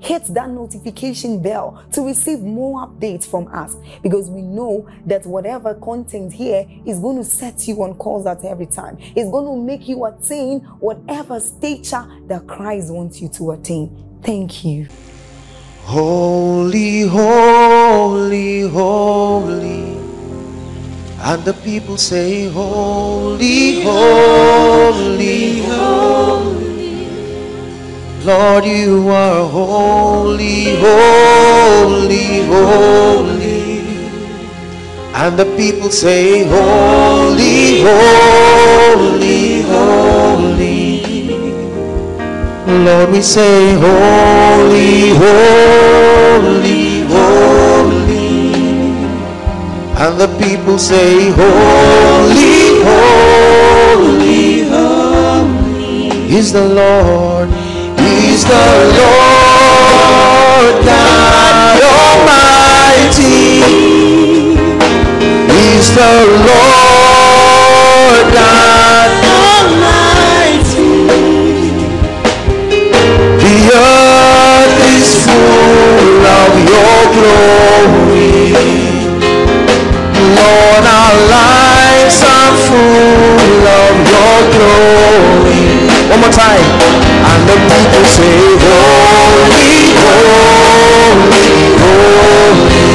hit that notification bell to receive more updates from us because we know that whatever content here is going to set you on course at every time. It's going to make you attain whatever stature that Christ wants you to attain. Thank you. Holy, holy, holy. And the people say, Holy, holy, holy. Lord, you are holy, holy, holy. And the people say, Holy, holy, holy. Lord, we say, Holy, holy, holy. And the people say, Holy, holy, holy is the Lord. He's the Lord God Almighty. He's the Lord God Almighty. The earth is full of your glory. Lord, our lives are full of your glory. One more time. And the people say, Holy, holy, holy.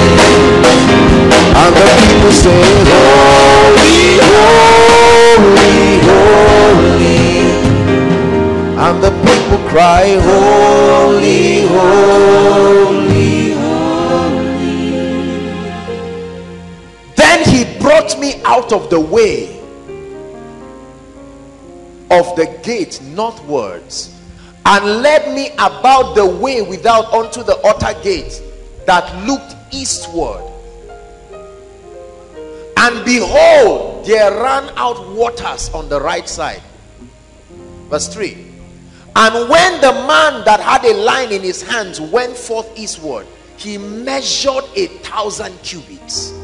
And the people say, Holy, holy, holy. And the people cry, Holy, holy. Out of the way of the gate northwards and led me about the way without unto the utter gate that looked eastward. And behold there ran out waters on the right side. Verse 3 and when the man that had a line in his hands went forth eastward he measured a thousand cubits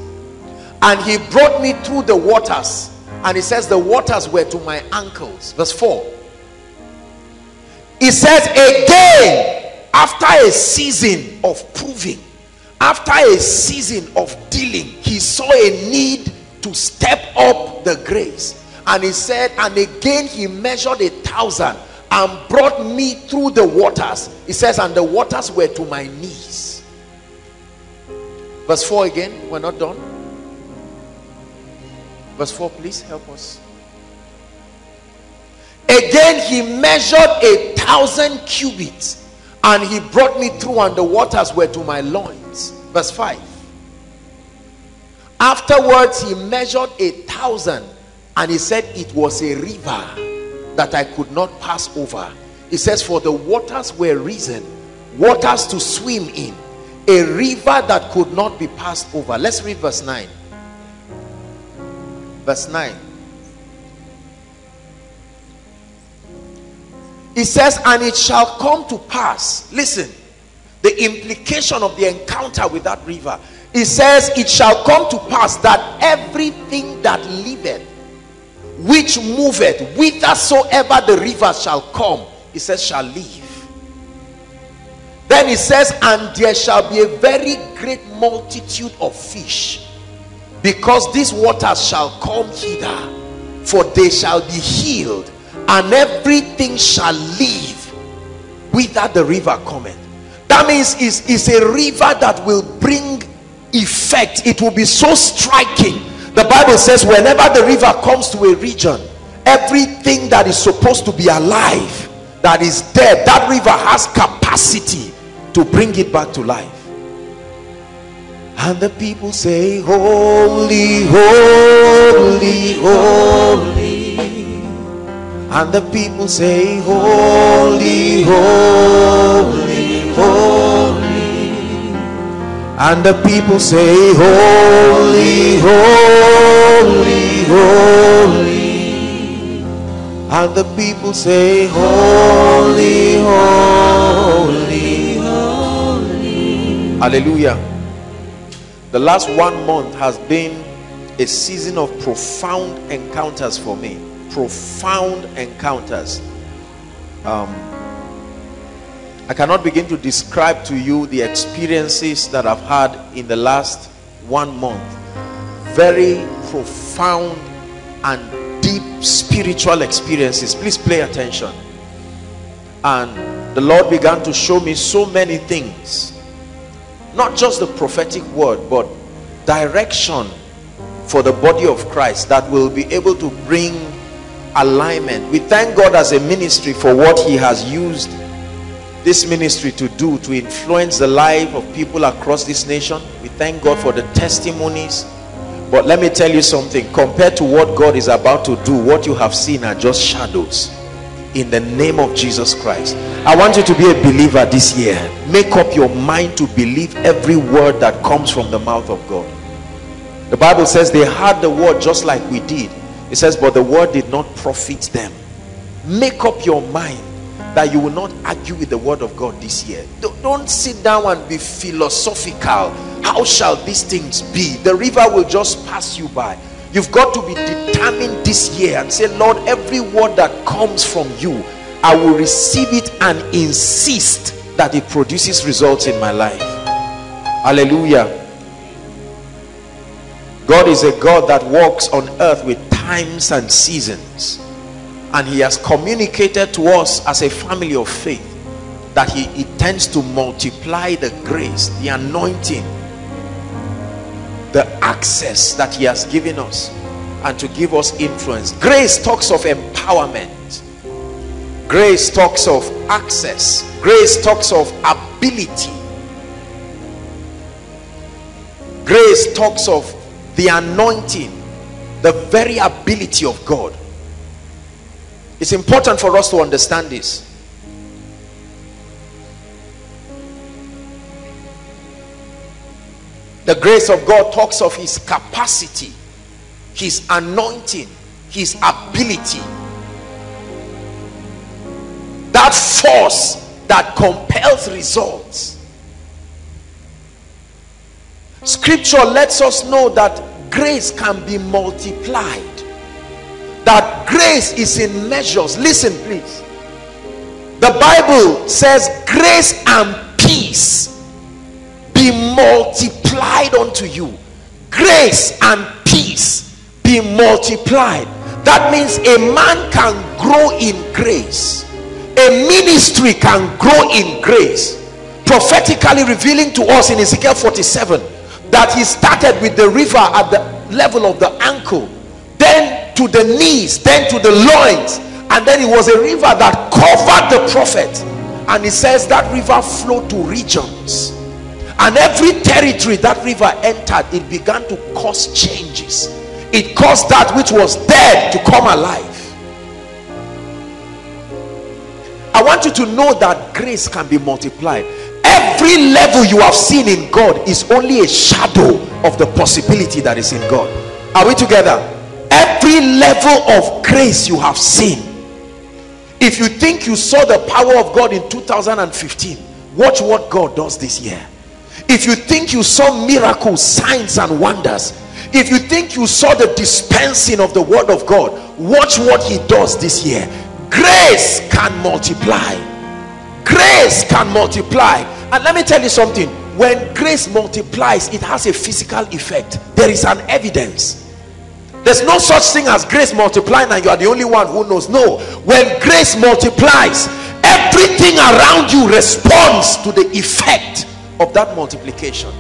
and he brought me through the waters. And he says the waters were to my ankles. Verse 4 he says again after a season of proving after a season of dealing he saw a need to step up the grace. And he said and again he measured a thousand and brought me through the waters. He says and the waters were to my knees. Verse 4 again. We're not done verse 4 please help us Again, he measured a thousand cubits and he brought me through, and the waters were to my loins. Verse 5. Afterwards, he measured a thousand and he said it was a river that I could not pass over. He says, For the waters were risen, waters to swim in, a river that could not be passed over. Let's read verse 9. Verse 9. He says, and it shall come to pass. Listen, the implication of the encounter with that river. He says, it shall come to pass that everything that liveth, which moveth, whithersoever the river shall come, he says, shall live. Then he says, and there shall be a very great multitude of fish, because these waters shall come hither, for they shall be healed and everything shall live whither the river cometh. That means it's, it's a river that will bring effect. It will be so striking. The bible says whenever the river comes to a region everything that is supposed to be alive that is dead that river has capacity to bring it back to life and the people say holy holy holy. And the people say holy holy holy. And the people say holy holy holy. And the people say holy holy holy. Hallelujah the last one month has been a season of profound encounters for me profound encounters um, I cannot begin to describe to you the experiences that I've had in the last one month. Very profound and deep spiritual experiences. Please pay attention. And the Lord began to show me so many things. Not just the prophetic word, but direction for the body of Christ that will be able to bring alignment. We thank God as a ministry for what he has used this ministry to do to influence the life of people across this nation. We thank God for the testimonies. But let me tell you something compared to what God is about to do, what you have seen are just shadows. In the name of Jesus Christ, I want you to be a believer this year. Make up your mind to believe every word that comes from the mouth of God. The Bible says they heard the word just like we did. It says, but the word did not profit them. Make up your mind that you will not argue with the word of God this year. Don't, don't sit down and be philosophical. How shall these things be? The river will just pass you by. You've got to be determined this year and say, Lord, every word that comes from you, I will receive it and insist that it produces results in my life. Hallelujah. God is a God that walks on earth with times and seasons and he has communicated to us as a family of faith that he intends to multiply the grace the anointing the access that he has given us and to give us influence. Grace talks of empowerment. Grace talks of access. Grace talks of ability. Grace talks of the anointing the very ability of god. It's important for us to understand this. The grace of God talks of his capacity, his anointing, his ability. That force that compels results. Scripture lets us know that grace can be multiplied that grace is in measures listen please the bible says grace and peace be multiplied unto you. Grace and peace be multiplied. That means a man can grow in grace. A ministry can grow in grace. Prophetically revealing to us in ezekiel 47 that he started with the river at the level of the ankle then to the knees then to the loins and then it was a river that covered the prophet. And he says that river flowed to regions and every territory that river entered it began to cause changes. It caused that which was dead to come alive. I want you to know that grace can be multiplied. Every level you have seen in God is only a shadow of the possibility that is in God. Are we together? Every level of grace you have seen. If you think you saw the power of God in 2015 watch what God does this year if you think you saw miracles signs and wonders if you think you saw the dispensing of the word of God watch what he does this year. Grace can multiply. Grace can multiply. And let me tell you something. When grace multiplies it has a physical effect. There is an evidence. There's no such thing as grace multiplying and you are the only one who knows. No. When grace multiplies everything around you responds to the effect of that multiplication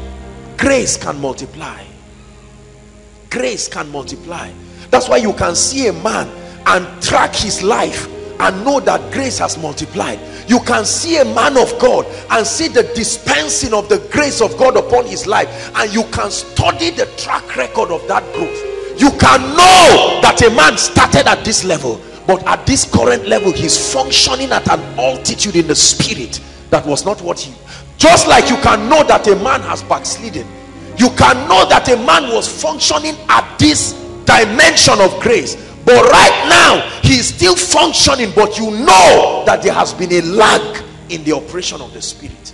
grace can multiply. Grace can multiply. That's why you can see a man and track his life and know that grace has multiplied. You can see a man of God and see the dispensing of the grace of God upon his life and you can study the track record of that growth. You can know that a man started at this level but at this current level he's functioning at an altitude in the spirit that was not what he just like you can know that a man has backslidden you can know that a man was functioning at this dimension of grace but right now he is still functioning but you know that there has been a lag in the operation of the spirit.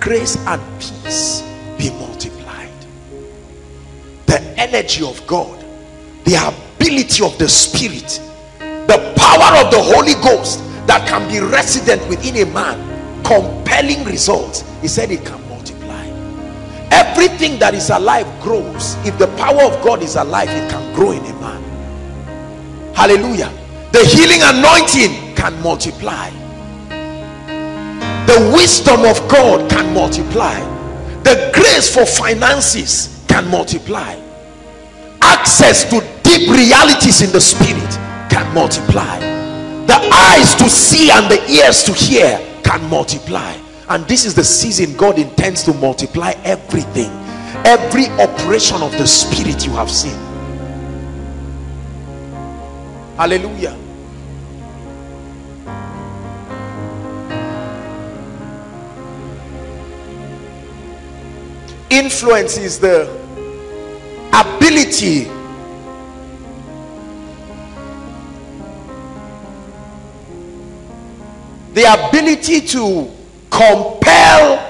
Grace and peace be multiplied. The energy of god the ability of the spirit the power of the holy ghost that can be resident within a man compelling results. He said it can multiply. Everything that is alive grows. If the power of god is alive it can grow in a man. Hallelujah. The healing anointing can multiply. The wisdom of god can multiply. The grace for finances can multiply. Access to deep realities in the spirit can multiply. The eyes to see and the ears to hear can multiply. And this is the season God intends to multiply everything. Every operation of the spirit you have seen. Hallelujah. Influence is the ability the ability to compel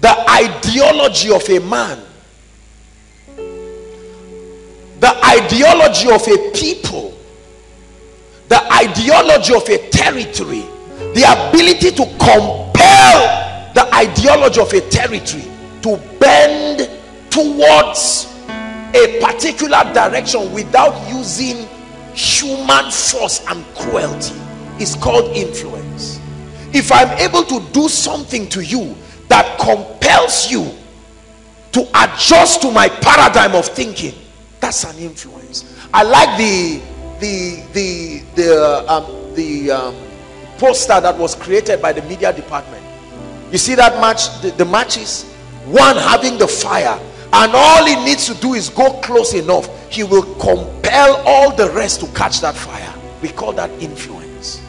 the ideology of a man the ideology of a people the ideology of a territory the ability to compel the ideology of a territory to bend towards a particular direction without using human force and cruelty. Is called influence. If i'm able to do something to you that compels you to adjust to my paradigm of thinking that's an influence. I like the the the the um, the um, poster that was created by the media department. You see that match the, the matches? One having the fire and all he needs to do is go close enough he will compel all the rest to catch that fire. We call that influence.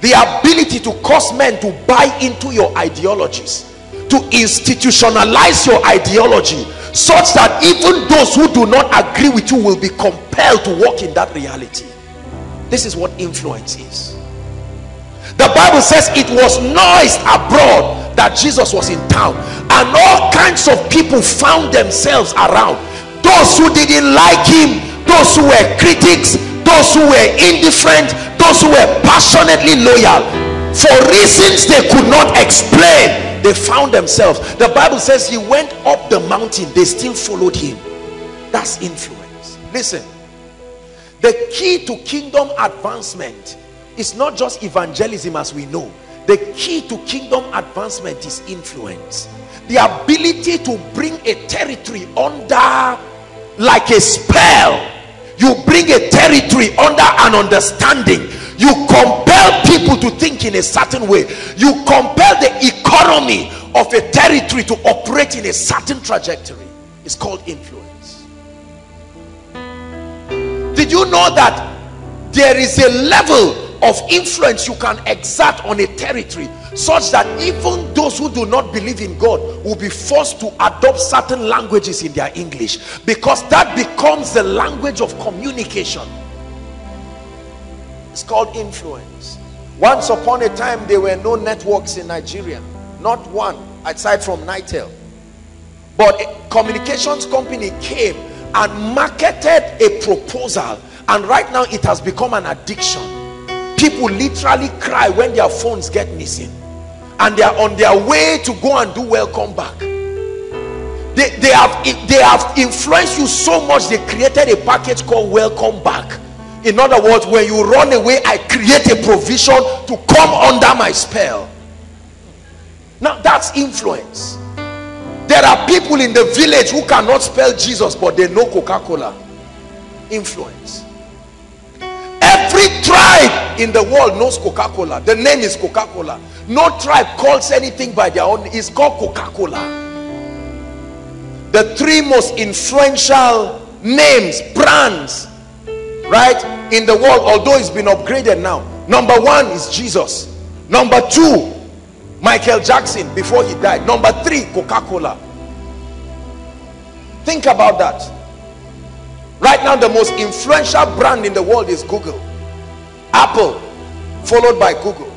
The ability to cause men to buy into your ideologies to institutionalize your ideology such that even those who do not agree with you will be compelled to walk in that reality. This is what influence is the bible says it was noised abroad that jesus was in town. And all kinds of people found themselves around. Those who didn't like him those who were critics those who were indifferent those who were passionately loyal. For reasons they could not explain they found themselves. The bible says he went up the mountain they still followed him. That's influence. Listen. The key to kingdom advancement is not just evangelism as we know. The key to kingdom advancement is influence. The ability to bring a territory under like a spell. You bring a territory under an understanding. You compel people to think in a certain way. You compel the economy of a territory to operate in a certain trajectory. It's called influence. Did you know that there is a level of influence you can exert on a territory such that even those who do not believe in God will be forced to adopt certain languages in their English. Because that becomes the language of communication. It's called influence. Once upon a time there were no networks in Nigeria. Not one aside from Nitel. But a communications company came and marketed a proposal. And right now it has become an addiction people literally cry when their phones get missing and they are on their way to go and do welcome back they, they have they have influenced you so much they created a package called welcome back In other words, when you run away, I create a provision to come under my spell. Now that's influence. There are people in the village who cannot spell Jesus, but they know Coca-Cola. Influence. Every tribe in the world knows Coca-Cola. The name is Coca-Cola. No tribe calls anything by their own. It's called Coca-Cola. The three most influential names, brands, right, in the world, although it's been upgraded now. Number one is Jesus. Number two, Michael Jackson before he died. Number three, Coca-Cola. Think about that. Right now, the most influential brand in the world is Google. Apple, followed by Google.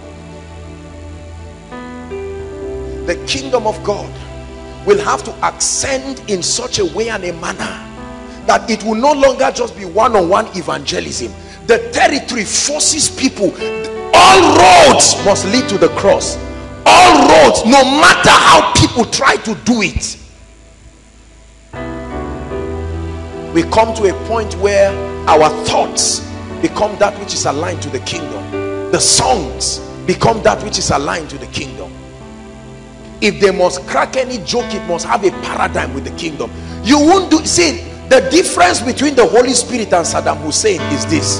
The kingdom of God will have to ascend in such a way and a manner that it will no longer just be one-on-one -on -one evangelism. The territory forces people. All roads must lead to the cross. All roads, no matter how people try to do it. We come to a point where our thoughts become that which is aligned to the kingdom. The songs become that which is aligned to the kingdom. If they must crack any joke it must have a paradigm with the kingdom. You won't do see the difference between the holy spirit and saddam hussein is this.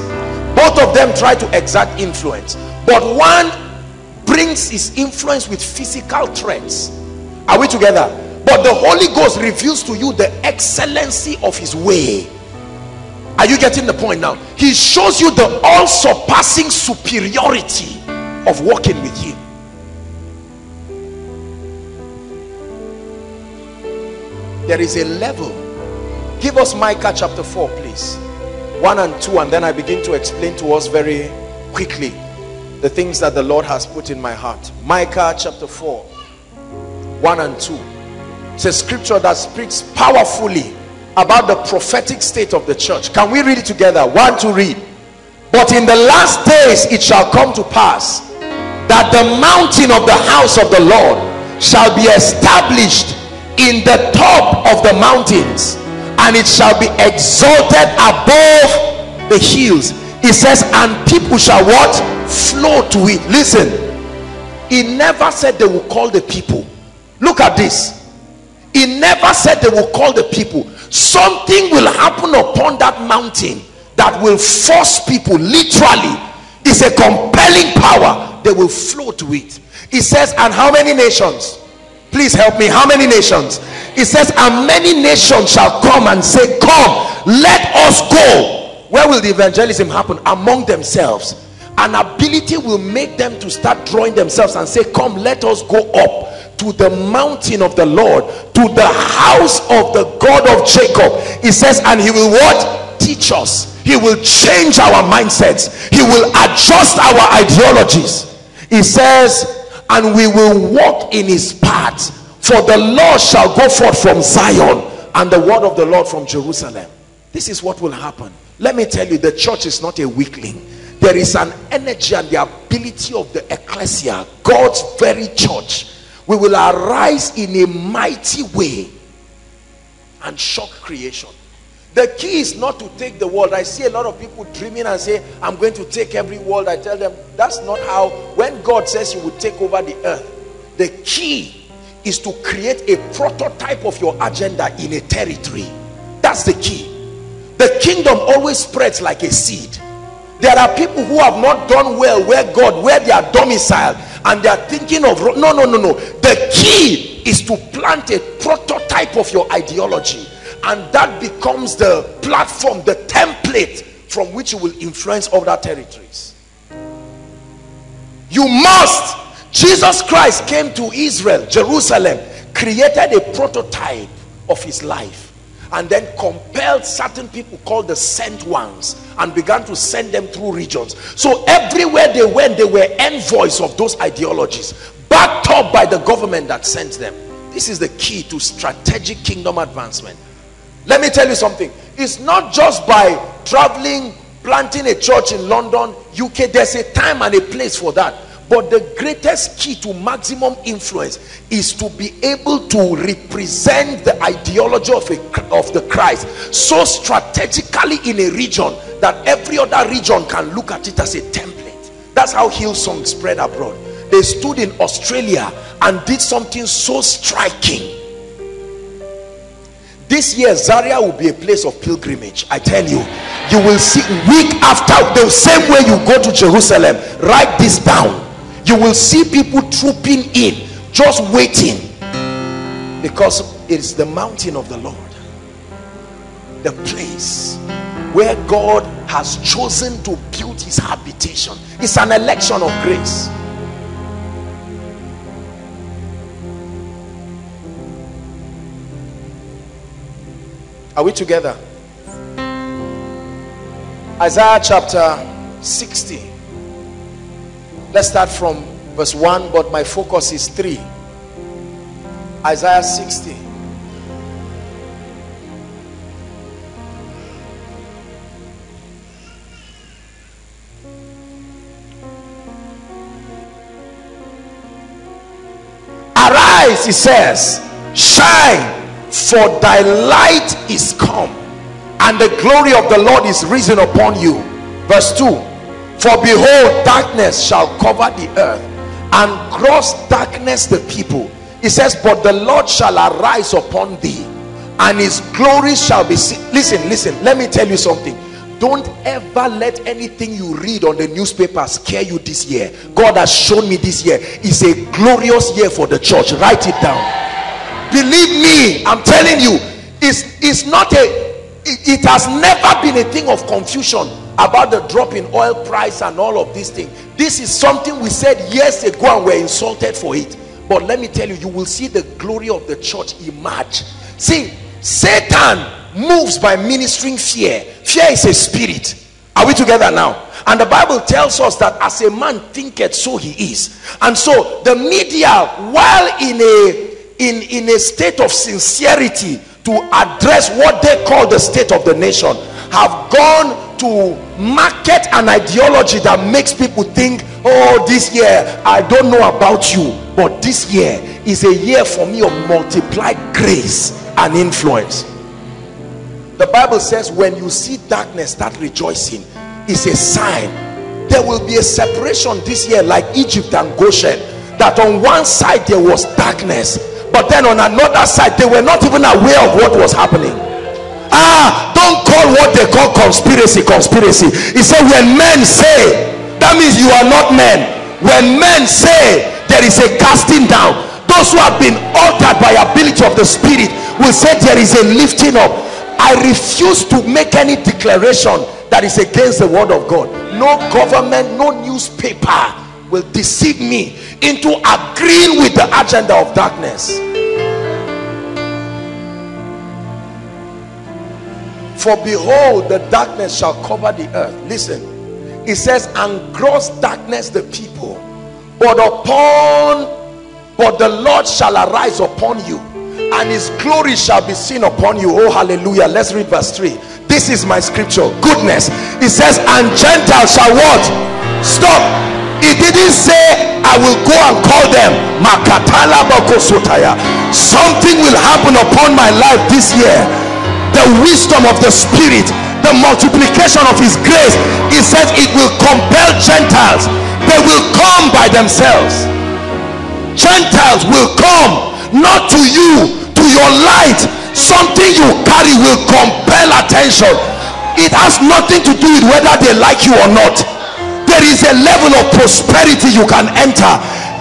Both of them try to exert influence but one brings his influence with physical threats. Are we together? But the holy ghost reveals to you the excellency of his way are you getting the point now? He shows you the all-surpassing superiority of walking with him. There is a level. Give us micah chapter 4 please. 1 and 2 and then i begin to explain to us very quickly the things that the lord has put in my heart. Micah chapter 4 1 and 2 it's a scripture that speaks powerfully about the prophetic state of the church. Can we read it together? One to read. But in the last days it shall come to pass that the mountain of the house of the lord shall be established in the top of the mountains and it shall be exalted above the hills. It says and people shall what? Flow to it. Listen he never said they will call the people. Look at this. He never said they will call the people something will happen upon that mountain that will force people literally. It's a compelling power. They will flow to it. He says and how many nations? Please help me. How many nations? It says and many nations shall come and say come let us go where will the evangelism happen? Among themselves. An ability will make them to start drawing themselves and say come let us go up to the mountain of the Lord, to the house of the God of Jacob. He says, and he will what? Teach us. He will change our mindsets. He will adjust our ideologies. He says, and we will walk in his paths. For the Lord shall go forth from Zion and the word of the Lord from Jerusalem. This is what will happen. Let me tell you, the church is not a weakling. There is an energy and the ability of the ecclesia, God's very church we will arise in a mighty way and shock creation. The key is not to take the world. I see a lot of people dreaming and say i'm going to take every world. I tell them that's not how. When god says you will take over the earth the key is to create a prototype of your agenda in a territory. That's the key. The kingdom always spreads like a seed there are people who have not done well where god where they are domiciled and they are thinking of no no no no. The key is to plant a prototype of your ideology. And that becomes the platform the template from which you will influence other territories. You must. Jesus christ came to israel jerusalem created a prototype of his life and then compelled certain people called the sent ones and began to send them through regions. So everywhere they went they were envoys of those ideologies backed up by the government that sent them. This is the key to strategic kingdom advancement. Let me tell you something. It's not just by traveling planting a church in london uk there's a time and a place for that but the greatest key to maximum influence is to be able to represent the ideology of, a, of the Christ so strategically in a region that every other region can look at it as a template. That's how hillsong spread abroad. They stood in australia and did something so striking. This year zaria will be a place of pilgrimage. I tell you you will see week after the same way you go to jerusalem write this down you will see people trooping in just waiting because it's the mountain of the lord the place where god has chosen to build his habitation it's an election of grace Are we together? Isaiah chapter 60. Let's start from verse 1, but my focus is 3. Isaiah 60. Arise, he says, shine for thy light is come and the glory of the Lord is risen upon you verse 2 for behold darkness shall cover the earth and gross darkness the people. It says but the Lord shall arise upon thee and his glory shall be seen. Listen listen let me tell you something. Don't ever let anything you read on the newspaper scare you this year. God has shown me this year. Is a glorious year for the church. Write it down. Believe me i'm telling you it's it's not a it, it, has never been a thing of confusion about the drop in oil price and all of these things. This is something we said years ago and we're insulted for it. But let me tell you you will see the glory of the church emerge. See satan moves by ministering fear. Fear is a spirit. Are we together now? And the bible tells us that as a man thinketh so he is. And so the media while in a in, in a state of sincerity to address what they call the state of the nation have gone to market an ideology that makes people think oh this year i don't know about you but this year is a year for me of multiplied grace and influence. The bible says when you see darkness start rejoicing. Is a sign. There will be a separation this year like egypt and goshen that on one side there was darkness but then on another side they were not even aware of what was happening. Ah don't call what they call conspiracy conspiracy. He said when men say that means you are not men. When men say there is a casting down. Those who have been altered by ability of the spirit will say there is a lifting up. I refuse to make any declaration that is against the word of god. No government no newspaper will deceive me into agreeing with the agenda of darkness. For behold the darkness shall cover the earth. Listen it says and gross darkness the people but upon but the lord shall arise upon you and his glory shall be seen upon you. Oh hallelujah. Let's read verse 3 this is my scripture. Goodness. It says and gentiles shall what? Stop he didn't say i will go and call them. Something will happen upon my life this year. The wisdom of the spirit the multiplication of his grace he says it will compel gentiles. They will come by themselves. Gentiles will come not to you to your light. Something you carry will compel attention. It has nothing to do with whether they like you or not there is a level of prosperity you can enter.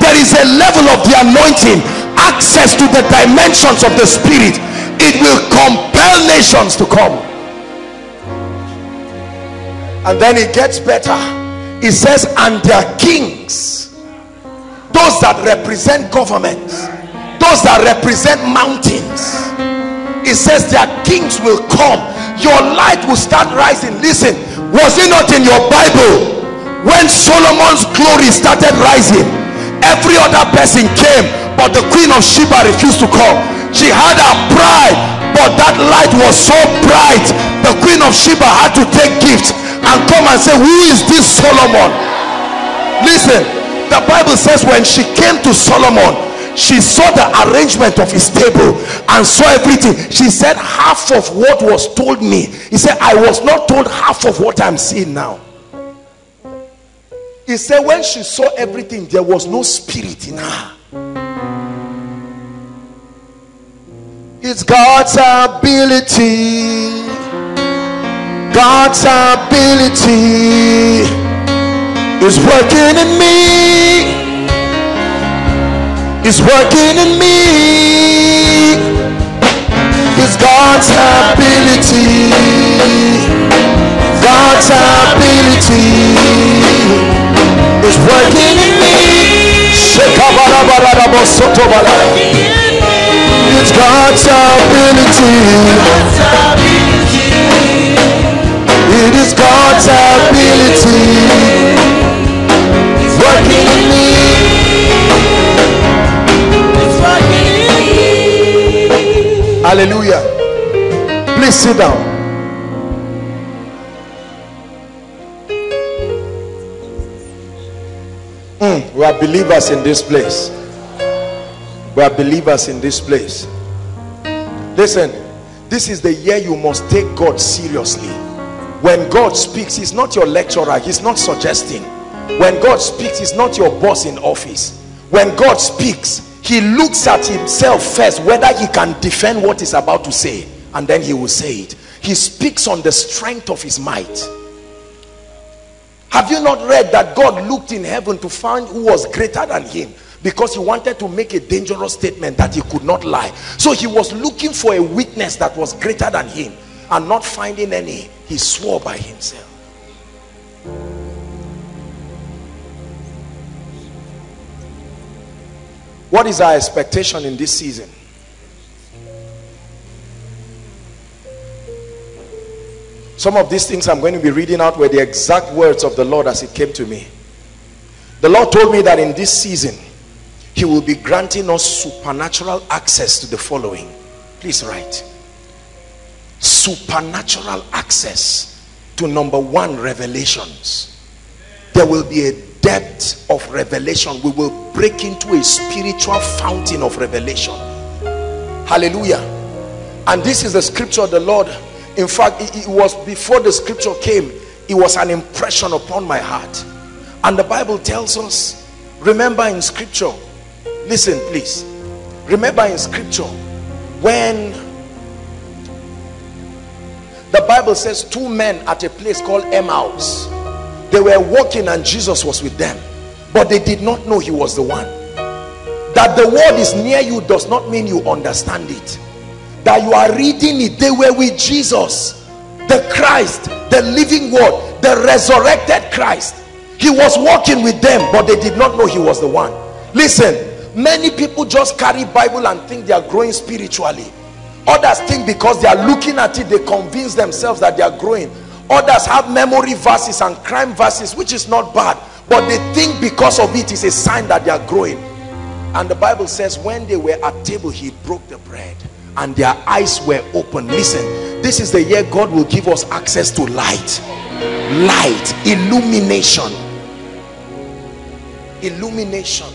There is a level of the anointing access to the dimensions of the spirit. It will compel nations to come. And then it gets better. It says and their kings those that represent governments those that represent mountains it says their kings will come. Your light will start rising. Listen was it not in your bible when Solomon's glory started rising every other person came but the queen of Sheba refused to come. She had her pride but that light was so bright the queen of Sheba had to take gifts and come and say who is this Solomon? Listen the Bible says when she came to Solomon she saw the arrangement of his table and saw everything. She said half of what was told me he said i was not told half of what i'm seeing now he said when she saw everything there was no spirit in her. It's god's ability. God's ability is working in me. Is working in me. It's God's ability. God's ability is working in me it's God's ability it is God's ability working in me Hallelujah. Please sit down. Mm, we are believers in this place. We are believers in this place. Listen, this is the year you must take God seriously. When God speaks, He's not your lecturer, He's not suggesting. When God speaks, He's not your boss in office. When God speaks, he looks at himself first whether he can defend what he's about to say and then he will say it he speaks on the strength of his might have you not read that God looked in heaven to find who was greater than him? Because he wanted to make a dangerous statement that he could not lie. So he was looking for a witness that was greater than him. And not finding any he swore by himself. What is our expectation in this season? Some of these things I'm going to be reading out were the exact words of the Lord as it came to me. The Lord told me that in this season, He will be granting us supernatural access to the following. Please write. Supernatural access to number one, revelations. There will be a depth of revelation we will break into a spiritual fountain of revelation hallelujah and this is the scripture of the lord in fact it, it was before the scripture came it was an impression upon my heart. And the bible tells us remember in scripture listen please remember in scripture when the bible says two men at a place called emmaus they were walking and jesus was with them but they did not know he was the one. That the word is near you does not mean you understand it that you are reading it they were with jesus the christ the living word the resurrected christ. He was walking with them but they did not know he was the one. Listen many people just carry bible and think they are growing spiritually. Others think because they are looking at it they convince themselves that they are growing. Others have memory verses and crime verses which is not bad but they think because of it is a sign that they are growing. And the bible says when they were at table he broke the bread and their eyes were open. Listen this is the year god will give us access to light. Light illumination. Illumination.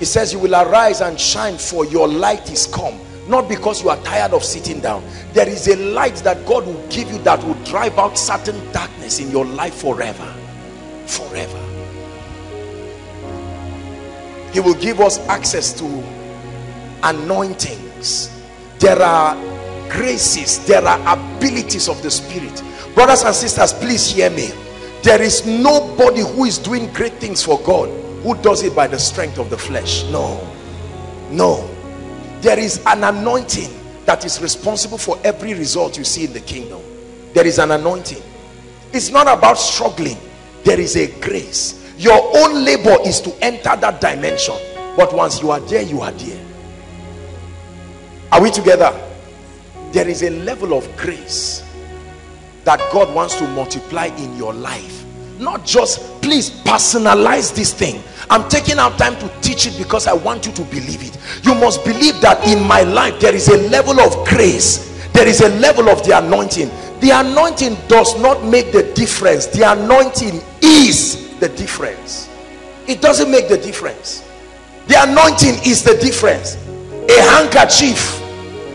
He says you will arise and shine for your light is come. Not because you are tired of sitting down. There is a light that God will give you that will drive out certain darkness in your life forever. Forever. He will give us access to anointings there are graces there are abilities of the spirit. Brothers and sisters please hear me. There is nobody who is doing great things for God who does it by the strength of the flesh. No. No. There is an anointing that is responsible for every result you see in the kingdom. There is an anointing. It's not about struggling. There is a grace. Your own labor is to enter that dimension. But once you are there you are there are we together? There is a level of grace that God wants to multiply in your life. Not just please personalize this thing. I'm taking out time to teach it because i want you to believe it. You must believe that in my life there is a level of grace. There is a level of the anointing. The anointing does not make the difference. The anointing is the difference. It doesn't make the difference. The anointing is the difference. A handkerchief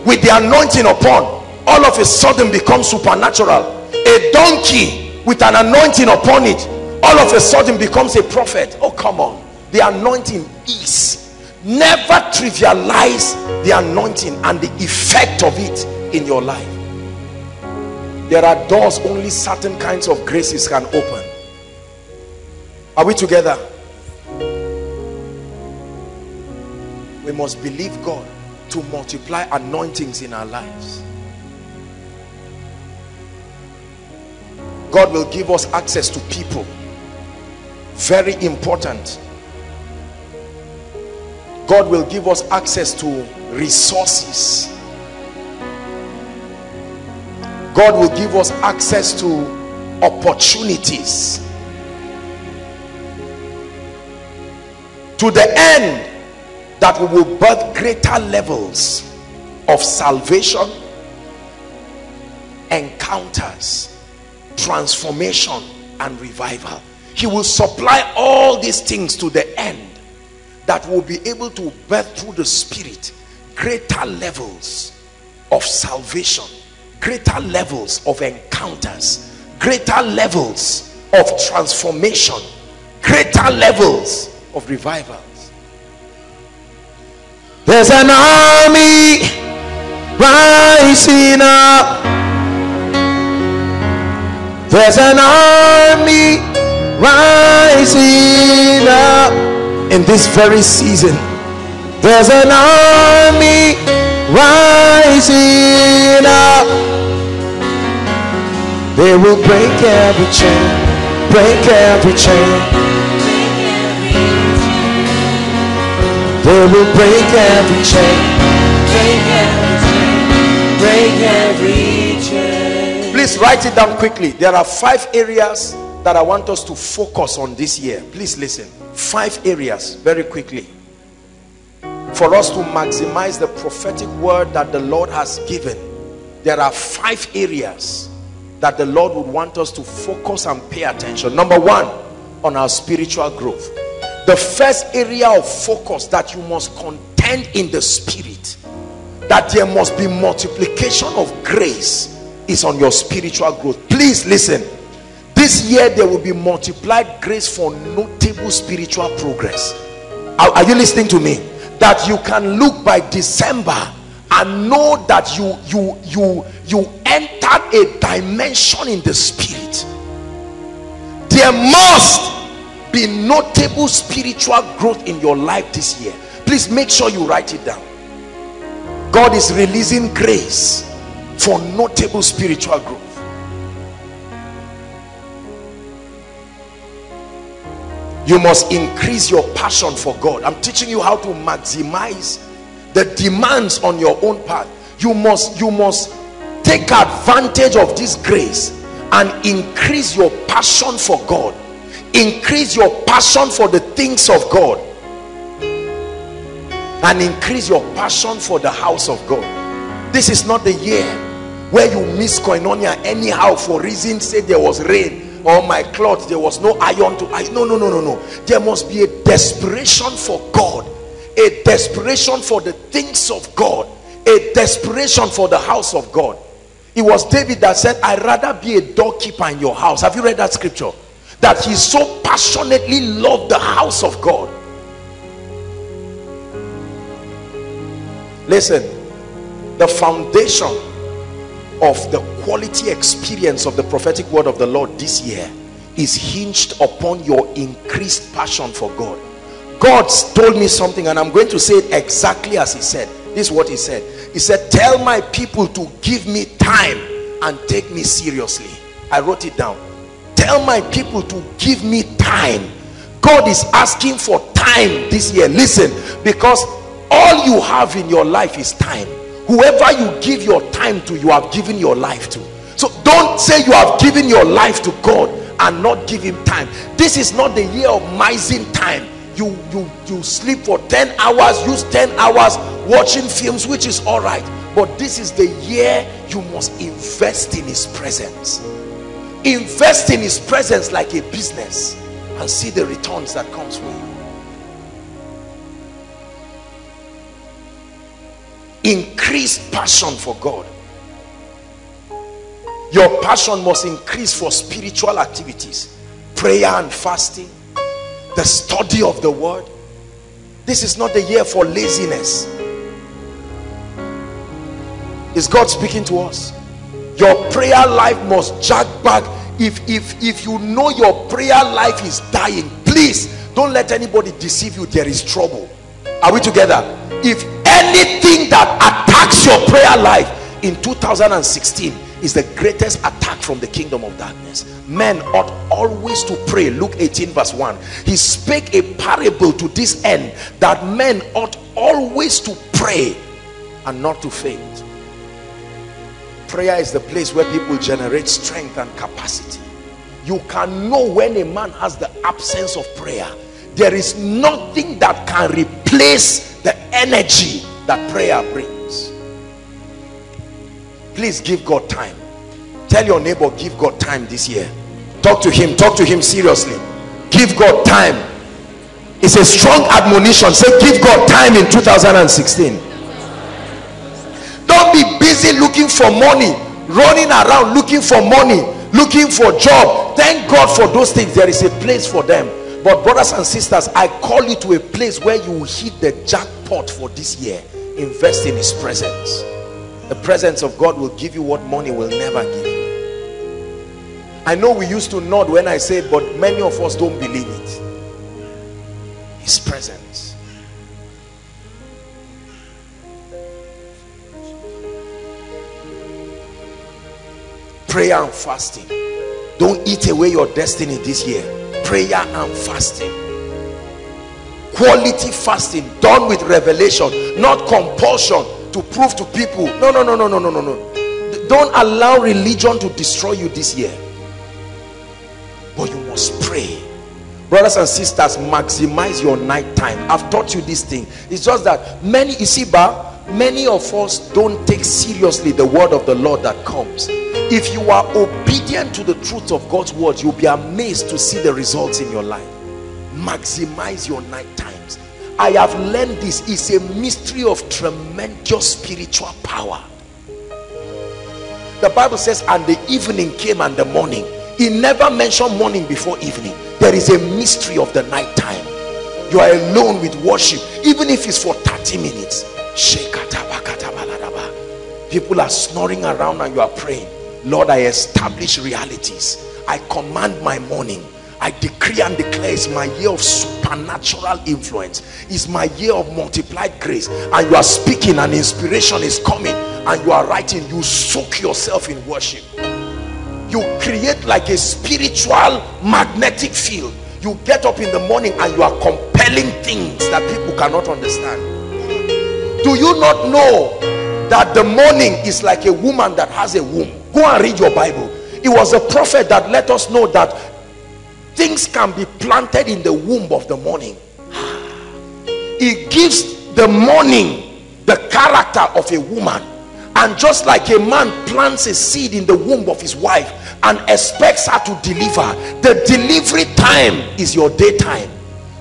with the anointing upon all of a sudden becomes supernatural. A donkey with an anointing upon it all of a sudden becomes a prophet. Oh come on. The anointing is. Never trivialize the anointing and the effect of it in your life. There are doors only certain kinds of graces can open. Are we together? We must believe God to multiply anointings in our lives. God will give us access to people. Very important. God will give us access to resources. God will give us access to opportunities. To the end that we will birth greater levels of salvation encounters transformation and revival. He will supply all these things to the end that will be able to birth through the spirit greater levels of salvation greater levels of encounters greater levels of transformation greater levels of revivals there's an army rising up. There's an army rising up in this very season. There's an army rising up. They will break every chain break every chain they will break every chain. Break every chain. Break every chain. Please write it down quickly. There are five areas that i want us to focus on this year. Please listen. Five areas very quickly. For us to maximize the prophetic word that the Lord has given there are five areas that the Lord would want us to focus and pay attention. Number one on our spiritual growth the first area of focus that you must contend in the spirit that there must be multiplication of grace is on your spiritual growth. Please listen. This year there will be multiplied grace for notable spiritual progress. Are, are you listening to me? That you can look by december and know that you you you you entered a dimension in the spirit. There must be notable spiritual growth in your life this year. Please make sure you write it down. God is releasing grace for notable spiritual growth. You must increase your passion for God. I'm teaching you how to maximize the demands on your own path. You must you must take advantage of this grace and increase your passion for God increase your passion for the things of God. And increase your passion for the house of God. This is not the year where you miss koinonia anyhow for reasons say there was rain or my cloth there was no iron to iron. No no no no no. There must be a desperation for god. A desperation for the things of god. A desperation for the house of god. It was david that said i'd rather be a doorkeeper in your house. Have you read that scripture that he so passionately loved the house of god listen the foundation of the quality experience of the prophetic word of the Lord this year is hinged upon your increased passion for God. God told me something and I'm going to say it exactly as he said. This is what he said. He said, tell my people to give me time and take me seriously. I wrote it down. Tell my people to give me time. God is asking for time this year. Listen, because all you have in your life is time. Whoever you give your time to you have given your life to. So don't say you have given your life to god and not give him time. This is not the year of mising time. You you you sleep for 10 hours use 10 hours watching films which is all right. But this is the year you must invest in his presence invest in his presence like a business and see the returns that comes with you increased passion for God. Your passion must increase for spiritual activities, prayer and fasting, the study of the word. This is not the year for laziness. Is God speaking to us? Your prayer life must jack back. If if if you know your prayer life is dying, please don't let anybody deceive you. There is trouble. Are we together? If anything that attacks your prayer life in 2016 is the greatest attack from the kingdom of darkness men ought always to pray luke 18 verse 1 he spake a parable to this end that men ought always to pray and not to faint prayer is the place where people generate strength and capacity. You can know when a man has the absence of prayer. There is nothing that can replace the energy that prayer brings. Please give god time. Tell your neighbor give god time this year. Talk to him talk to him seriously. Give god time. It's a strong admonition. Say give god time in 2016 don't be busy looking for money running around looking for money looking for job. Thank god for those things. There is a place for them. But brothers and sisters i call you to a place where you will hit the jackpot for this year. Invest in his presence. The presence of god will give you what money will never give you. I know we used to nod when i said but many of us don't believe it. His presence prayer and fasting. Don't eat away your destiny this year. Prayer and fasting. Quality fasting done with revelation not compulsion to prove to people. No no no no no no no no. Don't allow religion to destroy you this year. But you must pray. Brothers and sisters maximize your night time i've taught you this thing. It's just that many you see many of us don't take seriously the word of the lord that comes. If you are obedient to the truth of god's word you'll be amazed to see the results in your life. Maximize your night times. I have learned this. Is a mystery of tremendous spiritual power. The bible says and the evening came and the morning. He never mentioned morning before evening. There is a mystery of the night time. You are alone with worship even if it's for 30 minutes people are snoring around and you are praying lord i establish realities i command my morning I decree and declare it's my year of supernatural influence. It's my year of multiplied grace. And you are speaking and inspiration is coming and you are writing. You soak yourself in worship. You create like a spiritual magnetic field. You get up in the morning and you are compelling things that people cannot understand. Do you not know that the morning is like a woman that has a womb? Go and read your Bible. It was a prophet that let us know that things can be planted in the womb of the morning it gives the morning the character of a woman and just like a man plants a seed in the womb of his wife and expects her to deliver the delivery time is your daytime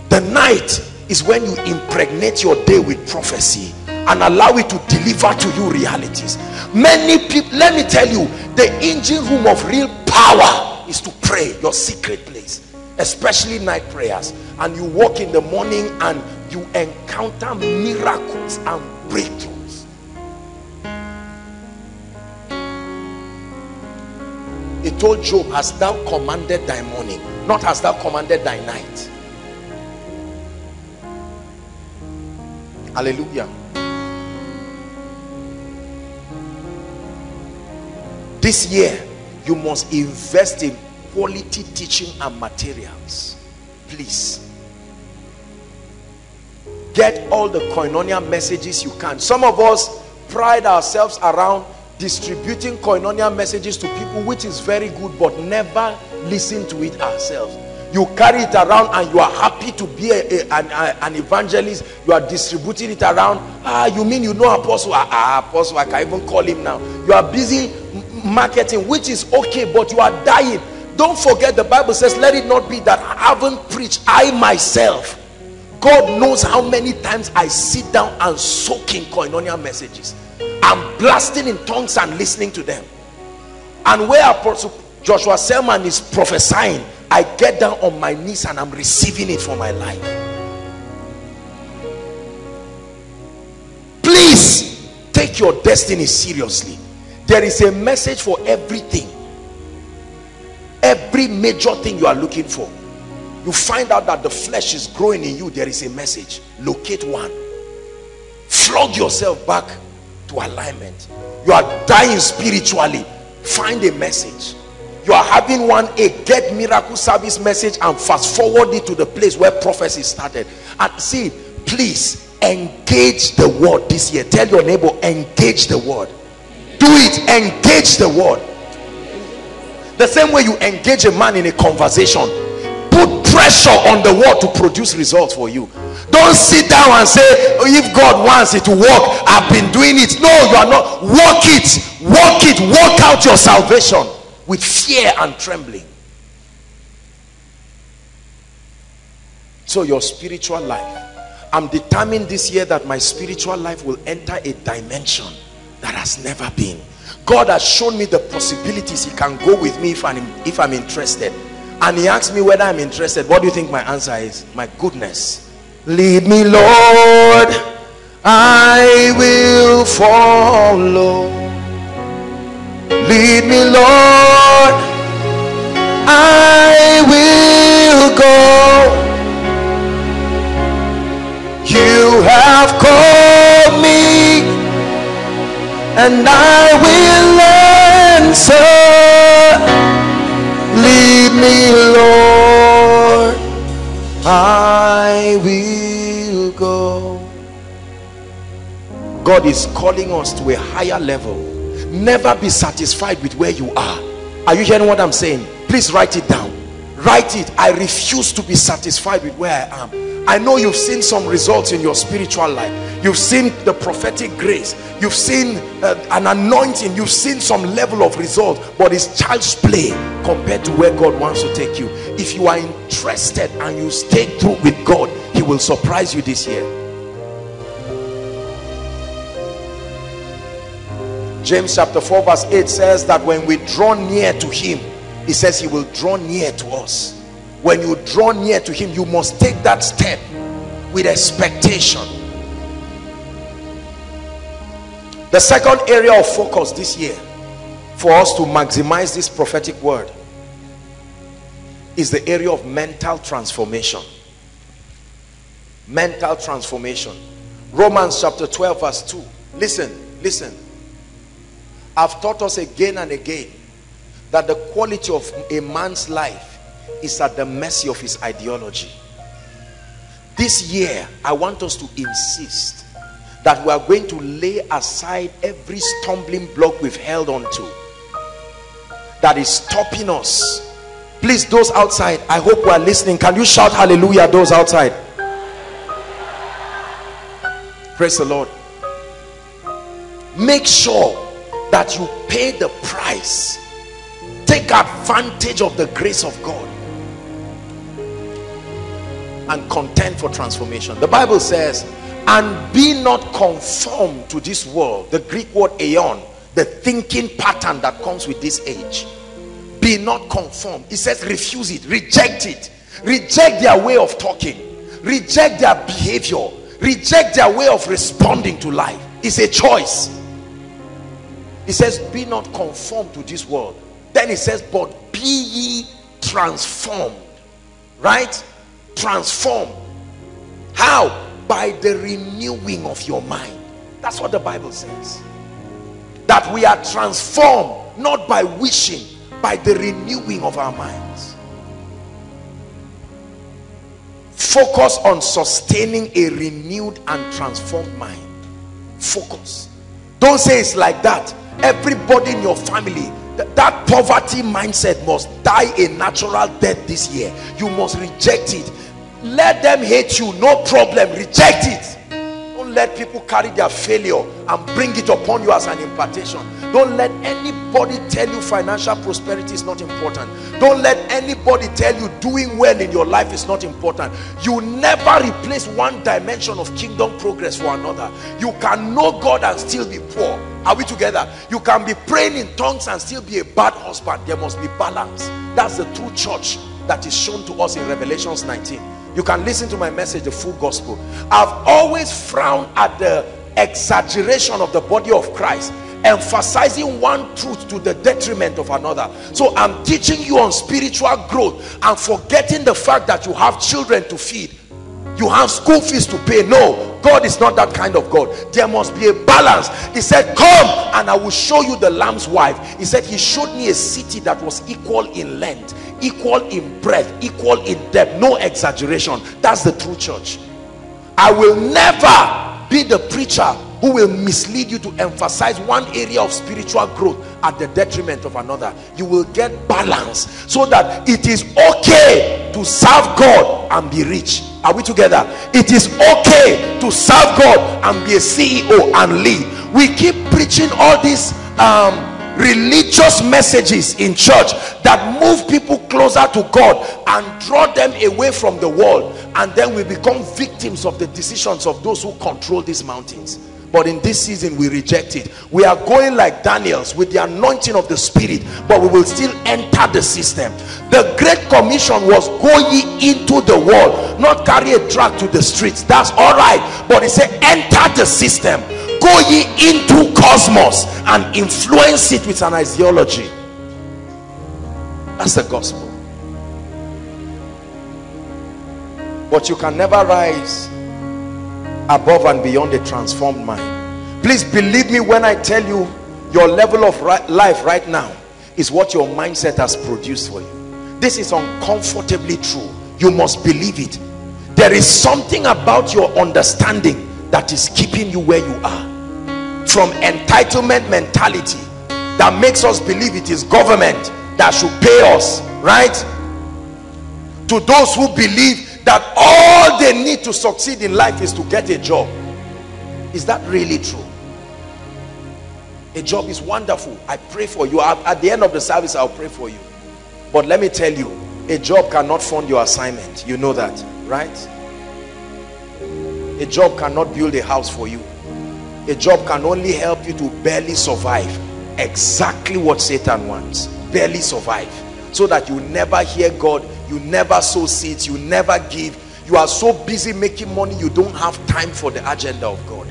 the night is when you impregnate your day with prophecy and allow it to deliver to you realities. Many people let me tell you the engine room of real power is to pray your secret place especially night prayers. And you walk in the morning and you encounter miracles and breakthroughs. He told job hast thou commanded thy morning? Not hast thou commanded thy night. Hallelujah this year you must invest in quality teaching and materials. Please. Get all the koinonia messages you can. Some of us pride ourselves around distributing koinonia messages to people which is very good but never listen to it ourselves. You carry it around and you are happy to be a, a, an, a, an, evangelist. You are distributing it around. Ah you mean you know apostle? Ah, ah apostle i can even call him now. You are busy marketing which is okay but you are dying don't forget the bible says let it not be that i haven't preached i myself God knows how many times I sit down and soak in koinonia messages. I'm blasting in tongues and listening to them. And where Apostle Joshua Selman is prophesying, I get down on my knees and I'm receiving it for my life. Please take your destiny seriously. There is a message for everything. Every major thing you are looking for. You find out that the flesh is growing in you. There is a message. Locate one. Flog yourself back to alignment. You are dying spiritually. Find a message you are having one a get miracle service message and fast forward it to the place where prophecy started and see please engage the word this year tell your neighbor engage the word do it. Engage the word. The same way you engage a man in a conversation put pressure on the word to produce results for you. Don't sit down and say oh, if god wants it to work i've been doing it. No you are not. Work it. Work it. Work out your salvation with fear and trembling. So, your spiritual life. I'm determined this year that my spiritual life will enter a dimension that has never been. God has shown me the possibilities. He can go with me if I'm, if I'm interested. And he asked me whether I'm interested. What do you think my answer is? My goodness. Lead me, Lord. I will follow. Lead me, Lord. I will go. You have called and I will answer. Lead me, Lord. I will go. God is calling us to a higher level never be satisfied with where you are are you hearing what i'm saying please write it down write it. I refuse to be satisfied with where i am. I know you've seen some results in your spiritual life. You've seen the prophetic grace. You've seen uh, an anointing. You've seen some level of result but it's child's play compared to where god wants to take you. If you are interested and you stay through with god he will surprise you this year. James chapter 4 verse 8 says that when we draw near to him he says he will draw near to us. When you draw near to him you must take that step with expectation. The second area of focus this year for us to maximize this prophetic word is the area of mental transformation. Mental transformation. Romans chapter 12 verse 2 listen listen. I've taught us again and again that the quality of a man's life is at the mercy of his ideology. This year, I want us to insist that we are going to lay aside every stumbling block we've held on to that is stopping us. Please, those outside, I hope we are listening. Can you shout hallelujah, those outside? Praise the Lord. Make sure that you pay the price take advantage of the grace of God and contend for transformation. The Bible says and be not conformed to this world the Greek word aeon the thinking pattern that comes with this age. Be not conformed. It says refuse it. Reject it. Reject their way of talking. Reject their behavior. Reject their way of responding to life. It's a choice. It says be not conformed to this world then he says but be ye transformed right? Transformed. How? By the renewing of your mind. That's what the bible says. That we are transformed not by wishing by the renewing of our minds. Focus on sustaining a renewed and transformed mind. Focus. Don't say it's like that. Everybody in your family that poverty mindset must die a natural death this year. You must reject it. Let them hate you no problem. Reject it let people carry their failure and bring it upon you as an impartation. Don't let anybody tell you financial prosperity is not important. Don't let anybody tell you doing well in your life is not important. You never replace one dimension of kingdom progress for another. You can know god and still be poor. Are we together? You can be praying in tongues and still be a bad husband. There must be balance. That's the true church that is shown to us in revelations 19 you can listen to my message the full gospel. I've always frowned at the exaggeration of the body of christ emphasizing one truth to the detriment of another. So i'm teaching you on spiritual growth and forgetting the fact that you have children to feed. You have school fees to pay. No god is not that kind of god. There must be a balance. He said come and i will show you the lamb's wife. He said he showed me a city that was equal in length equal in breadth equal in depth no exaggeration. That's the true church. I will never be the preacher who will mislead you to emphasize one area of spiritual growth at the detriment of another. You will get balance so that it is okay to serve god and be rich. Are we together? It is okay to serve god and be a ceo and lead. We keep preaching all these um, religious messages in church that move people closer to God and draw them away from the world and then we become victims of the decisions of those who control these mountains. But in this season we reject it. We are going like daniels with the anointing of the spirit but we will still enter the system. The great commission was go ye into the world not carry a drag to the streets. That's all right but he said enter the system go ye into cosmos and influence it with an ideology. That's the gospel. But you can never rise above and beyond a transformed mind. Please believe me when i tell you your level of right, life right now is what your mindset has produced for you. This is uncomfortably true. You must believe it. There is something about your understanding that is keeping you where you are. From entitlement mentality that makes us believe it is government that should pay us right? To those who believe that all they need to succeed in life is to get a job. Is that really true? A job is wonderful. I pray for you. At the end of the service i'll pray for you. But let me tell you a job cannot fund your assignment. You know that right a job cannot build a house for you. A job can only help you to barely survive exactly what satan wants. Barely survive. So that you never hear god you never sow seeds you never give. You are so busy making money you don't have time for the agenda of god.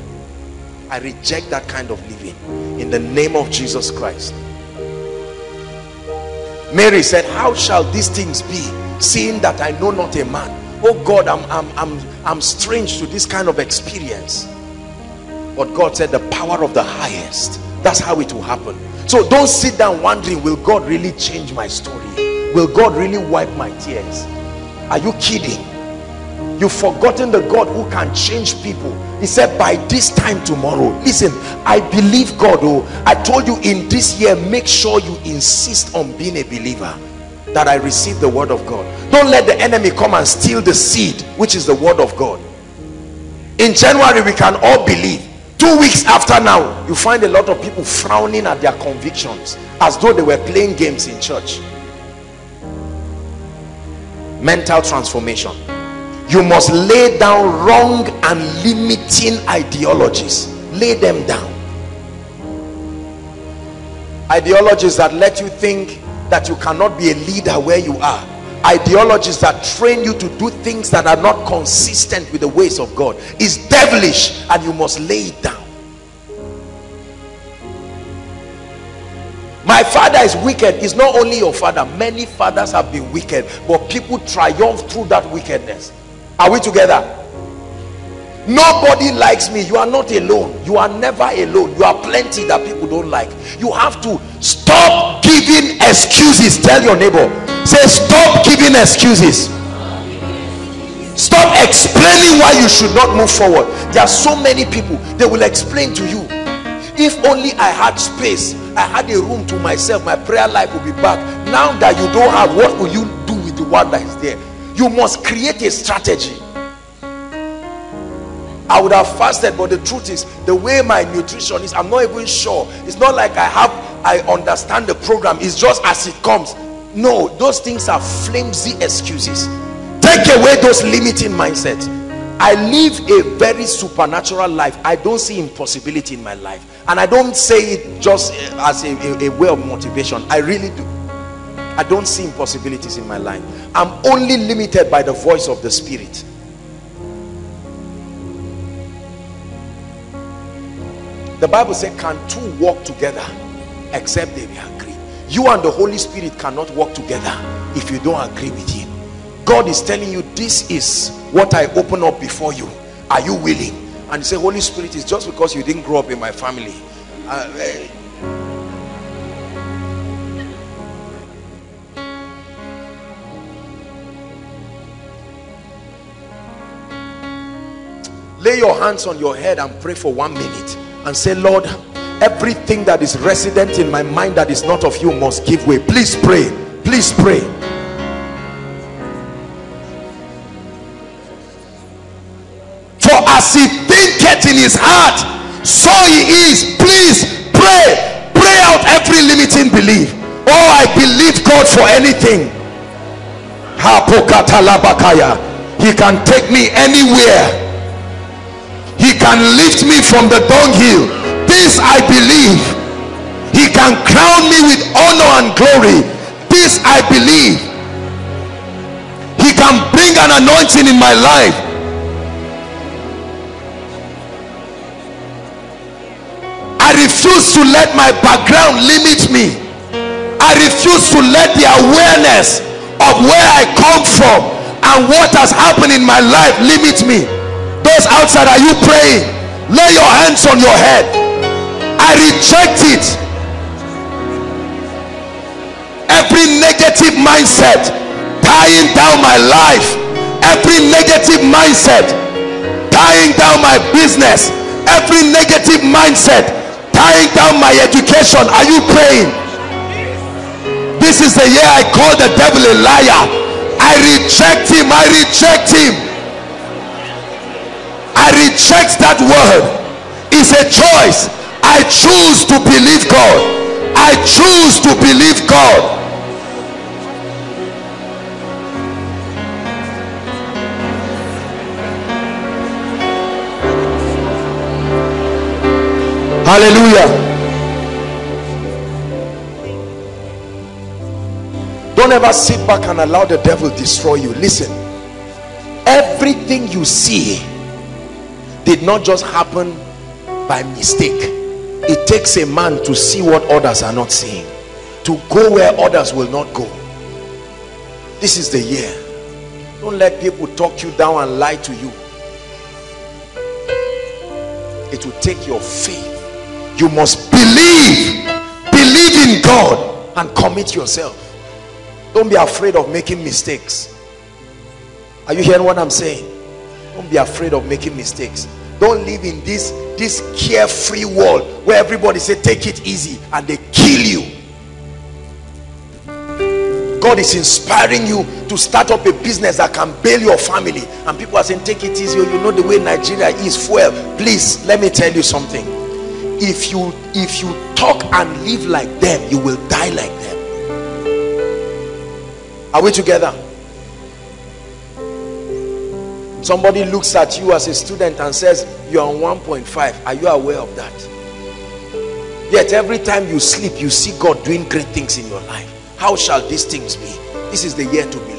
I reject that kind of living in the name of jesus christ. Mary said how shall these things be seeing that i know not a man oh god i'm i'm i'm, I'm strange to this kind of experience. But god said the power of the highest that's how it will happen. So don't sit down wondering will god really change my story? Will God really wipe my tears? Are you kidding? You've forgotten the God who can change people. He said by this time tomorrow listen I believe God oh. I told you in this year make sure you insist on being a believer that I receive the word of God. Don't let the enemy come and steal the seed which is the word of God. In January we can all believe. Two weeks after now you find a lot of people frowning at their convictions as though they were playing games in church. Mental transformation. You must lay down wrong and limiting ideologies. Lay them down. Ideologies that let you think that you cannot be a leader where you are. Ideologies that train you to do things that are not consistent with the ways of God is devilish and you must lay it down. My father is wicked. Is not only your father. Many fathers have been wicked but people triumph through that wickedness. Are we together nobody likes me. You are not alone. You are never alone. You are plenty that people don't like. You have to stop giving excuses. Tell your neighbor. Say stop giving excuses. Stop explaining why you should not move forward. There are so many people. They will explain to you. If only i had space i had a room to myself my prayer life will be back. Now that you don't have what will you do with the one that is there? You must create a strategy I would have fasted but the truth is the way my nutrition is I'm not even sure. It's not like I have I understand the program. It's just as it comes. No those things are flimsy excuses. Take away those limiting mindsets I live a very supernatural life. I don't see impossibility in my life. And I don't say it just eh, as a, a, a way of motivation. I really do. I don't see impossibilities in my life. I'm only limited by the voice of the spirit the Bible said can two walk together except they be agreed? You and the Holy Spirit cannot work together if you don't agree with him. God is telling you this is what I open up before you. Are you willing? And you say Holy Spirit is just because you didn't grow up in my family. Uh, eh. lay your hands on your head and pray for one minute and say Lord everything that is resident in my mind that is not of you must give way. Please pray. Please pray. For as he thinketh in his heart so he is. Please pray. Pray out every limiting belief. Oh i believe god for anything. He can take me anywhere he can lift me from the dunghill. This i believe. He can crown me with honor and glory. This i believe. He can bring an anointing in my life. I refuse to let my background limit me. I refuse to let the awareness of where I come from and what has happened in my life limit me. Those outside, are you praying? Lay your hands on your head. I reject it. Every negative mindset tying down my life, every negative mindset tying down my business, every negative mindset tying down my education. Are you praying? This is the year i call the devil a liar. I reject him. I reject him i reject that word. It's a choice. I choose to believe god. I choose to believe god. Hallelujah. Don't ever sit back and allow the devil destroy you. Listen. Everything you see did not just happen by mistake. It takes a man to see what others are not seeing to go where others will not go. This is the year. Don't let people talk you down and lie to you. It will take your faith. You must believe. Believe in God and commit yourself. Don't be afraid of making mistakes. Are you hearing what I'm saying don't be afraid of making mistakes. Don't live in this this carefree world where everybody say take it easy and they kill you. God is inspiring you to start up a business that can bail your family. And people are saying take it easy. You know the way Nigeria is fuel. Please let me tell you something. If you if you talk and live like them you will die like them. Are we together somebody looks at you as a student and says you're on 1.5 are you aware of that? Yet every time you sleep you see God doing great things in your life. How shall these things be? This is the year to believe.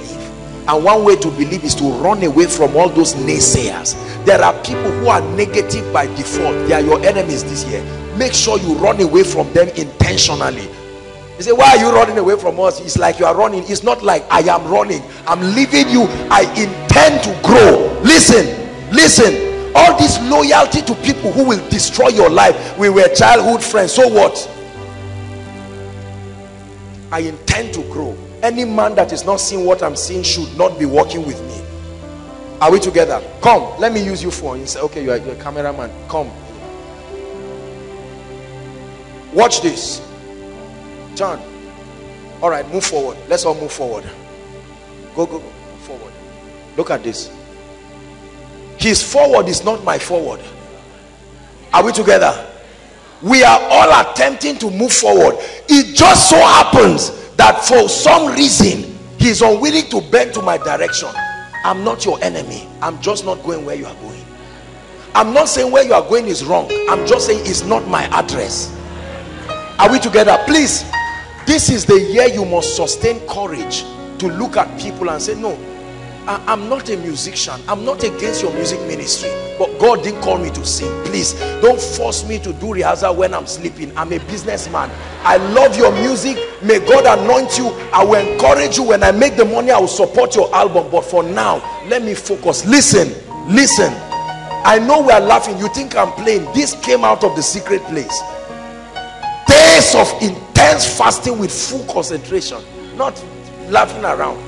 And one way to believe is to run away from all those naysayers. There are people who are negative by default. They are your enemies this year. Make sure you run away from them intentionally you said, why are you running away from us? It's like you are running. It's not like i am running. I'm leaving you. I intend to grow. Listen. Listen. All this loyalty to people who will destroy your life. We were childhood friends. So what? I intend to grow. Any man that is not seeing what i'm seeing should not be working with me. Are we together? Come. Let me use you for you say okay you're, you're a cameraman. Come. Watch this turn all right move forward. Let's all move forward. Go go go. Forward. Look at this. His forward is not my forward. Are we together? We are all attempting to move forward. It just so happens that for some reason he's unwilling to bend to my direction. I'm not your enemy. I'm just not going where you are going. I'm not saying where you are going is wrong. I'm just saying it's not my address. Are we together? Please this is the year you must sustain courage to look at people and say no I, am not a musician. I'm not against your music ministry but god didn't call me to sing. Please don't force me to do rehearsal when i'm sleeping. I'm a businessman. I love your music. May god anoint you. I will encourage you. When i make the money i will support your album. But for now let me focus. Listen listen. I know we are laughing. You think i'm playing. This came out of the secret place. Days of fasting with full concentration not laughing around.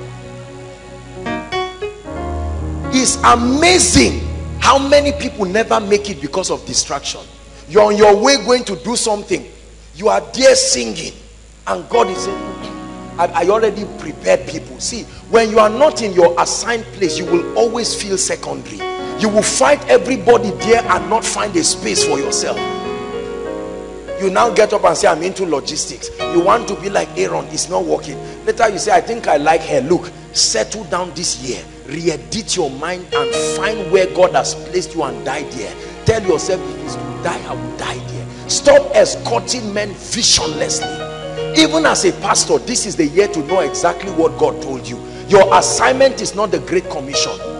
It's amazing how many people never make it because of distraction. You're on your way going to do something. You are there singing and god is saying I, I already prepared people. See when you are not in your assigned place you will always feel secondary. You will fight everybody there and not find a space for yourself you now get up and say i'm into logistics. You want to be like aaron it's not working. Later you say i think i like her. Look settle down this year. Re-edit your mind and find where God has placed you and die there tell yourself if it's to die I will die there stop escorting men visionlessly even as a pastor this is the year to know exactly what God told you. Your assignment is not the great commission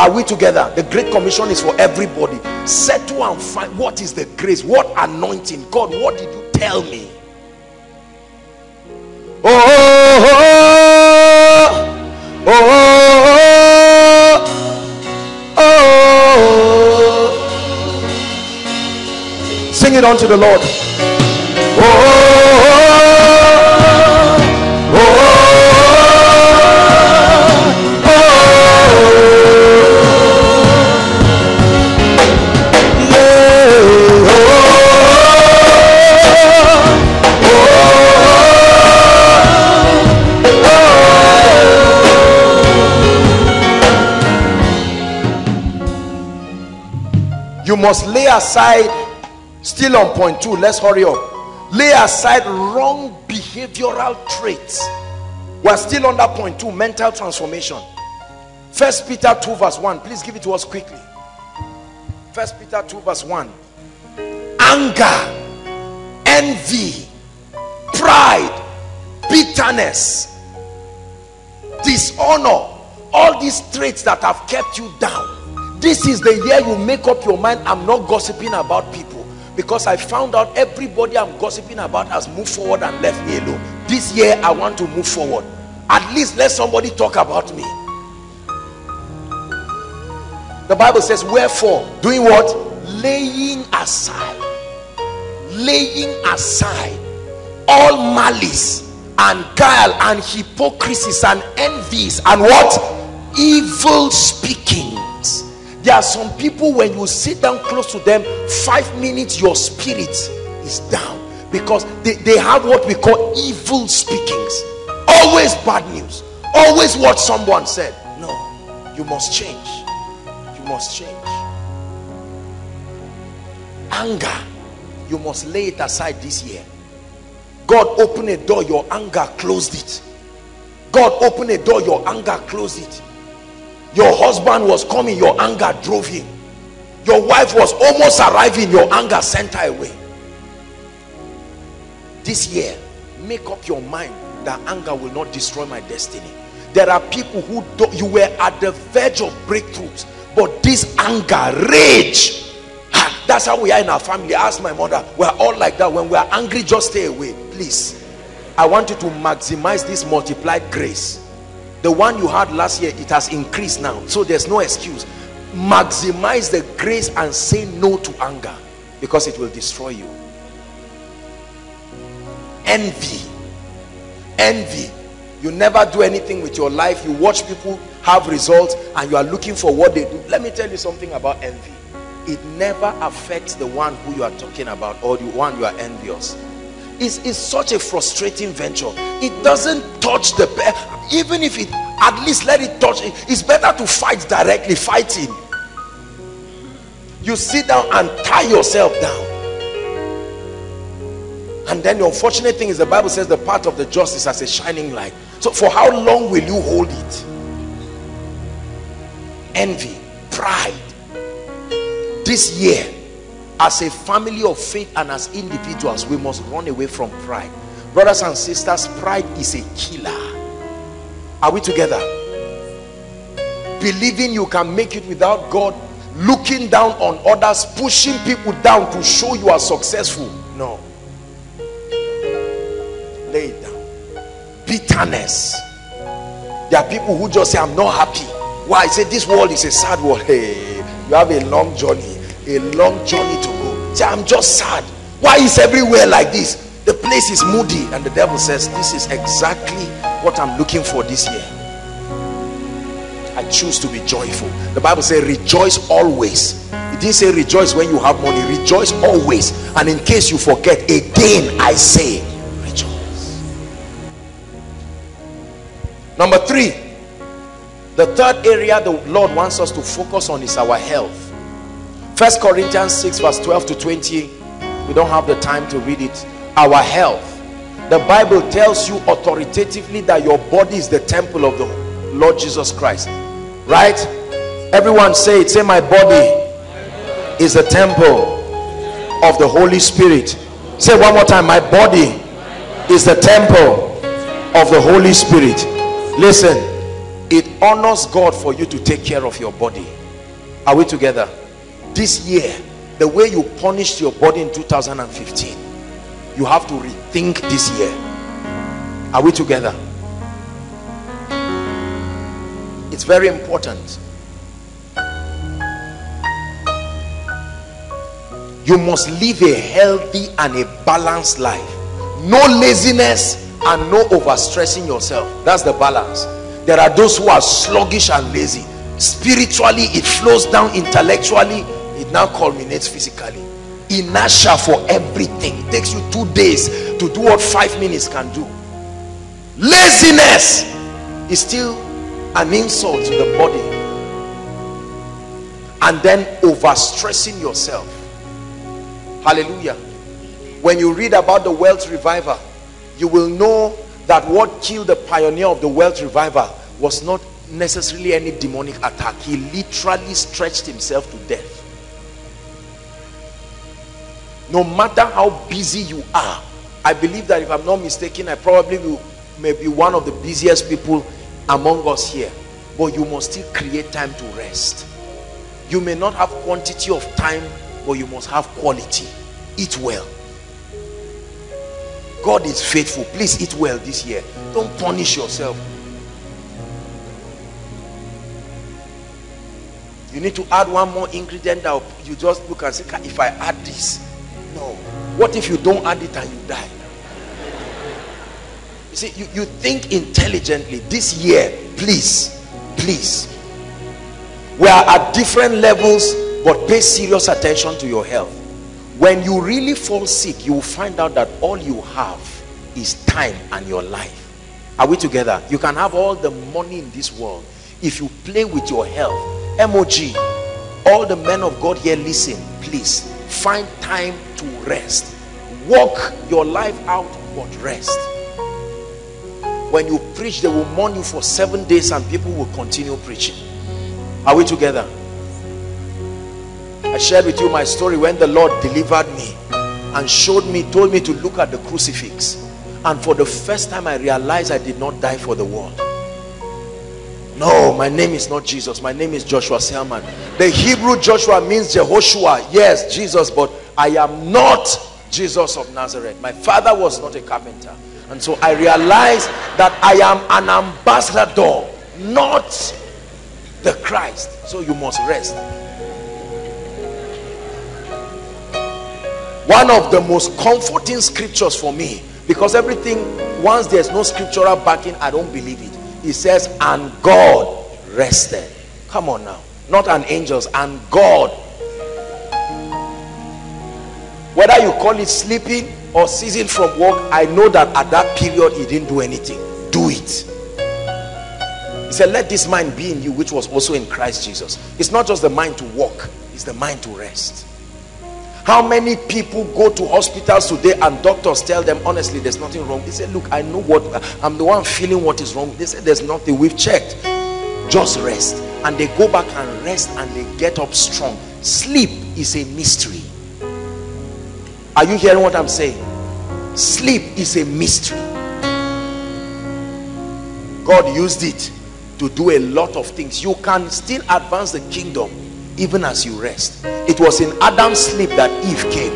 are we together? The great commission is for everybody. Settle and find what is the grace what anointing. God what did you tell me? Oh, oh, oh, oh Sing it unto the Lord. Oh, oh, must lay aside still on point two let's hurry up. Lay aside wrong behavioral traits. We're still on that point two mental transformation. First peter 2 verse 1 please give it to us quickly. First peter 2 verse 1 anger envy pride bitterness dishonor all these traits that have kept you down this is the year you make up your mind i'm not gossiping about people because I found out everybody I'm gossiping about has moved forward and left me alone. This year I want to move forward. At least let somebody talk about me. The Bible says, Wherefore, doing what? Laying aside, laying aside all malice and guile and hypocrisies and envies and what? Evil speaking there are some people when you sit down close to them five minutes your spirit is down. Because they, they have what we call evil speakings. Always bad news. Always what someone said. No you must change. You must change. Anger. You must lay it aside this year. God open a door your anger closed it. God open a door your anger closed it your husband was coming your anger drove him. Your wife was almost arriving your anger sent her away. This year make up your mind that anger will not destroy my destiny. There are people who do, you were at the verge of breakthroughs but this anger rage. That's how we are in our family. Ask my mother. We're all like that. When we are angry just stay away. Please i want you to maximize this multiplied grace the one you had last year it has increased now. So there's no excuse. Maximize the grace and say no to anger because it will destroy you. Envy. Envy. You never do anything with your life. You watch people have results and you are looking for what they do. Let me tell you something about envy. It never affects the one who you are talking about or the one you are envious is such a frustrating venture. It doesn't touch the even if it at least let it touch it it's better to fight directly fighting you sit down and tie yourself down. And then the unfortunate thing is the bible says the path of the just is as a shining light. So for how long will you hold it? Envy pride. This year as a family of faith and as individuals we must run away from pride. Brothers and sisters pride is a killer. Are we together? Believing you can make it without god looking down on others pushing people down to show you are successful. No. Lay it down. Bitterness. There are people who just say i'm not happy. Why? I say this world is a sad world. Hey you have a long journey a long journey to go say i'm just sad why is everywhere like this the place is moody and the devil says this is exactly what i'm looking for this year I choose to be joyful. The Bible says rejoice always. It didn't say rejoice when you have money. Rejoice always. And in case you forget, again I say rejoice. Number three, the third area the Lord wants us to focus on is our health. First Corinthians 6 verse 12 to 20. We don't have the time to read it. Our health. The Bible tells you authoritatively that your body is the temple of the Lord Jesus Christ. Right? Everyone say it. Say my body is the temple of the Holy Spirit. Say one more time. My body is the temple of the Holy Spirit. Listen. It honors God for you to take care of your body. Are we together this year the way you punished your body in 2015 you have to rethink this year. Are we together? It's very important. You must live a healthy and a balanced life. No laziness and no overstressing yourself. That's the balance. There are those who are sluggish and lazy. Spiritually it flows down intellectually now culminates physically. Inertia for everything. Takes you two days to do what five minutes can do. Laziness is still an insult to the body. And then overstressing yourself. Hallelujah. When you read about the Welsh revival you will know that what killed the pioneer of the Welsh revival was not necessarily any demonic attack. He literally stretched himself to death no matter how busy you are i believe that if i'm not mistaken i probably will may be one of the busiest people among us here. But you must still create time to rest. You may not have quantity of time but you must have quality. Eat well. God is faithful. Please eat well this year. Don't punish yourself. You need to add one more ingredient that you just look and say if I add this no what if you don't add it and you die you see, you, you think intelligently this year, please, please. We are at different levels, but pay serious attention to your health. When you really fall sick, you will find out that all you have is time and your life. Are we together? You can have all the money in this world. If you play with your health, MOG, all the men of God here, listen, please. Find time to rest. Walk your life out, but rest. When you preach they will mourn you for seven days and people will continue preaching. Are we together? I shared with you my story when the lord delivered me and showed me told me to look at the crucifix. And for the first time i realized i did not die for the world no my name is not jesus my name is joshua selman the hebrew joshua means jehoshua yes jesus but i am not jesus of nazareth my father was not a carpenter and so I realized that I am an ambassador, not the Christ. So you must rest. One of the most comforting scriptures for me, because everything, once there's no scriptural backing, I don't believe it. It says, and God rested. Come on now. Not an angels, and God. Whether you call it sleeping or ceasing from work i know that at that period he didn't do anything do it he said let this mind be in you which was also in christ jesus it's not just the mind to walk it's the mind to rest how many people go to hospitals today and doctors tell them honestly there's nothing wrong? They say look i know what i'm the one feeling what is wrong. They say there's nothing. We've checked. Just rest. And they go back and rest and they get up strong. Sleep is a mystery. Are you hearing what i'm saying? Sleep is a mystery. God used it to do a lot of things. You can still advance the kingdom even as you rest. It was in adam's sleep that eve came.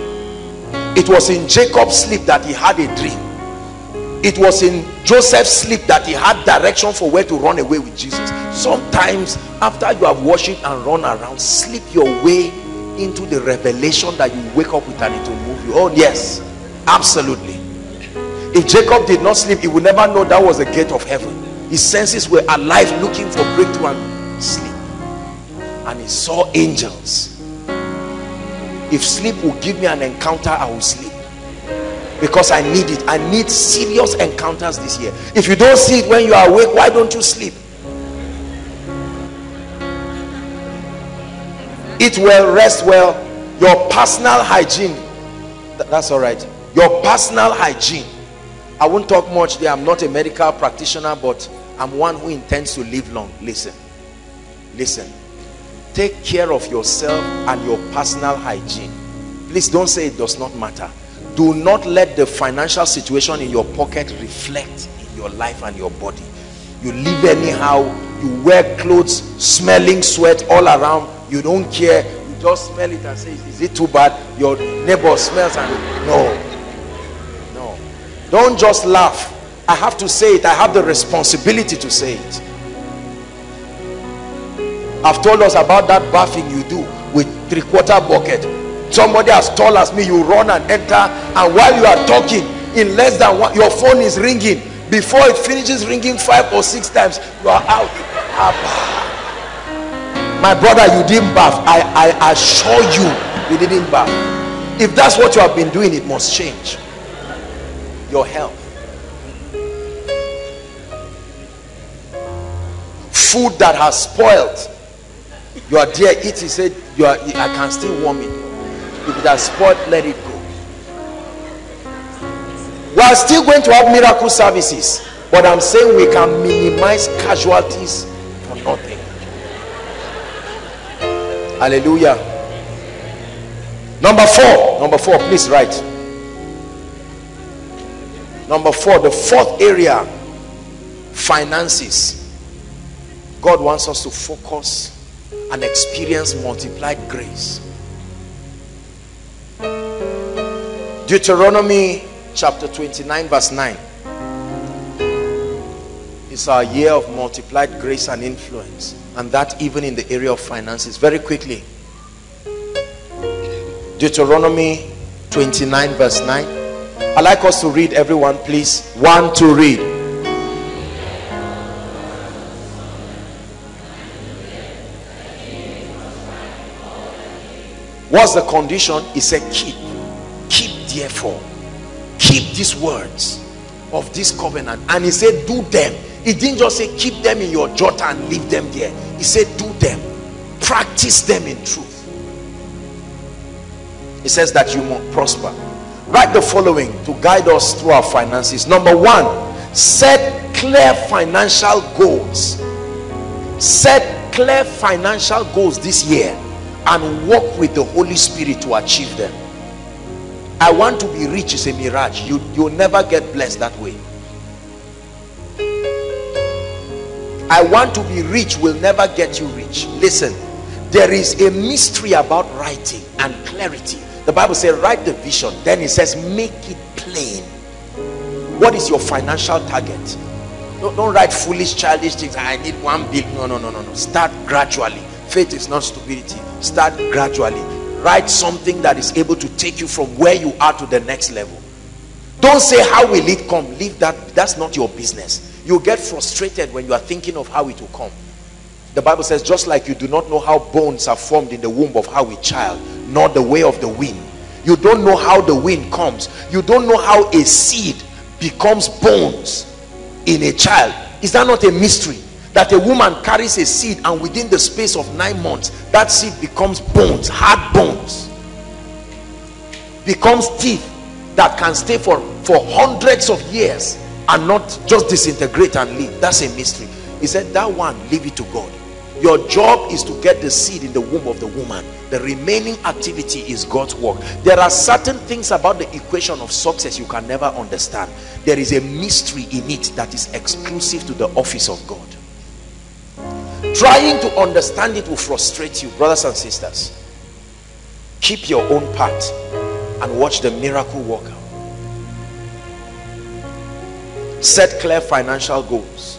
It was in jacob's sleep that he had a dream. It was in joseph's sleep that he had direction for where to run away with jesus. Sometimes after you have worshipped and run around sleep your way into the revelation that you wake up with and it will move you. Oh yes. Absolutely. If jacob did not sleep he would never know that was the gate of heaven. His senses were alive looking for breakthrough and sleep and he saw angels. If sleep will give me an encounter i will sleep. Because i need it. I need serious encounters this year. If you don't see it when you are awake why don't you sleep? Eat well rest well. Your personal hygiene. That's all right. Your personal hygiene. I won't talk much there. I'm not a medical practitioner, but I'm one who intends to live long. Listen. Listen. Take care of yourself and your personal hygiene. Please don't say it does not matter. Do not let the financial situation in your pocket reflect in your life and your body. You live anyhow. You wear clothes smelling sweat all around. You don't care. You just smell it and say, is it too bad? Your neighbor smells and no No. don't just laugh. I have to say it. I have the responsibility to say it. I've told us about that bathing you do with three-quarter bucket. Somebody as tall as me, you run and enter, and while you are talking, in less than one, your phone is ringing. Before it finishes ringing five or six times, you are out. My brother, you didn't bath. I, I assure you, you didn't bath. If that's what you have been doing, it must change your health. Food that has spoiled. You are there eating, said, you are, I can still warm it. If it has spoiled, let it go. We are still going to have miracle services, but I'm saying we can minimize casualties for nothing. Hallelujah. Number four, number four, please write. Number four, the fourth area finances. God wants us to focus and experience multiplied grace. Deuteronomy chapter 29, verse 9. It's our year of multiplied grace and influence, and that even in the area of finances. Very quickly, Deuteronomy 29, verse 9. I'd like us to read everyone please one to read what's the condition? He said keep keep therefore keep these words of this covenant. And he said do them. He didn't just say keep them in your jot and leave them there. He said do them. Practice them in truth. He says that you must prosper. Write the following to guide us through our finances. Number one set clear financial goals. Set clear financial goals this year and work with the holy spirit to achieve them. I want to be rich is a mirage. You you'll never get blessed that way. I want to be rich will never get you rich. Listen there is a mystery about writing and clarity. The bible says write the vision. Then it says make it plain. What is your financial target? Don't, don't write foolish childish things. I need one big no no no no no. Start gradually faith is not stupidity. Start gradually. Write something that is able to take you from where you are to the next level. Don't say how will it come? Leave that. That's not your business. You get frustrated when you are thinking of how it will come. The bible says just like you do not know how bones are formed in the womb of how a child nor the way of the wind. You don't know how the wind comes. You don't know how a seed becomes bones in a child. Is that not a mystery that a woman carries a seed and within the space of nine months that seed becomes bones hard bones. Becomes teeth that can stay for for hundreds of years and not just disintegrate and leave that's a mystery. He said that one leave it to god. Your job is to get the seed in the womb of the woman. The remaining activity is god's work. There are certain things about the equation of success you can never understand. There is a mystery in it that is exclusive to the office of god trying to understand it will frustrate you brothers and sisters. Keep your own part and watch the miracle work out. Set clear financial goals.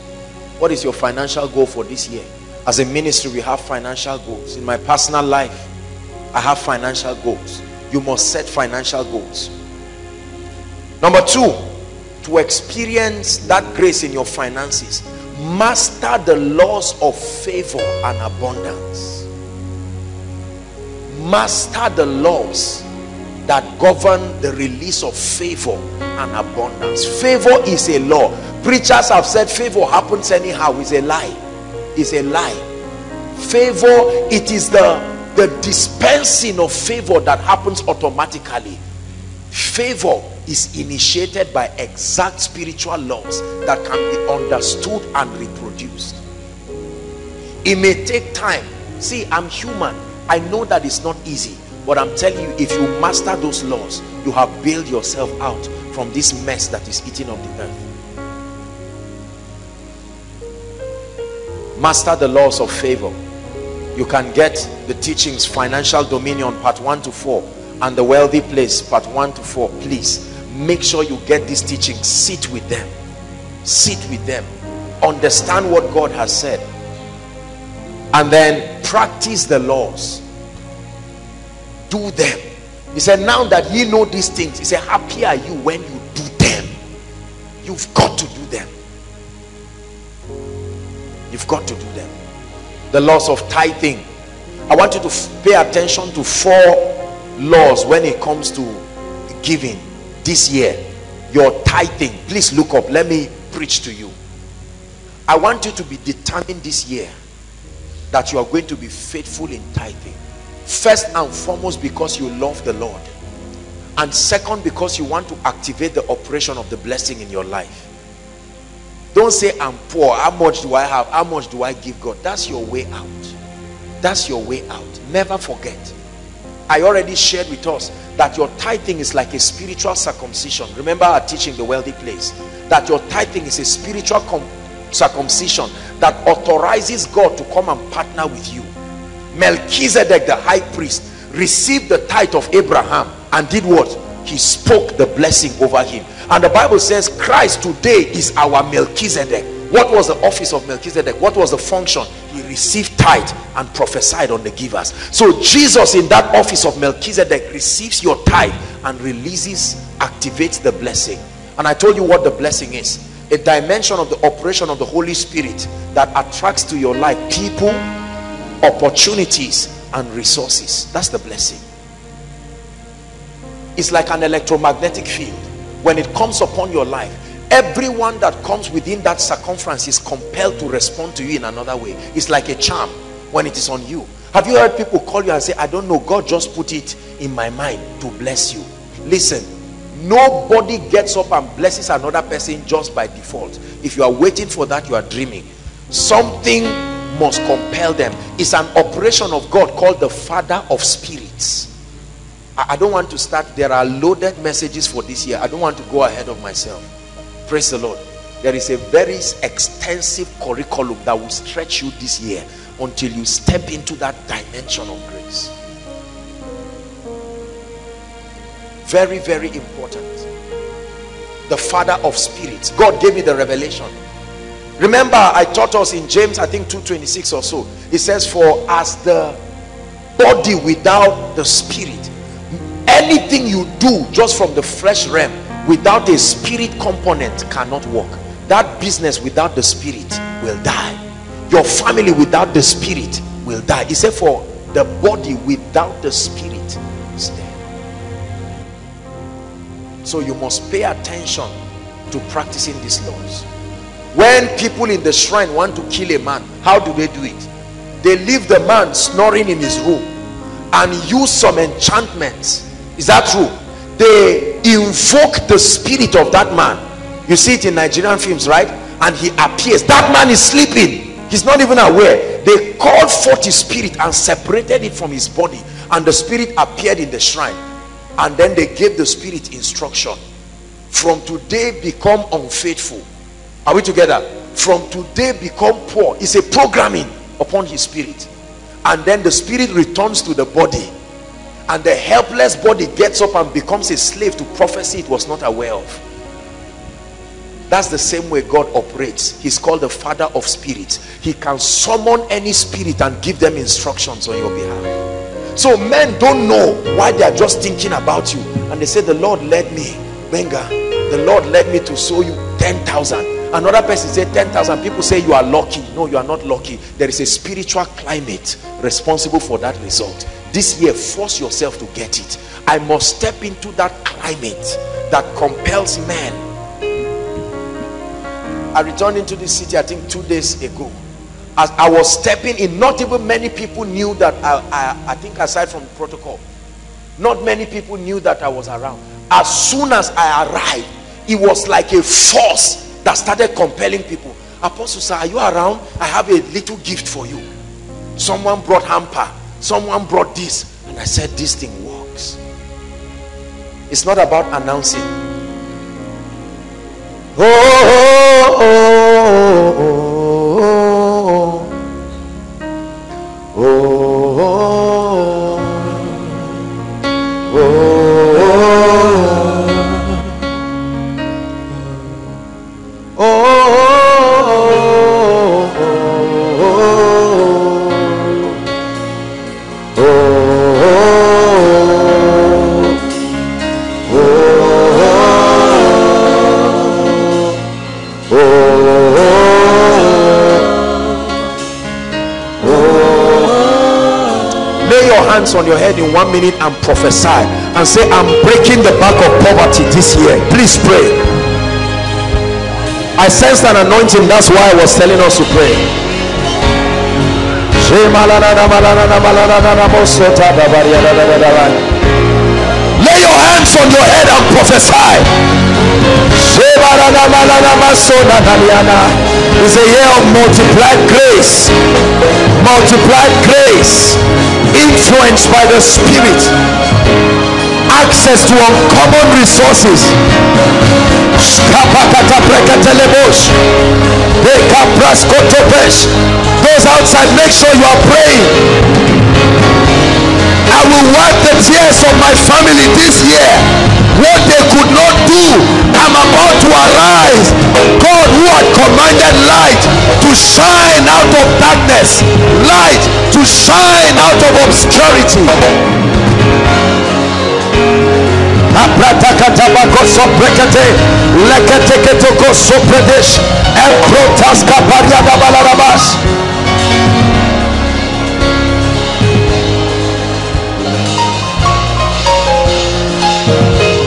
What is your financial goal for this year? As a ministry we have financial goals. In my personal life i have financial goals. You must set financial goals. Number two to experience that grace in your finances master the laws of favor and abundance. Master the laws that govern the release of favor and abundance. Favor is a law. Preachers have said favor happens anyhow. Is a lie. Is a lie. Favor it is the the dispensing of favor that happens automatically. Favor is initiated by exact spiritual laws that can be understood and reproduced. It may take time. See i'm human. I know that it's not easy but i'm telling you if you master those laws you have bailed yourself out from this mess that is eating up the earth. Master the laws of favor. You can get the teachings financial dominion part 1 to 4 and the wealthy place part 1 to 4 please make sure you get these teachings sit with them. Sit with them. Understand what God has said. And then practice the laws. Do them. He said now that ye know these things he said happy are you when you do them? You've got to do them. You've got to do them. The laws of tithing. I want you to pay attention to four laws when it comes to giving this year your tithing please look up. Let me preach to you. I want you to be determined this year that you are going to be faithful in tithing. First and foremost because you love the lord. And second because you want to activate the operation of the blessing in your life. Don't say i'm poor. How much do i have? How much do i give god? That's your way out. That's your way out. Never forget I already shared with us that your tithing is like a spiritual circumcision. Remember our teaching, the wealthy place, that your tithing is a spiritual circumcision that authorizes God to come and partner with you. Melchizedek, the high priest, received the tithe of Abraham and did what? He spoke the blessing over him. And the Bible says Christ today is our Melchizedek. What was the office of Melchizedek? What was the function? Received tithe and prophesied on the givers. So Jesus in that office of Melchizedek receives your tithe and releases, activates the blessing. And I told you what the blessing is. A dimension of the operation of the Holy Spirit that attracts to your life people, opportunities, and resources. That's the blessing. It's like an electromagnetic field. When it comes upon your life, everyone that comes within that circumference is compelled to respond to you in another way. It's like a charm when it is on you. Have you heard people call you and say i don't know god just put it in my mind to bless you. Listen nobody gets up and blesses another person just by default. If you are waiting for that you are dreaming. Something must compel them. It's an operation of god called the father of spirits. I, don't want to start there are loaded messages for this year. I don't want to go ahead of myself praise the lord. There is a very extensive curriculum that will stretch you this year until you step into that dimension of grace. Very very important. The father of spirits. God gave me the revelation. Remember i taught us in james i think 226 or so. It says for as the body without the spirit anything you do just from the flesh realm without a spirit component cannot work. That business without the spirit will die. Your family without the spirit will die. He said for the body without the spirit is dead. So you must pay attention to practicing these laws. When people in the shrine want to kill a man how do they do it? They leave the man snoring in his room and use some enchantments. Is that true? They invoke the spirit of that man. You see it in nigerian films right? And he appears. That man is sleeping. He's not even aware. They called forth his spirit and separated it from his body. And the spirit appeared in the shrine. And then they gave the spirit instruction. From today become unfaithful. Are we together? From today become poor. It's a programming upon his spirit. And then the spirit returns to the body and the helpless body gets up and becomes a slave to prophecy it was not aware of. That's the same way God operates. He's called the father of spirits. He can summon any spirit and give them instructions on your behalf. So men don't know why they are just thinking about you. And they say the Lord led me Benga. The Lord led me to show you 10,000 another person say 10,000 people say you are lucky. No you are not lucky. There is a spiritual climate responsible for that result. This year force yourself to get it. I must step into that climate that compels men I returned into the city I think two days ago. As I was stepping in not even many people knew that I, I, I think aside from protocol not many people knew that I was around. As soon as I arrived it was like a force that started compelling people apostle sir are you around i have a little gift for you someone brought hamper someone brought this and i said this thing works it's not about announcing oh, oh, oh, oh, oh, oh, hands on your head in one minute and prophesy and say, I'm breaking the back of poverty this year. Please pray. I sensed an anointing. That's why I was telling us to pray. Lay your hands on your head and prophesy. It's a year of multiplied grace. Multiplied grace. Influenced by the Spirit. Access to uncommon resources. Those outside, make sure you are praying. I will wipe the tears of my family this year. What they could not do, I'm about to arise. God who had commanded light to shine out of darkness, light to shine out of obscurity. Soprekete, leketeketoko sopredesh.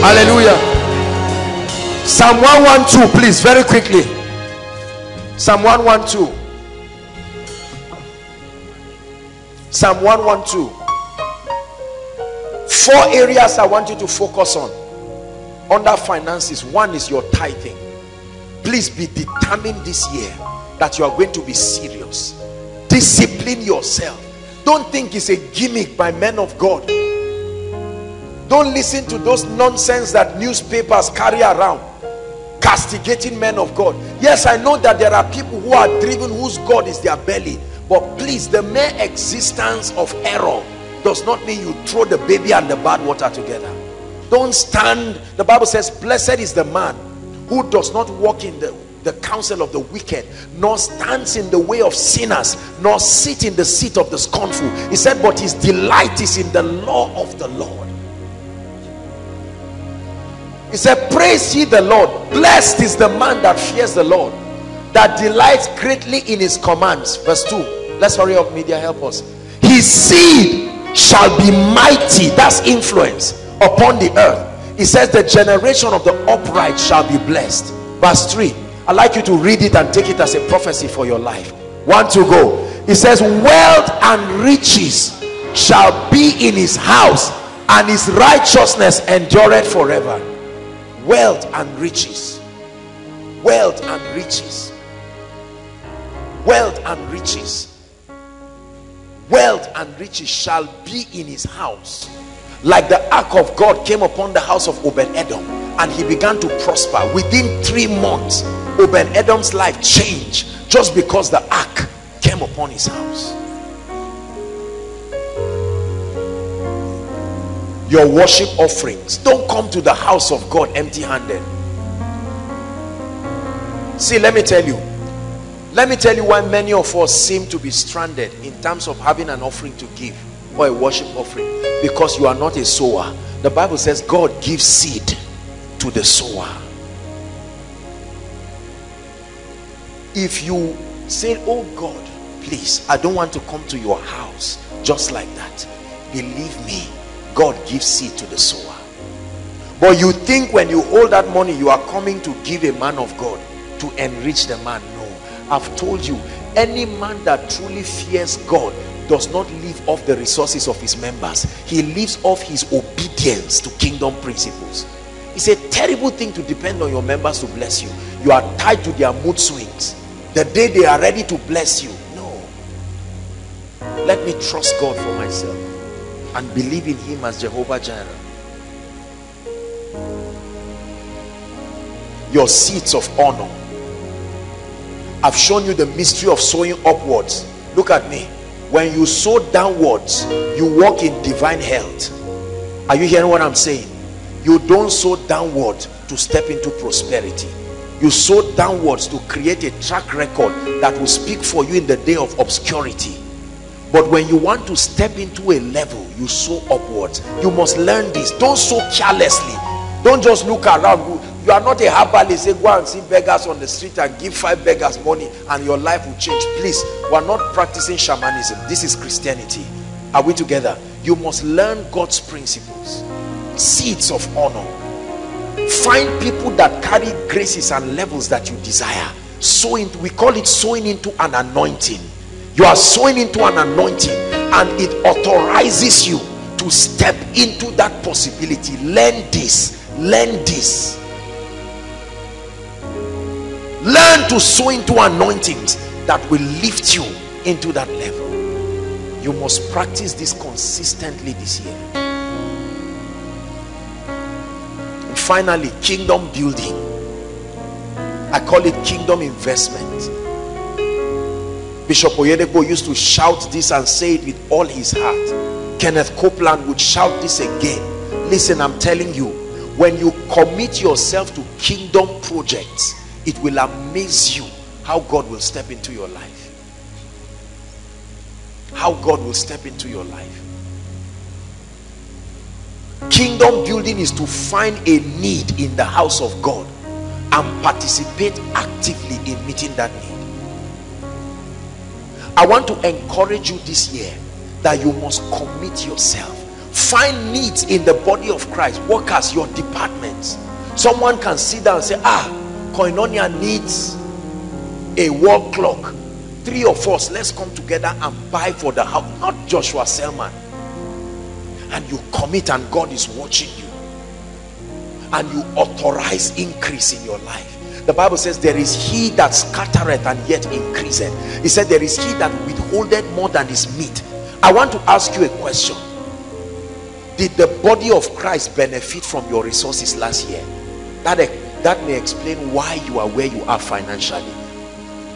Hallelujah. Psalm 112, please, very quickly. Psalm 112. Psalm 112. Four areas I want you to focus on under finances. One is your tithing. Please be determined this year that you are going to be serious. Discipline yourself. Don't think it's a gimmick by men of God. Don't listen to those nonsense that newspapers carry around castigating men of God. Yes, I know that there are people who are driven whose God is their belly. But please, the mere existence of error does not mean you throw the baby and the bad water together. Don't stand. The Bible says, Blessed is the man who does not walk in the, the counsel of the wicked, nor stands in the way of sinners, nor sit in the seat of the scornful. He said, But his delight is in the law of the Lord. He said, Praise ye the Lord. Blessed is the man that fears the Lord, that delights greatly in his commands. Verse 2. Let's hurry up, media, help us. His seed shall be mighty. That's influence upon the earth. He says, The generation of the upright shall be blessed. Verse 3. I'd like you to read it and take it as a prophecy for your life. One to go. He says, Wealth and riches shall be in his house, and his righteousness endureth forever. Wealth and riches. Wealth and riches. Wealth and riches. Wealth and riches shall be in his house. Like the ark of God came upon the house of Obed Edom, and he began to prosper. Within three months, Obed Edom's life changed just because the ark came upon his house. Your worship offerings don't come to the house of God empty handed. See, let me tell you, let me tell you why many of us seem to be stranded in terms of having an offering to give or a worship offering because you are not a sower. The Bible says God gives seed to the sower. If you say, Oh God, please i don't want to come to your house just like that believe me god gives seed to the sower. But you think when you hold that money you are coming to give a man of god to enrich the man? No. I've told you any man that truly fears god does not live off the resources of his members. He lives off his obedience to kingdom principles. It's a terrible thing to depend on your members to bless you. You are tied to their mood swings. The day they are ready to bless you. No. let me trust God for myself and believe in him as Jehovah Jireh. Your seats of honor. I've shown you the mystery of sowing upwards. Look at me. When you sow downwards you walk in divine health. Are you hearing what I'm saying? You don't sow downward to step into prosperity. You sow downwards to create a track record that will speak for you in the day of obscurity but when you want to step into a level you sow upwards you must learn this. Don't sow carelessly. Don't just look around. You are not a herbalist say go and see beggars on the street and give five beggars money and your life will change. Please we are not practicing shamanism. This is christianity. Are we together? You must learn god's principles. Seeds of honor. Find people that carry graces and levels that you desire. Sowing we call it sowing into an anointing you are sowing into an anointing and it authorizes you to step into that possibility. Learn this. Learn this. Learn to sow into anointings that will lift you into that level. You must practice this consistently this year. And finally kingdom building. I call it kingdom investment Bishop Oyedepo used to shout this and say it with all his heart. Kenneth Copeland would shout this again. Listen, I'm telling you, when you commit yourself to kingdom projects, it will amaze you how God will step into your life. How God will step into your life. Kingdom building is to find a need in the house of God and participate actively in meeting that need. I want to encourage you this year that you must commit yourself. Find needs in the body of Christ. workers, your departments. Someone can sit down and say, ah, Koinonia needs a wall clock. Three of us, let's come together and buy for the house. Not Joshua Selman. And you commit and God is watching you. And you authorize increase in your life the bible says there is he that scattereth and yet increaseth. He said there is he that withholdeth more than is meet i want to ask you a question. Did the body of christ benefit from your resources last year? That eh, that may explain why you are where you are financially.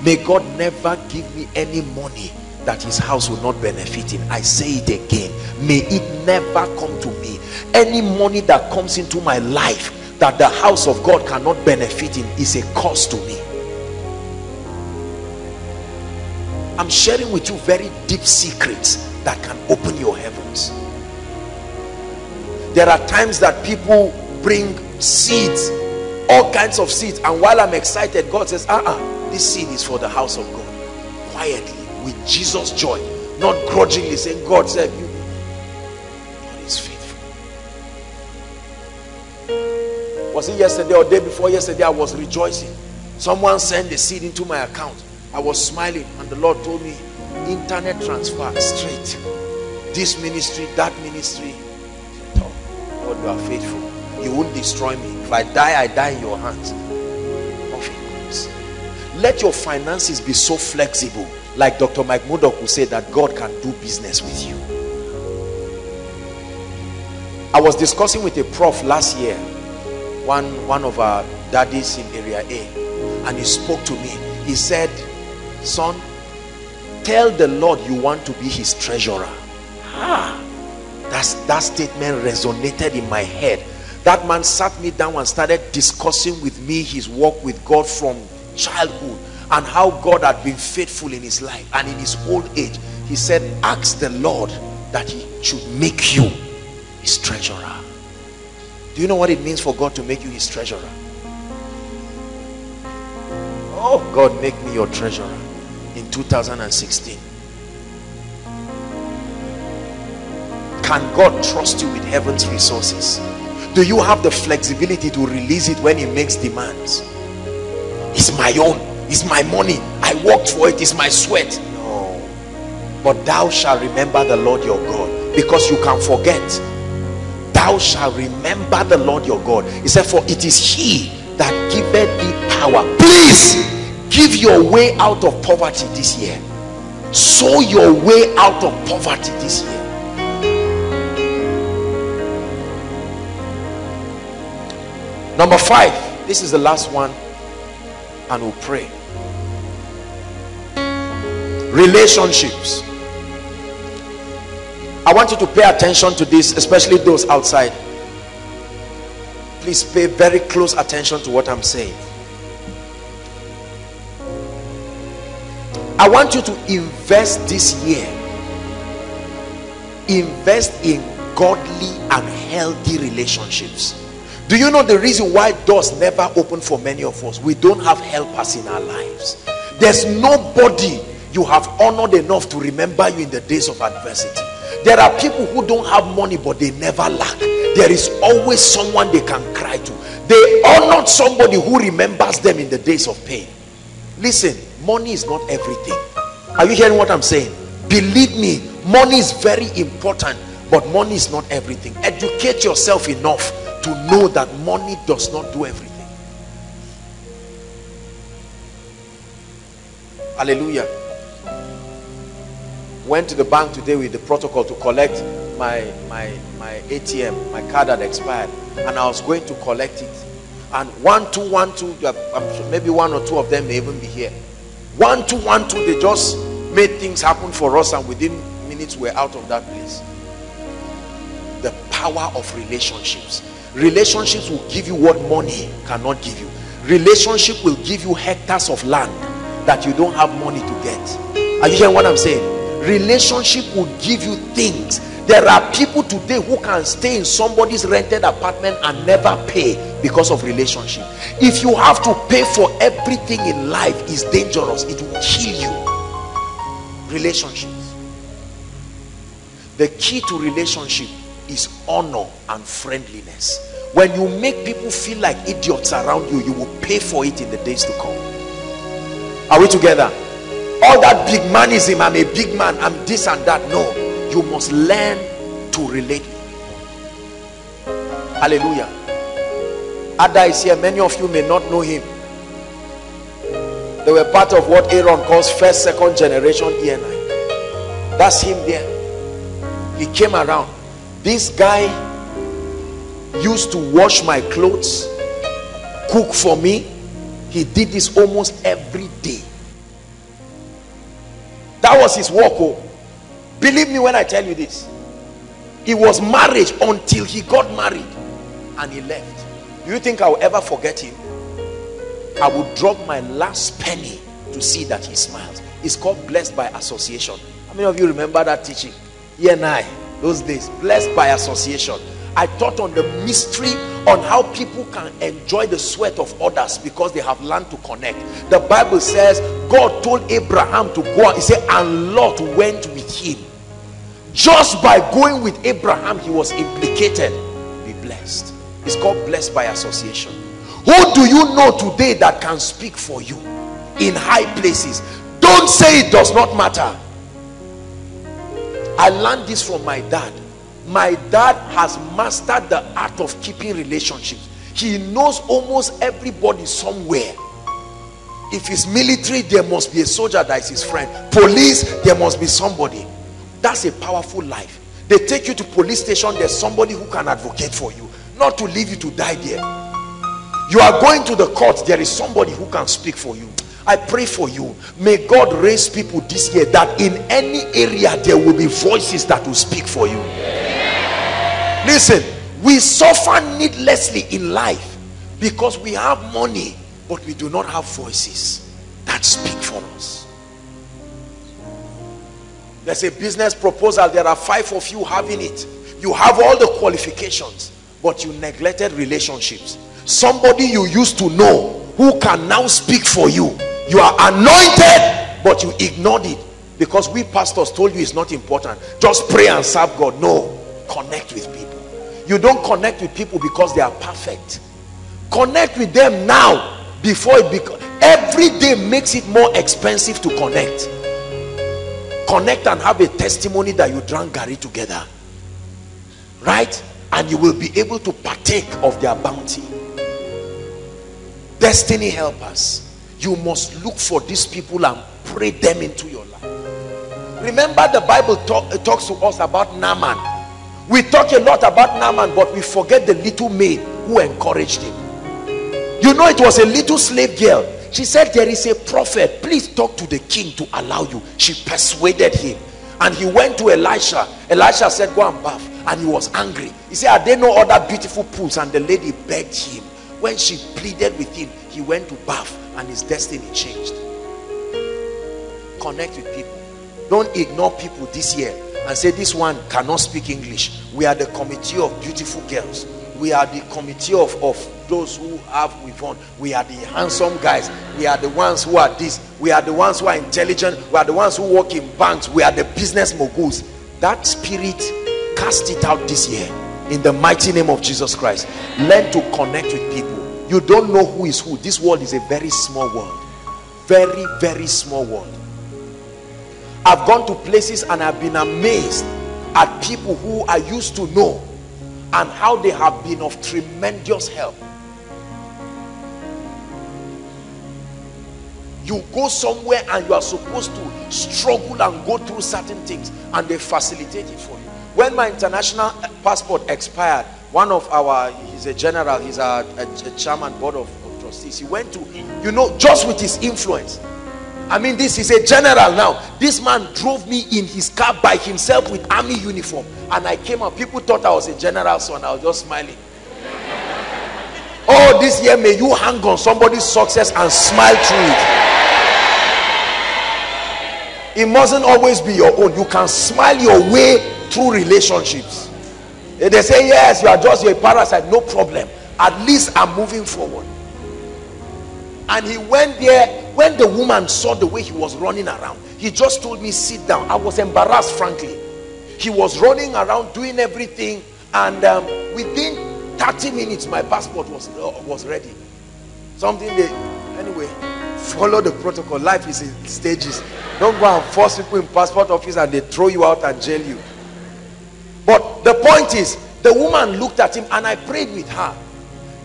May god never give me any money that his house will not benefit in. I say it again. May it never come to me. Any money that comes into my life that the house of God cannot benefit in is a cost to me. I'm sharing with you very deep secrets that can open your heavens. There are times that people bring seeds, all kinds of seeds, and while I'm excited, God says, uh-uh, this seed is for the house of God. Quietly, with Jesus' joy, not grudgingly saying, God said, you was it yesterday or day before yesterday i was rejoicing Someone sent a seed into my account. I was smiling and the Lord told me, internet transfer straight. This ministry, that ministry. Oh, God, you are faithful. You won't destroy me. If I die, I die in your hands. Let your finances be so flexible. Like Dr. Mike Murdock will say that God can do business with you. I was discussing with a prof last year, one, one of our daddies in area A, and he spoke to me. He said, son, tell the Lord you want to be his treasurer. Ah, that's, that statement resonated in my head. That man sat me down and started discussing with me his walk with God from childhood and how God had been faithful in his life and in his old age. He said, ask the Lord that he should make you his treasurer. Do you know what it means for God to make you his treasurer? Oh, God, make me your treasurer in 2016. Can God trust you with heaven's resources? Do you have the flexibility to release it when he makes demands? It's my own. It's my money. I worked for it. It's my sweat. No. But thou shalt remember the Lord your God because you can forget thou shalt remember the Lord your God. He said, For it is he that giveth thee power. Please give your way out of poverty this year. Sow your way out of poverty this year. Number five, this is the last one, and we'll pray. Relationships. I want you to pay attention to this, especially those outside. Please pay very close attention to what I'm saying. I want you to invest this year. Invest in godly and healthy relationships. Do you know the reason why doors never open for many of us? We don't have helpers in our lives. There's nobody you have honored enough to remember you in the days of adversity there are people who don't have money but they never lack. There is always someone they can cry to. They not somebody who remembers them in the days of pain. Listen money is not everything. Are you hearing what i'm saying? Believe me money is very important but money is not everything. Educate yourself enough to know that money does not do everything. Hallelujah went to the bank today with the protocol to collect my my my ATM my card had expired and I was going to collect it. And one two one two maybe one or two of them may even be here. One two one two they just made things happen for us and within minutes we're out of that place. The power of relationships. Relationships will give you what money cannot give you. Relationship will give you hectares of land that you don't have money to get. Are you hearing what I'm saying relationship will give you things. There are people today who can stay in somebody's rented apartment and never pay because of relationship. If you have to pay for everything in life is dangerous. It will kill you. Relationships. The key to relationship is honor and friendliness. When you make people feel like idiots around you you will pay for it in the days to come. Are we together all that big manism i'm a big man i'm this and that. No you must learn to relate. Hallelujah. Ada is here. Many of you may not know him. They were part of what aaron calls first second generation eni. That's him there. He came around. This guy used to wash my clothes cook for me. He did this almost every day that was his work. Oh. Believe me when I tell you this. It was marriage until he got married and he left. Do you think I will ever forget him? I would drop my last penny to see that he smiles. It's called blessed by association. How many of you remember that teaching? Yeah, and I, those days, blessed by association. I taught on the mystery on how people can enjoy the sweat of others because they have learned to connect. The Bible says God told Abraham to go out. He said, and Lot went with him. Just by going with Abraham, he was implicated. Be blessed. It's called blessed by association. Who do you know today that can speak for you in high places? Don't say it does not matter. I learned this from my dad. My dad has mastered the art of keeping relationships. He knows almost everybody somewhere. If it's military, there must be a soldier that is his friend. Police, there must be somebody. That's a powerful life. They take you to police station, there's somebody who can advocate for you, not to leave you to die there. You are going to the court, there is somebody who can speak for you. I pray for you. May God raise people this year that in any area there will be voices that will speak for you. Listen, we suffer needlessly in life because we have money, but we do not have voices that speak for us. There's a business proposal, there are five of you having it. You have all the qualifications, but you neglected relationships. Somebody you used to know who can now speak for you you are anointed but you ignored it because we pastors told you it's not important just pray and serve god no connect with people you don't connect with people because they are perfect. Connect with them now before it becomes every day makes it more expensive to connect. Connect and have a testimony that you drank garri together. Right? And you will be able to partake of their bounty. Destiny helpers you must look for these people and pray them into your life. Remember the bible talk, talks to us about naaman we talk a lot about naaman but we forget the little maid who encouraged him. You know it was a little slave girl. She said there is a prophet. Please talk to the king to allow you. She persuaded him. And he went to elisha. Elisha said go and bath. And he was angry. He said are there no other beautiful pools? And the lady begged him. When she pleaded with him he went to bath and his destiny changed. Connect with people. Don't ignore people this year and say this one cannot speak english. We are the committee of beautiful girls. We are the committee of, of those who have withdrawn we are the handsome guys. We are the ones who are this. We are the ones who are intelligent. We are the ones who work in banks. We are the business moguls. That spirit cast it out this year in the mighty name of jesus christ. Learn to connect with people. You don't know who is who. This world is a very small world. Very very small world i've gone to places and i've been amazed at people who i used to know and how they have been of tremendous help. You go somewhere and you are supposed to struggle and go through certain things and they facilitate it for you. When my international eh, passport expired one of our he's a general he's a, a, a chairman board of, of, trustees. He went to you know just with his influence i mean this is a general now. This man drove me in his car by himself with army uniform. And i came up people thought i was a general son. I was just smiling. Oh this year may you hang on somebody's success and smile through it. It mustn't always be your own. You can smile your way through relationships. If they say yes you are just a parasite no problem. At least i'm moving forward. And he went there when the woman saw the way he was running around he just told me sit down. I was embarrassed frankly. He was running around doing everything and um, within 30 minutes my passport was uh, was ready. Something they anyway follow the protocol. Life is in stages. Don't go and force people in passport office and they throw you out and jail you. But the point is, the woman looked at him and I prayed with her.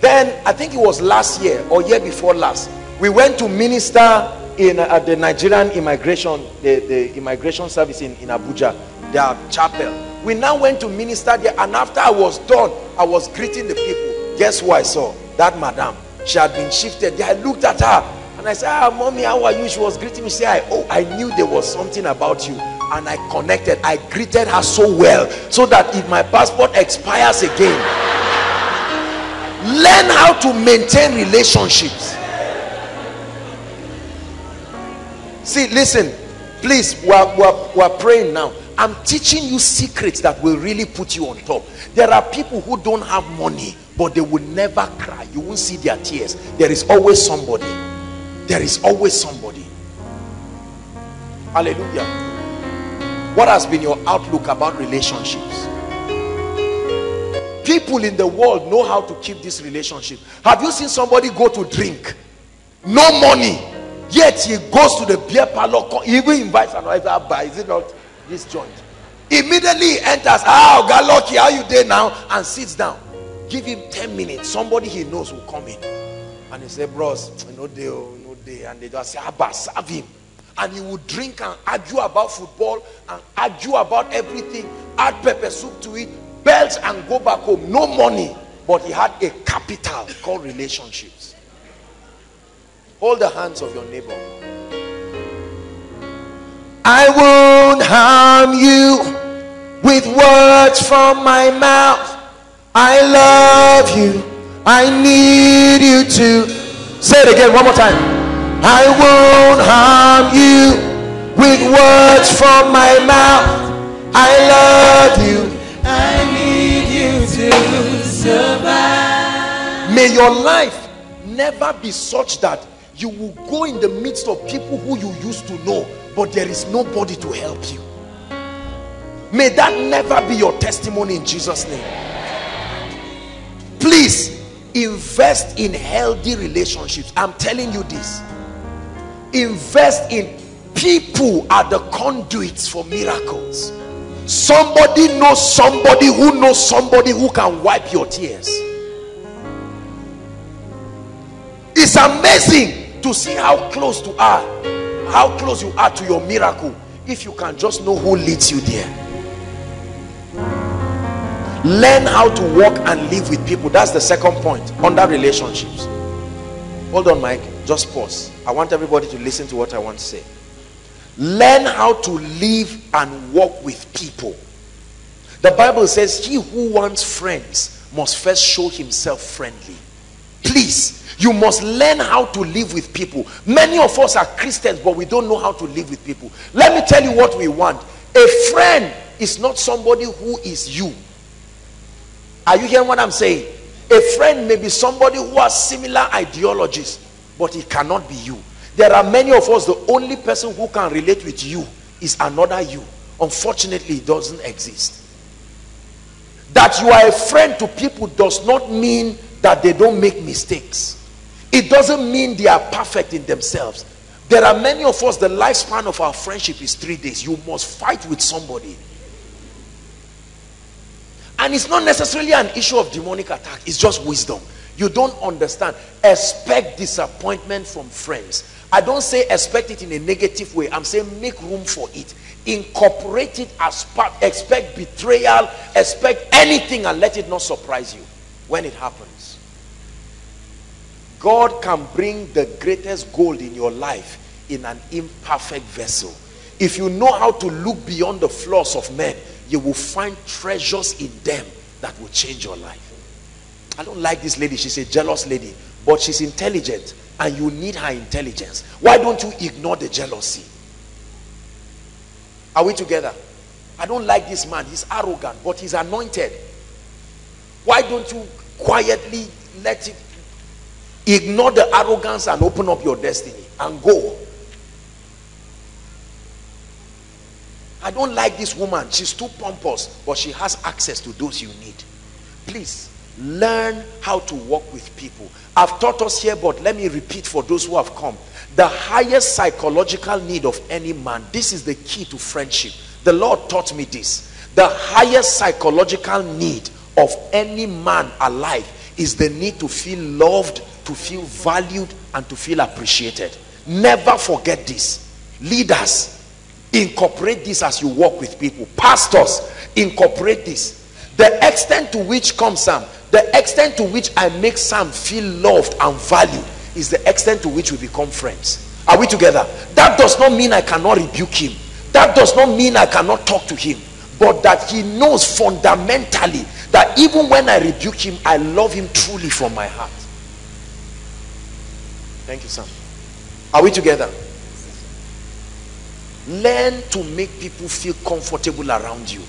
Then, I think it was last year or year before last, we went to minister in uh, the Nigerian immigration, the, the immigration service in, in Abuja, their chapel. We now went to minister there and after I was done, I was greeting the people. Guess who I saw? That madam. She had been shifted there. I looked at her and I said, ah, mommy, how are you? She was greeting me. She said, oh, I knew there was something about you and I connected. I greeted her so well so that if my passport expires again, learn how to maintain relationships. See, listen, please, we're, we're, we're praying now. I'm teaching you secrets that will really put you on top. There are people who don't have money, but they will never cry. You won't see their tears. There is always somebody. There is always somebody. Hallelujah. What has been your outlook about relationships? people in the world know how to keep this relationship have you seen somebody go to drink no money yet he goes to the beer parlor he even invites another bar is it not this joint? Immediately he enters ah, oh galoki how you there now? And sits down. Give him 10 minutes. Somebody he knows will come in. And he say bros no day oh, no day and they just say abba serve him. And he would drink and argue about football and argue about everything. Add pepper soup to it belts and go back home. No money. But he had a capital called relationships hold the hands of your neighbor. I won't harm you with words from my mouth. I love you. I need you to say it again one more time. I won't harm you with words from my mouth. I love you. I need you to survive. May your life never be such that you will go in the midst of people who you used to know, but there is nobody to help you. May that never be your testimony in Jesus' name. Please invest in healthy relationships. I'm telling you this. Invest in people are the conduits for miracles. Somebody knows somebody who knows somebody who can wipe your tears. It's amazing to see how close to are, how close you are to your miracle if you can just know who leads you there. Learn how to walk and live with people. That's the second point under relationships. Hold on, Mike. Just pause. I want everybody to listen to what I want to say. Learn how to live and walk with people. The Bible says, He who wants friends must first show himself friendly. Please, you must learn how to live with people. Many of us are Christians, but we don't know how to live with people. Let me tell you what we want. A friend is not somebody who is you. Are you hearing what I'm saying? A friend may be somebody who has similar ideologies, but it cannot be you. There are many of us, the only person who can relate with you is another you. Unfortunately, it doesn't exist. That you are a friend to people does not mean that they don't make mistakes. It doesn't mean they are perfect in themselves. There are many of us, the lifespan of our friendship is three days. You must fight with somebody. And it's not necessarily an issue of demonic attack. It's just wisdom. You don't understand. Expect disappointment from friends. I don't say expect it in a negative way. I'm saying make room for it. Incorporate it as part. Expect betrayal. Expect anything and let it not surprise you when it happens. God can bring the greatest gold in your life in an imperfect vessel. If you know how to look beyond the flaws of men, you will find treasures in them that will change your life. I don't like this lady. She's a jealous lady, but she's intelligent and you need her intelligence. Why don't you ignore the jealousy? Are we together? I don't like this man. He's arrogant, but he's anointed. Why don't you quietly let it ignore the arrogance and open up your destiny and go? I don't like this woman. She's too pompous, but she has access to those you need. Please learn how to walk with people. I've taught us here, but let me repeat for those who have come. The highest psychological need of any man, this is the key to friendship. The Lord taught me this. The highest psychological need of any man alive is the need to feel loved, to feel valued, and to feel appreciated. Never forget this. Leaders, incorporate this as you work with people. Pastors, incorporate this. The extent to which comes Sam, the extent to which I make Sam feel loved and valued is the extent to which we become friends. Are we together? That does not mean I cannot rebuke him. That does not mean I cannot talk to him. But that he knows fundamentally that even when I rebuke him, I love him truly from my heart. Thank you, Sam. Are we together? Learn to make people feel comfortable around you.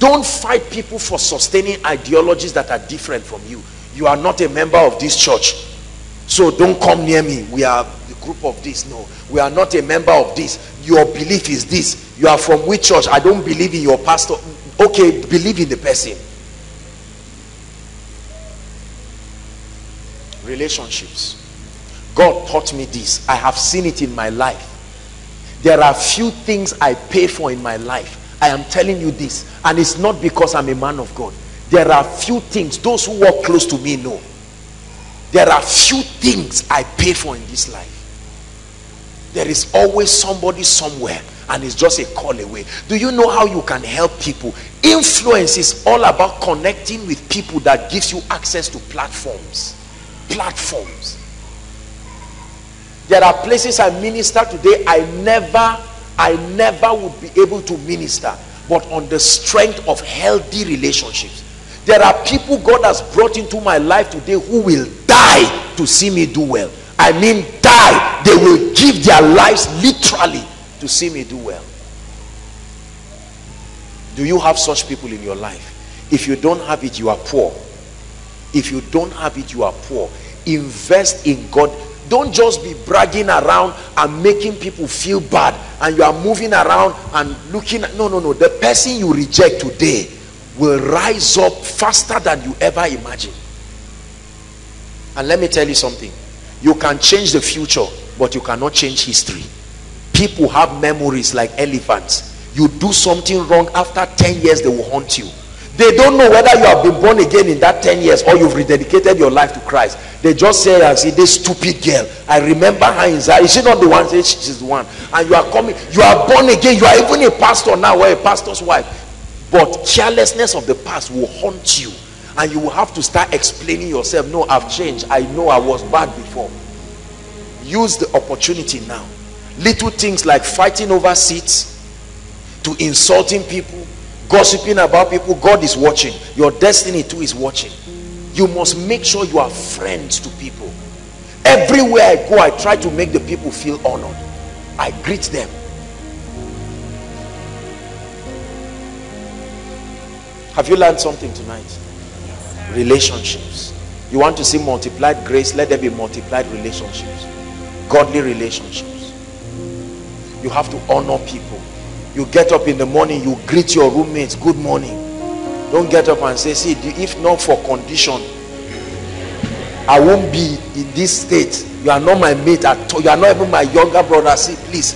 Don't fight people for sustaining ideologies that are different from you. You are not a member of this church. So don't come near me. We are the group of this. No, we are not a member of this. Your belief is this. You are from which church? I don't believe in your pastor. Okay, believe in the person. relationships god taught me this. I have seen it in my life. There are few things i pay for in my life. I am telling you this and it's not because i'm a man of god. There are few things those who walk close to me know. There are few things i pay for in this life. There is always somebody somewhere and it's just a call away. Do you know how you can help people? Influence is all about connecting with people that gives you access to platforms. Platforms there are places i minister today i never i never would be able to minister but on the strength of healthy relationships. There are people god has brought into my life today who will die to see me do well. I mean die. They will give their lives literally to see me do well. Do you have such people in your life? If you don't have it you are poor. If you don't have it you are poor. Invest in god don't just be bragging around and making people feel bad and you are moving around and looking at no no no. The person you reject today will rise up faster than you ever imagine and let me tell you something. You can change the future but you cannot change history. People have memories like elephants. You do something wrong after 10 years they will haunt you they don't know whether you have been born again in that 10 years or you've rededicated your life to christ. They just say and see this stupid girl i remember her inside is she not the one say she's the one? And you are coming you are born again you are even a pastor now or a pastor's wife. But carelessness of the past will haunt you. And you will have to start explaining yourself no i've changed. I know i was bad before. Use the opportunity now. Little things like fighting over seats to insulting people gossiping about people god is watching. Your destiny too is watching. You must make sure you are friends to people. Everywhere i go i try to make the people feel honored. I greet them. Have you learned something tonight? Relationships. You want to see multiplied grace? Let there be multiplied relationships. Godly relationships. You have to honor people you get up in the morning you greet your roommates good morning. Don't get up and say see if not for condition i won't be in this state. You are not my mate at all. You are not even my younger brother. See please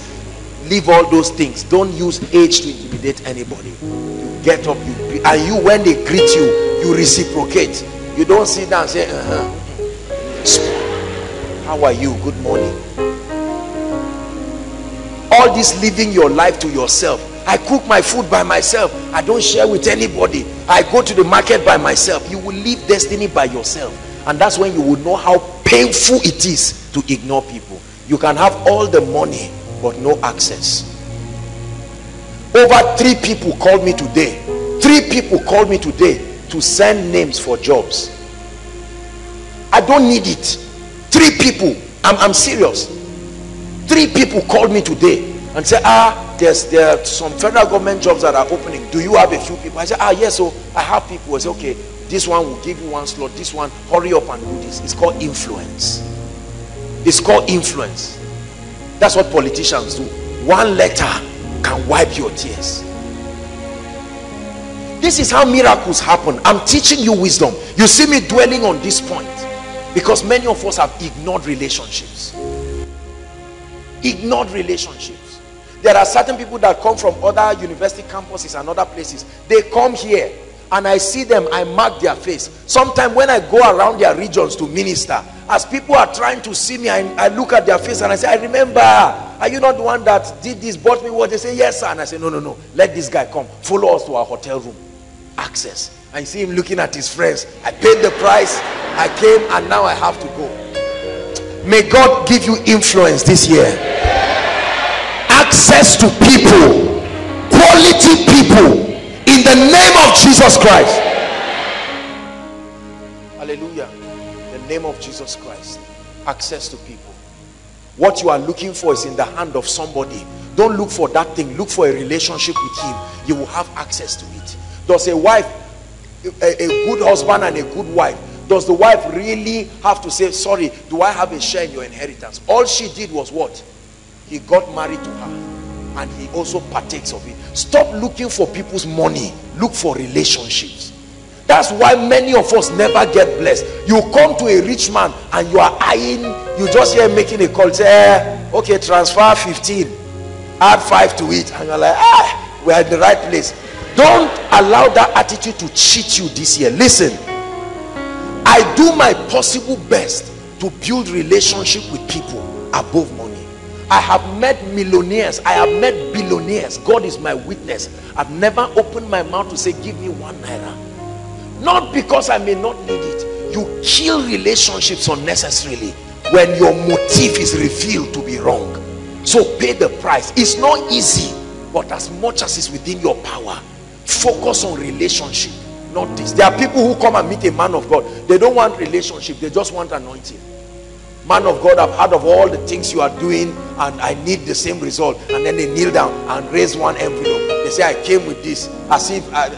leave all those things. Don't use age to intimidate anybody. You get up you and you when they greet you you reciprocate. You don't sit down and say uh-huh. How are you? Good morning all this living your life to yourself. I cook my food by myself. I don't share with anybody. I go to the market by myself. You will live destiny by yourself. And that's when you will know how painful it is to ignore people. You can have all the money but no access. Over three people called me today. Three people called me today to send names for jobs. I don't need it. Three people. I'm, I'm serious three people called me today and said ah there's there are some federal government jobs that are opening. Do you have a few people? I said ah yes so i have people. I said okay this one will give you one slot. This one hurry up and do this. It's called influence. It's called influence. That's what politicians do. One letter can wipe your tears. This is how miracles happen. I'm teaching you wisdom. You see me dwelling on this point because many of us have ignored relationships ignored relationships. There are certain people that come from other university campuses and other places. They come here and i see them i mark their face. Sometimes when i go around their regions to minister as people are trying to see me I, I look at their face and i say i remember. Are you not the one that did this bought me what? They say yes sir. And i say no no no. Let this guy come. Follow us to our hotel room. Access. I see him looking at his friends. I paid the price. I came and now i have to go may god give you influence this year. Access to people. Quality people. In the name of jesus christ. Hallelujah. The name of jesus christ. Access to people. What you are looking for is in the hand of somebody. Don't look for that thing. Look for a relationship with him. You will have access to it. Does a wife a, a good husband and a good wife does the wife really have to say sorry do i have a share in your inheritance all she did was what he got married to her and he also partakes of it stop looking for people's money look for relationships That's why many of us never get blessed. You come to a rich man and you are eyeing, you just hear making a call, say, eh, okay, transfer 15, add 5 to it. And you're like, ah, we're in the right place. Don't allow that attitude to cheat you this year. Listen, I do my possible best to build relationship with people above money. I have met millionaires. I have met billionaires. God is my witness. I've never opened my mouth to say, give me one naira. Not because I may not need it. You kill relationships unnecessarily when your motive is revealed to be wrong. So pay the price. It's not easy, but as much as is within your power, focus on relationship, not this. There are people who come and meet a man of God. They don't want relationship. They just want anointing man of God, I've heard of all the things you are doing and I need the same result. And then they kneel down and raise one envelope. They say, I came with this. As if, I,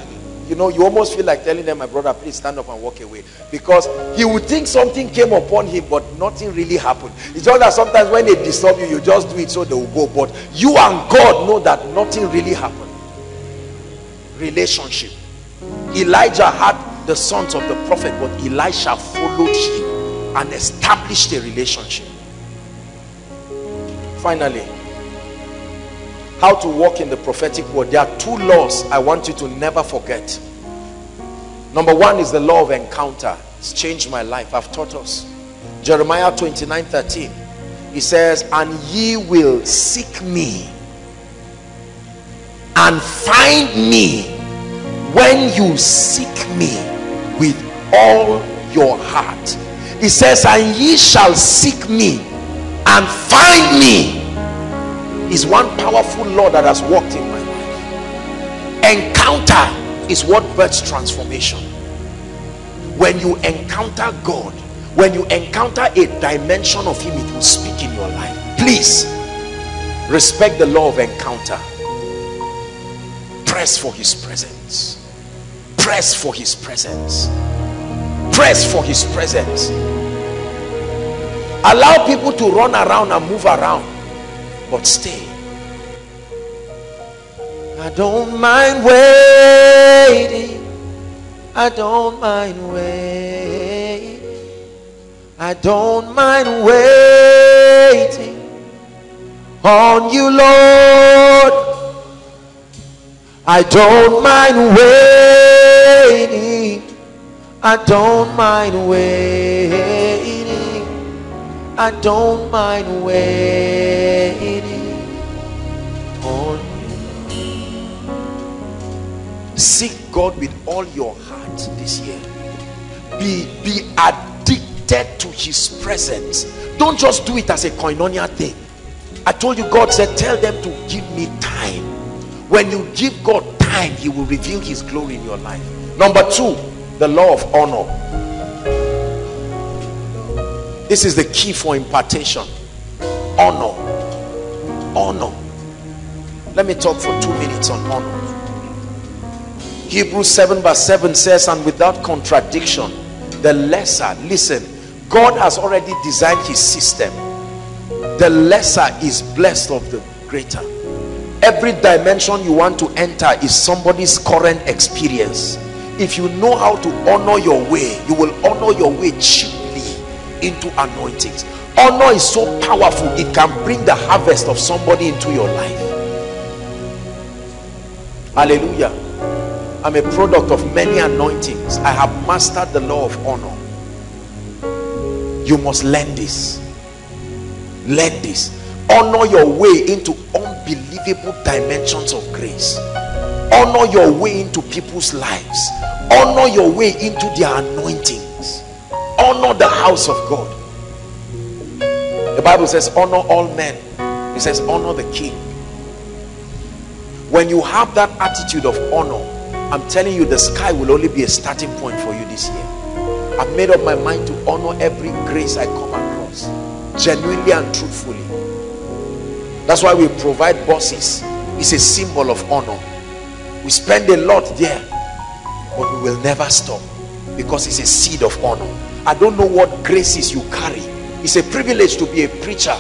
you know, you almost feel like telling them, my brother, please stand up and walk away. Because he would think something came upon him, but nothing really happened. It's just that sometimes when they disturb you, you just do it so they will go. But you and God know that nothing really happened. Relationship. Elijah had the sons of the prophet, but Elisha followed him and established a relationship. Finally, how to walk in the prophetic word. There are two laws I want you to never forget. Number one is the law of encounter. It's changed my life. I've taught us. Jeremiah 29 13. He says, And ye will seek me and find me when you seek me with all your heart. He says and ye shall seek me and find me. Is one powerful law that has worked in my life. Encounter is what births transformation. When you encounter god when you encounter a dimension of him it will speak in your life. Please respect the law of encounter. Press for his presence press for his presence. Press for his presence. Allow people to run around and move around but stay. I don't mind waiting. I don't mind waiting. I don't mind waiting on you Lord. I don't mind waiting I don't mind waiting. I don't mind waiting on you. Seek God with all your heart this year. Be, be addicted to his presence. Don't just do it as a koinonia thing. I told you God said, tell them to give me time. When you give God time, he will reveal his glory in your life. Number two, the law of honor. This is the key for impartation. Honor. Honor. Let me talk for two minutes on honor. Hebrews 7 verse 7 says and without contradiction the lesser listen god has already designed his system. The lesser is blessed of the greater. Every dimension you want to enter is somebody's current experience if you know how to honor your way you will honor your way cheaply into anointings. Honor is so powerful it can bring the harvest of somebody into your life. Hallelujah. I'm a product of many anointings. I have mastered the law of honor. You must learn this. Learn this. Honor your way into unbelievable dimensions of grace honor your way into people's lives. Honor your way into their anointings. Honor the house of god. The bible says honor all men. It says honor the king. When you have that attitude of honor i'm telling you the sky will only be a starting point for you this year. I've made up my mind to honor every grace i come across genuinely and truthfully. That's why we provide bosses it's a symbol of honor we spend a lot there but we will never stop because it's a seed of honor i don't know what graces you carry it's a privilege to be a preacher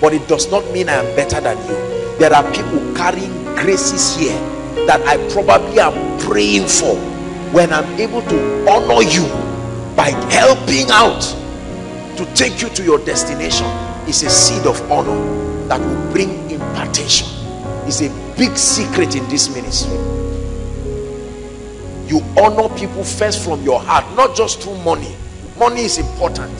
but it does not mean i am better than you there are people carrying graces here that i probably am praying for when I'm able to honor you by helping out to take you to your destination is a seed of honor that will bring impartation. It's a big secret in this ministry. You honor people first from your heart, not just through money. Money is important,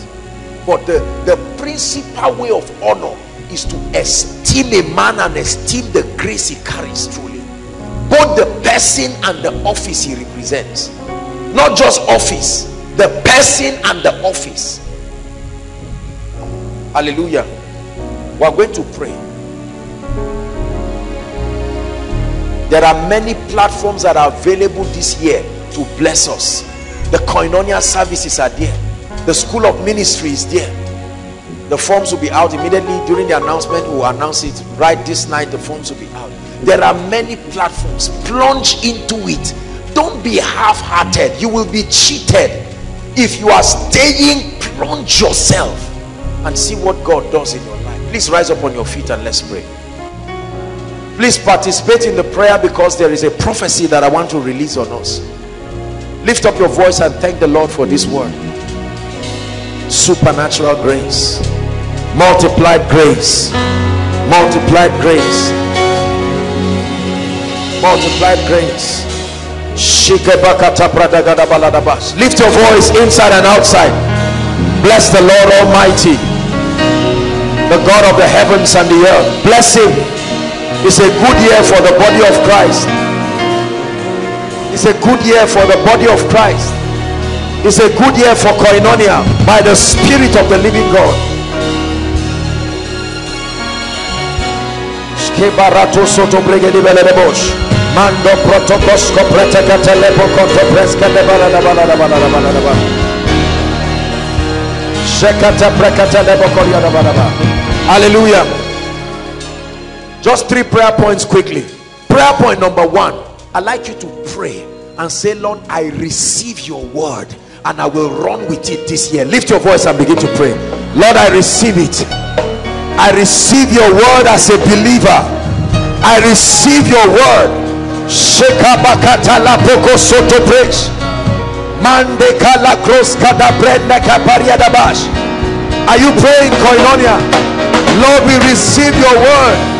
but the, the principal way of honor is to esteem a man and esteem the grace he carries truly. Both the person and the office he represents. Not just office, the person and the office. Hallelujah. We are going to pray. There are many platforms that are available this year to bless us. The koinonia services are there. The school of ministry is there. The forms will be out immediately. During the announcement we'll announce it right this night. The forms will be out. There are many platforms. Plunge into it. Don't be half-hearted. You will be cheated if you are staying. Plunge yourself and see what god does in your life. Please rise up on your feet and let's pray please participate in the prayer because there is a prophecy that i want to release on us. Lift up your voice and thank the lord for this word. Supernatural grace. Multiplied grace. Multiplied grace. Multiplied grace. Lift your voice inside and outside. Bless the lord almighty the god of the heavens and the earth. Bless him it's a good year for the body of christ. It's a good year for the body of christ. It's a good year for koinonia by the spirit of the living god just three prayer points quickly prayer point number one i'd like you to pray and say lord i receive your word and i will run with it this year lift your voice and begin to pray lord i receive it I receive your word as a believer. I receive your word. Are you praying, Koinonia? Lord, we receive your word.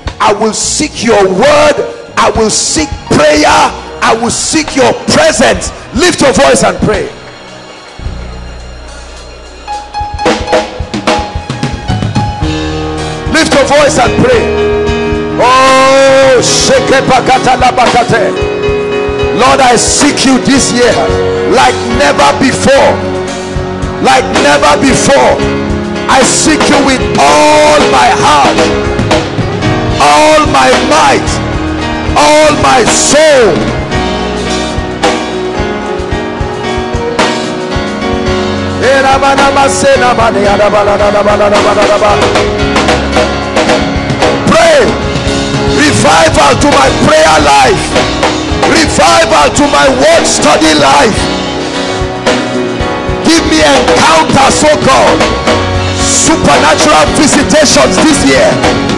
I will seek your word, I will seek prayer, I will seek your presence. Lift your voice and pray. Lift your voice and pray. Oh, Lord, I seek you this year like never before. Like never before. I seek you with all my heart, all my might, all my soul. Pray. Revival to my prayer life. Revival to my word study life. Give me encounters so god. Supernatural visitations this year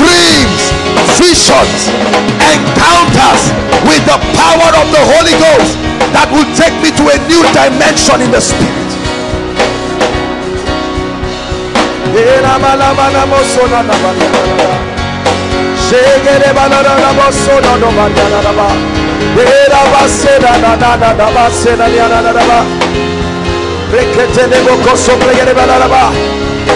dreams visions encounters with the power of the holy ghost that will take me to a new dimension in the spirit.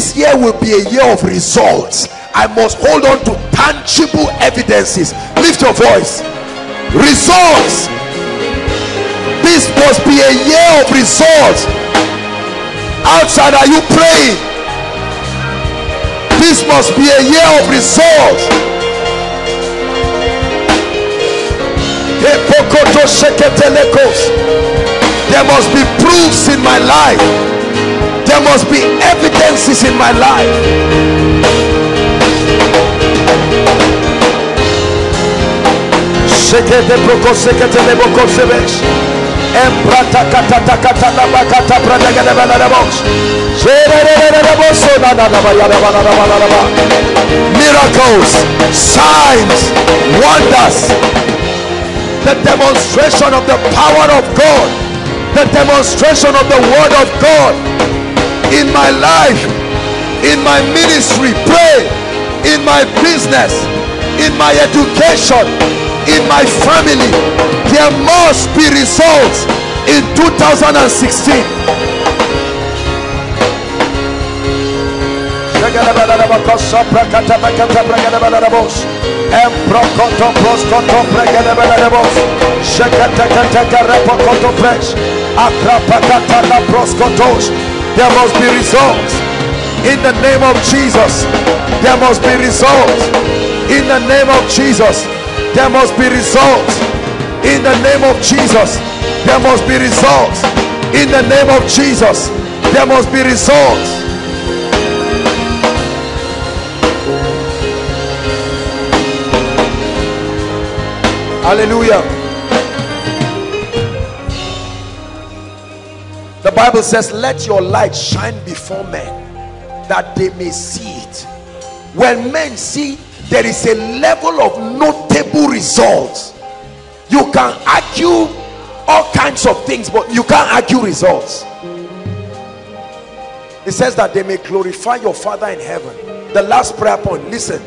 this year will be a year of results. I must hold on to tangible evidences. Lift your voice. Results. This must be a year of results. Outside, are you praying? This must be a year of results. There must be proofs in my life. There must be evidences in my life. Miracles, signs, wonders, the demonstration of the power of God, the demonstration of the word of God in my life, in my ministry, pray, in my business, in my education, in my family. There must be results in 2016. There must be results in the name of Jesus. There must be results in the name of Jesus. There must be results in the name of Jesus. There must be results in the name of Jesus. There must be results. Hallelujah. The Bible says, Let your light shine before men that they may see it. When men see, there is a level of notable results. You can argue all kinds of things, but you can't argue results. It says that they may glorify your Father in heaven. The last prayer point, listen,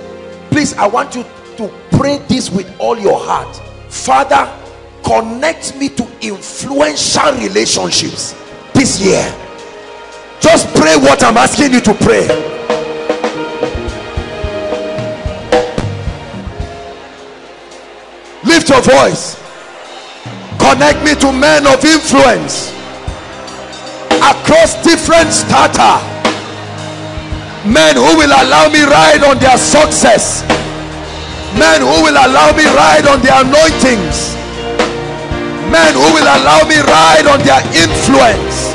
please, I want you to pray this with all your heart. Father, connect me to influential relationships this year. Just pray what I'm asking you to pray. Lift your voice. Connect me to men of influence across different strata. Men who will allow me ride on their success. Men who will allow me ride on their anointings. Men who will allow me ride on their influence.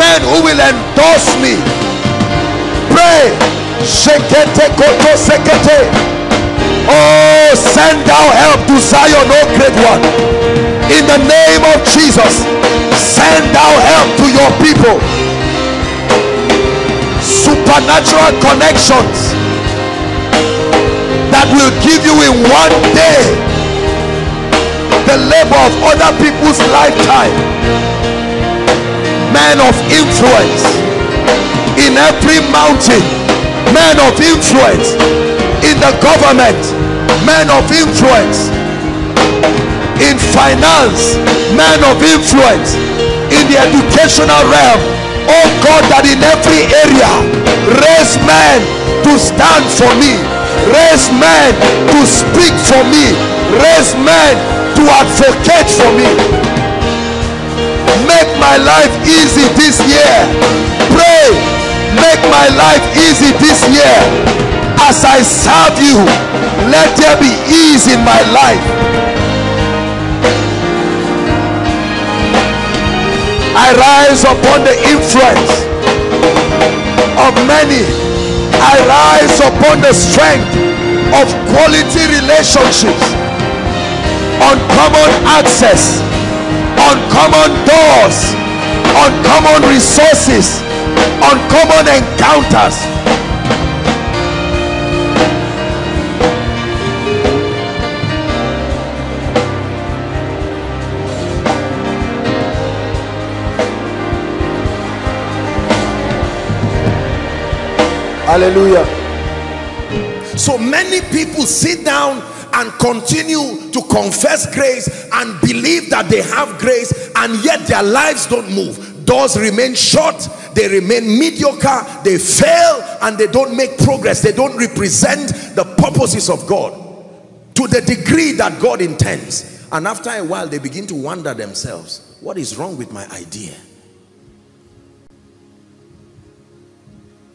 Men who will endorse me. Pray. Oh, send thou help to Zion, oh great one. In the name of Jesus, send thou help to your people. Supernatural connections that will give you in one day the labor of other people's lifetime. Men of influence. In every mountain, men of influence. In the government, men of influence. In finance, men of influence. In the educational realm. Oh God, that in every area raise men to stand for me, raise men to speak for me, raise men to advocate for me. Make my life easy this year. Pray, make my life easy this year. As I serve you, let there be ease in my life. I rise upon the influence of many. I rise upon the strength of quality relationships, uncommon access, uncommon doors, uncommon resources, uncommon encounters. Hallelujah. So many people sit down and continue to confess grace and believe that they have grace and yet their lives don't move. Doors remain shut, they remain mediocre, they fail and they don't make progress. They don't represent the purposes of God to the degree that God intends. And after a while, they begin to wonder themselves, what is wrong with my idea?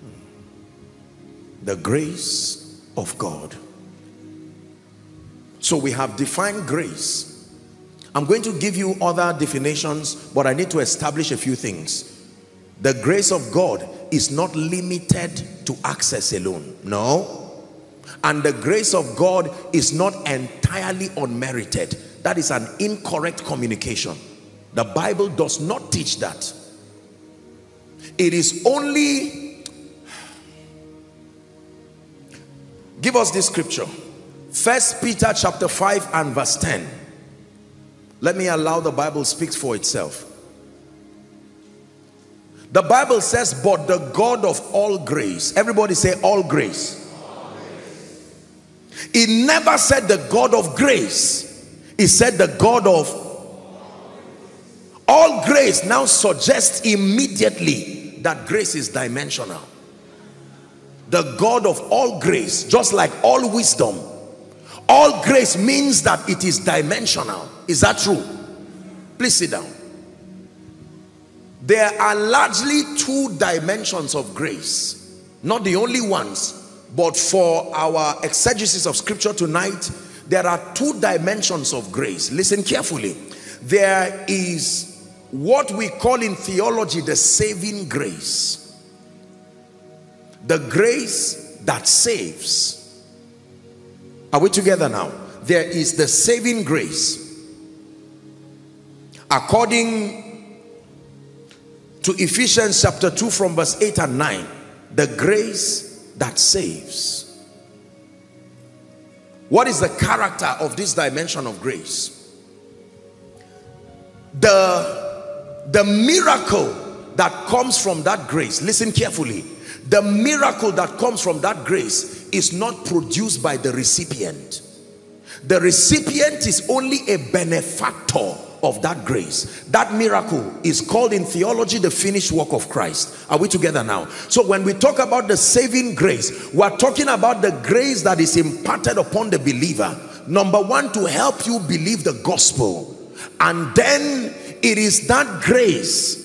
Hmm. the grace of God. So we have defined grace. I'm going to give you other definitions, but I need to establish a few things. The grace of God is not limited to access alone. No. And the grace of God is not entirely unmerited. That is an incorrect communication. The Bible does not teach that. It is only Give us this scripture. First Peter chapter 5 and verse 10. Let me allow the Bible speaks for itself. The Bible says, but the God of all grace. Everybody say all grace. grace. It never said the God of grace. It said the God of all grace now suggests immediately that grace is dimensional the God of all grace, just like all wisdom. All grace means that it is dimensional. Is that true? Please sit down. There are largely two dimensions of grace. Not the only ones, but for our exegesis of scripture tonight, there are two dimensions of grace. Listen carefully. There is what we call in theology the saving grace the grace that saves. Are we together now? There is the saving grace. According to Ephesians chapter 2 from verse 8 and 9, the grace that saves. What is the character of this dimension of grace? The, the miracle that comes from that grace, listen carefully, the miracle that comes from that grace is not produced by the recipient. The recipient is only a benefactor of that grace. That miracle is called in theology the finished work of Christ. Are we together now? So when we talk about the saving grace, we're talking about the grace that is imparted upon the believer. Number one, to help you believe the gospel. And then it is that grace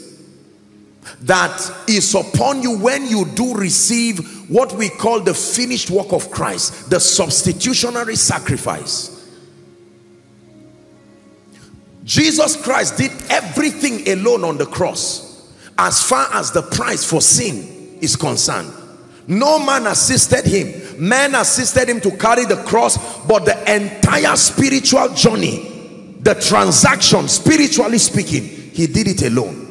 that is upon you when you do receive what we call the finished work of Christ, the substitutionary sacrifice. Jesus Christ did everything alone on the cross as far as the price for sin is concerned. No man assisted him. Man assisted him to carry the cross, but the entire spiritual journey, the transaction, spiritually speaking, he did it alone.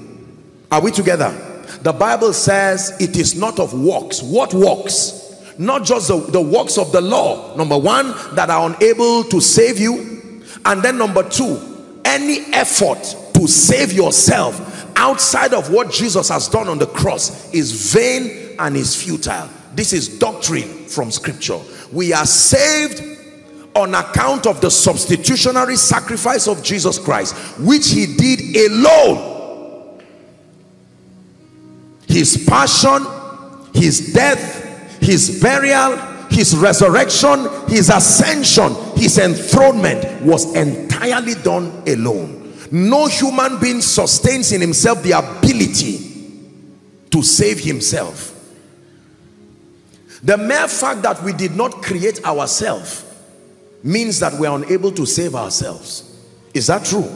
Are we together? The Bible says it is not of works. What works? Not just the, the works of the law. Number one, that are unable to save you. And then number two, any effort to save yourself outside of what Jesus has done on the cross is vain and is futile. This is doctrine from scripture. We are saved on account of the substitutionary sacrifice of Jesus Christ, which he did alone his passion, his death, his burial, his resurrection, his ascension, his enthronement was entirely done alone. No human being sustains in himself the ability to save himself. The mere fact that we did not create ourselves means that we are unable to save ourselves. Is that true?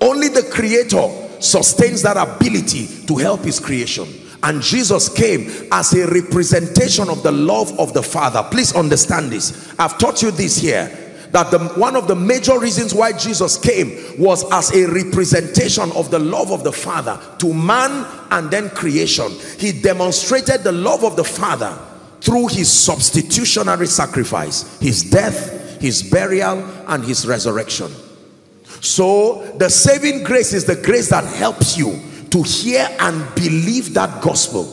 Only the creator sustains that ability to help his creation and Jesus came as a representation of the love of the Father. Please understand this. I've taught you this here that the one of the major reasons why Jesus came was as a representation of the love of the Father to man and then creation. He demonstrated the love of the Father through his substitutionary sacrifice, his death, his burial, and his resurrection. So the saving grace is the grace that helps you to hear and believe that gospel.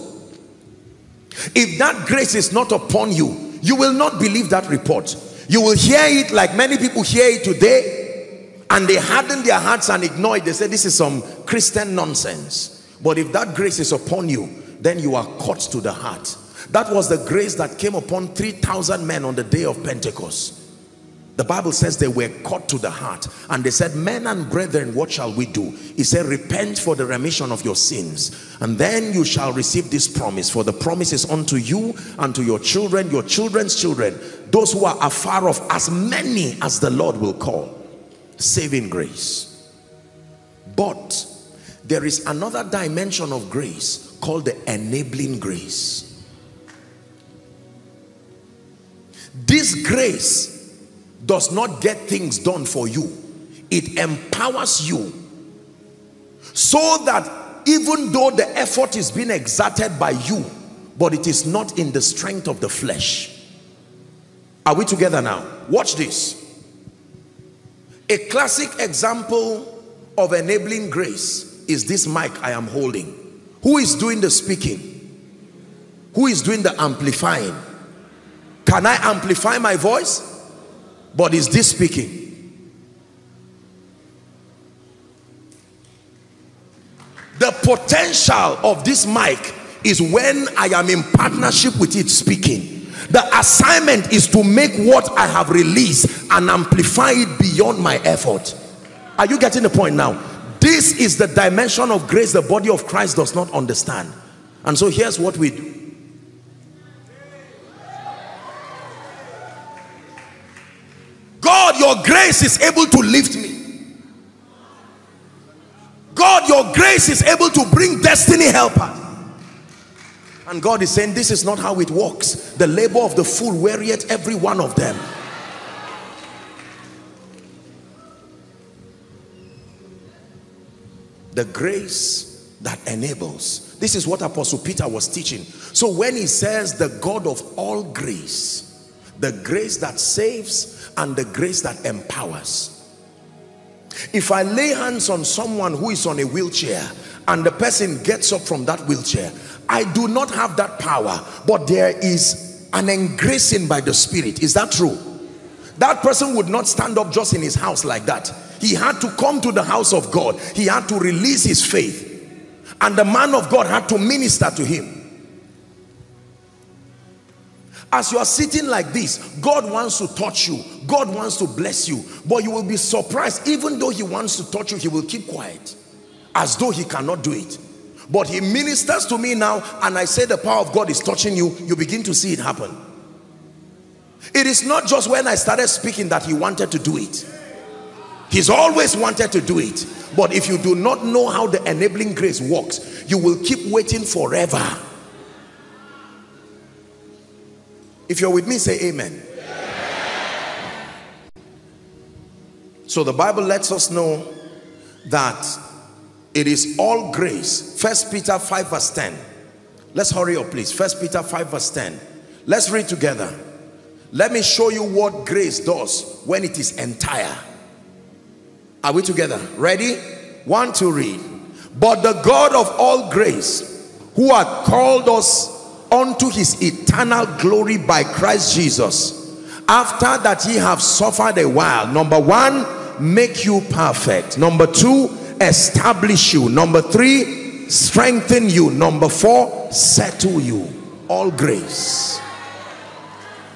If that grace is not upon you, you will not believe that report. You will hear it like many people hear it today and they harden their hearts and ignore it. They say this is some Christian nonsense. But if that grace is upon you, then you are caught to the heart. That was the grace that came upon 3,000 men on the day of Pentecost. The Bible says they were caught to the heart and they said, men and brethren, what shall we do? He said, repent for the remission of your sins and then you shall receive this promise. For the promise is unto you and to your children, your children's children, those who are afar off, as many as the Lord will call. Saving grace. But there is another dimension of grace called the enabling grace. This grace does not get things done for you. It empowers you so that even though the effort is being exerted by you, but it is not in the strength of the flesh. Are we together now? Watch this. A classic example of enabling grace is this mic I am holding. Who is doing the speaking? Who is doing the amplifying? Can I amplify my voice? But is this speaking? The potential of this mic is when I am in partnership with it speaking. The assignment is to make what I have released and amplify it beyond my effort. Are you getting the point now? This is the dimension of grace the body of Christ does not understand. And so here's what we do. Your grace is able to lift me. God, your grace is able to bring destiny helper. And God is saying, this is not how it works. The labor of the fool wearieth every one of them. The grace that enables. This is what Apostle Peter was teaching. So when he says the God of all grace, the grace that saves, and the grace that empowers. If I lay hands on someone who is on a wheelchair and the person gets up from that wheelchair, I do not have that power, but there is an engracing by the Spirit. Is that true? That person would not stand up just in his house like that. He had to come to the house of God. He had to release his faith. And the man of God had to minister to him. As you are sitting like this, God wants to touch you. God wants to bless you. But you will be surprised, even though he wants to touch you, he will keep quiet. As though he cannot do it. But he ministers to me now and I say the power of God is touching you. You begin to see it happen. It is not just when I started speaking that he wanted to do it. He's always wanted to do it. But if you do not know how the enabling grace works, you will keep waiting forever If you're with me, say amen. So the Bible lets us know that it is all grace. First Peter 5 verse 10. Let's hurry up please. First Peter 5 verse 10. Let's read together. Let me show you what grace does when it is entire. Are we together? Ready? One to read. But the God of all grace, who had called us unto his eternal glory by Christ Jesus. After that ye have suffered a while number one make you perfect. Number two establish you. Number three strengthen you. Number four settle you. All grace.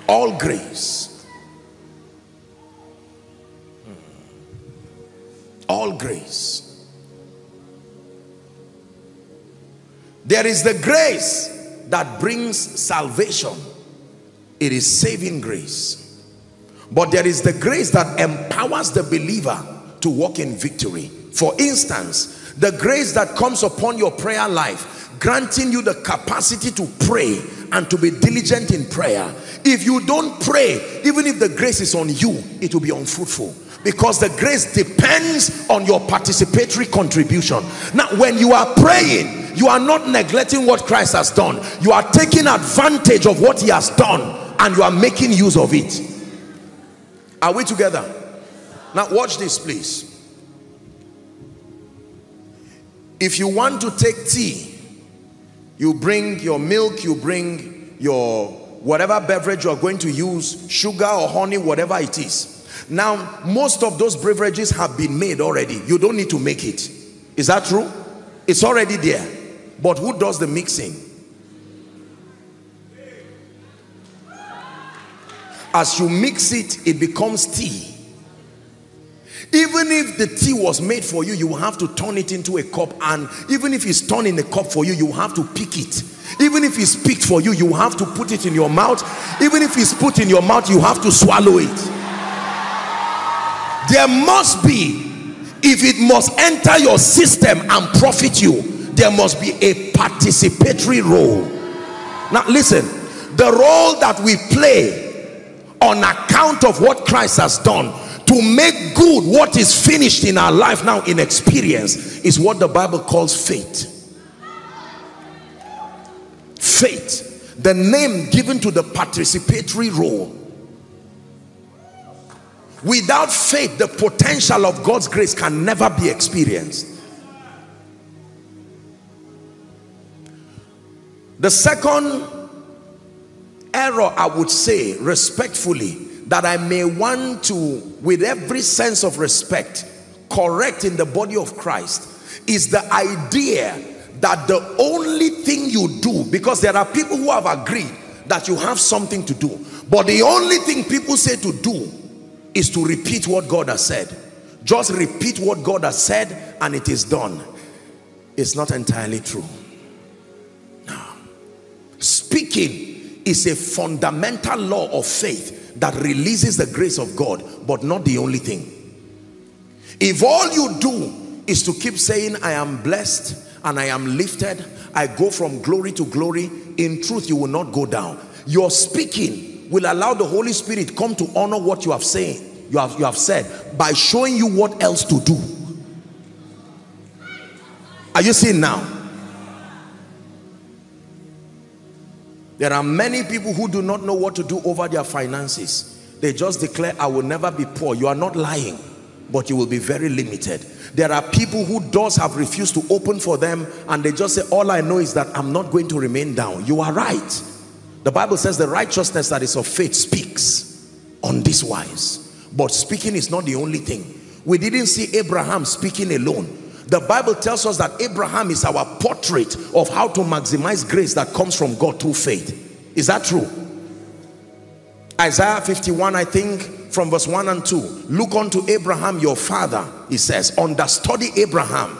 All grace. Hmm. All grace. There is the grace that brings salvation. It is saving grace. But there is the grace that empowers the believer to walk in victory. For instance the grace that comes upon your prayer life granting you the capacity to pray and to be diligent in prayer. If you don't pray, even if the grace is on you, it will be unfruitful because the grace depends on your participatory contribution. Now, when you are praying, you are not neglecting what Christ has done. You are taking advantage of what he has done and you are making use of it. Are we together? Now, watch this, please. If you want to take tea, you bring your milk, you bring your whatever beverage you are going to use, sugar or honey, whatever it is. Now, most of those beverages have been made already. You don't need to make it. Is that true? It's already there. But who does the mixing? As you mix it, it becomes tea. Even if the tea was made for you, you have to turn it into a cup. And even if it's turned in a cup for you, you have to pick it. Even if it's picked for you, you have to put it in your mouth. Even if it's put in your mouth, you have to swallow it. There must be, if it must enter your system and profit you, there must be a participatory role. Now listen, the role that we play on account of what Christ has done to make good what is finished in our life now in experience is what the Bible calls faith. Faith, the name given to the participatory role. Without faith, the potential of God's grace can never be experienced. The second error I would say respectfully that I may want to, with every sense of respect, correct in the body of Christ is the idea that the only thing you do, because there are people who have agreed that you have something to do, but the only thing people say to do is to repeat what God has said. Just repeat what God has said and it is done. It's not entirely true. No. Speaking is a fundamental law of faith that releases the grace of God, but not the only thing. If all you do is to keep saying, I am blessed and I am lifted, I go from glory to glory, in truth, you will not go down. Your speaking will allow the Holy Spirit come to honor what you have saying, you have, you have said, by showing you what else to do. Are you seeing now? There are many people who do not know what to do over their finances. They just declare, I will never be poor. You are not lying, but you will be very limited. There are people who doors have refused to open for them and they just say, all I know is that I'm not going to remain down. You are right. The Bible says the righteousness that is of faith speaks on this wise. But speaking is not the only thing. We didn't see Abraham speaking alone. The Bible tells us that Abraham is our portrait of how to maximize grace that comes from God through faith. Is that true? Isaiah 51, I think, from verse 1 and 2. Look unto Abraham your father, he says. Understudy Abraham.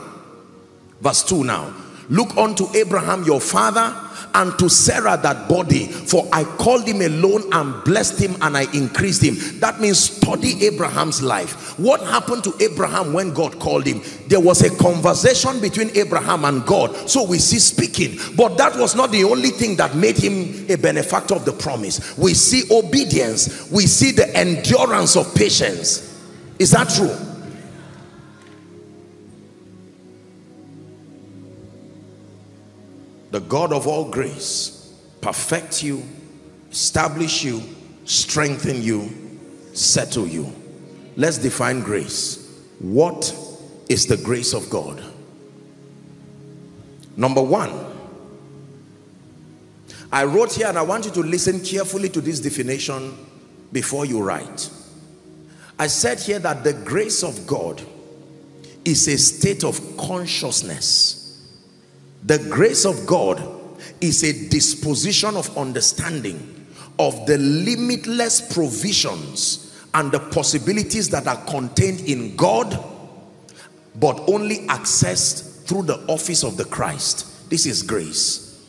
Verse 2 now. Look unto Abraham your father and to Sarah that body for I called him alone and blessed him and I increased him. That means study Abraham's life. What happened to Abraham when God called him? There was a conversation between Abraham and God so we see speaking. But that was not the only thing that made him a benefactor of the promise. We see obedience. We see the endurance of patience. Is that true the God of all grace perfect you, establish you, strengthen you, settle you. Let's define grace. What is the grace of God? Number one, I wrote here and I want you to listen carefully to this definition before you write. I said here that the grace of God is a state of consciousness the grace of God is a disposition of understanding of the limitless provisions and the possibilities that are contained in God but only accessed through the office of the Christ. This is grace.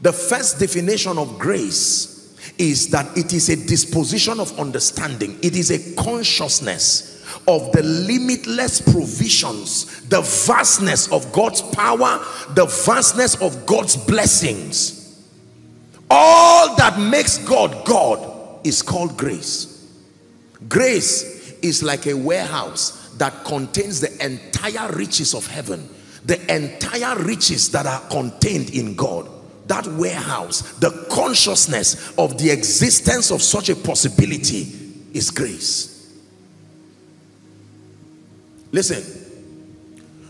The first definition of grace is that it is a disposition of understanding. It is a consciousness of the limitless provisions, the vastness of God's power, the vastness of God's blessings. All that makes God God is called grace. Grace is like a warehouse that contains the entire riches of heaven the entire riches that are contained in God. That warehouse the consciousness of the existence of such a possibility is grace listen.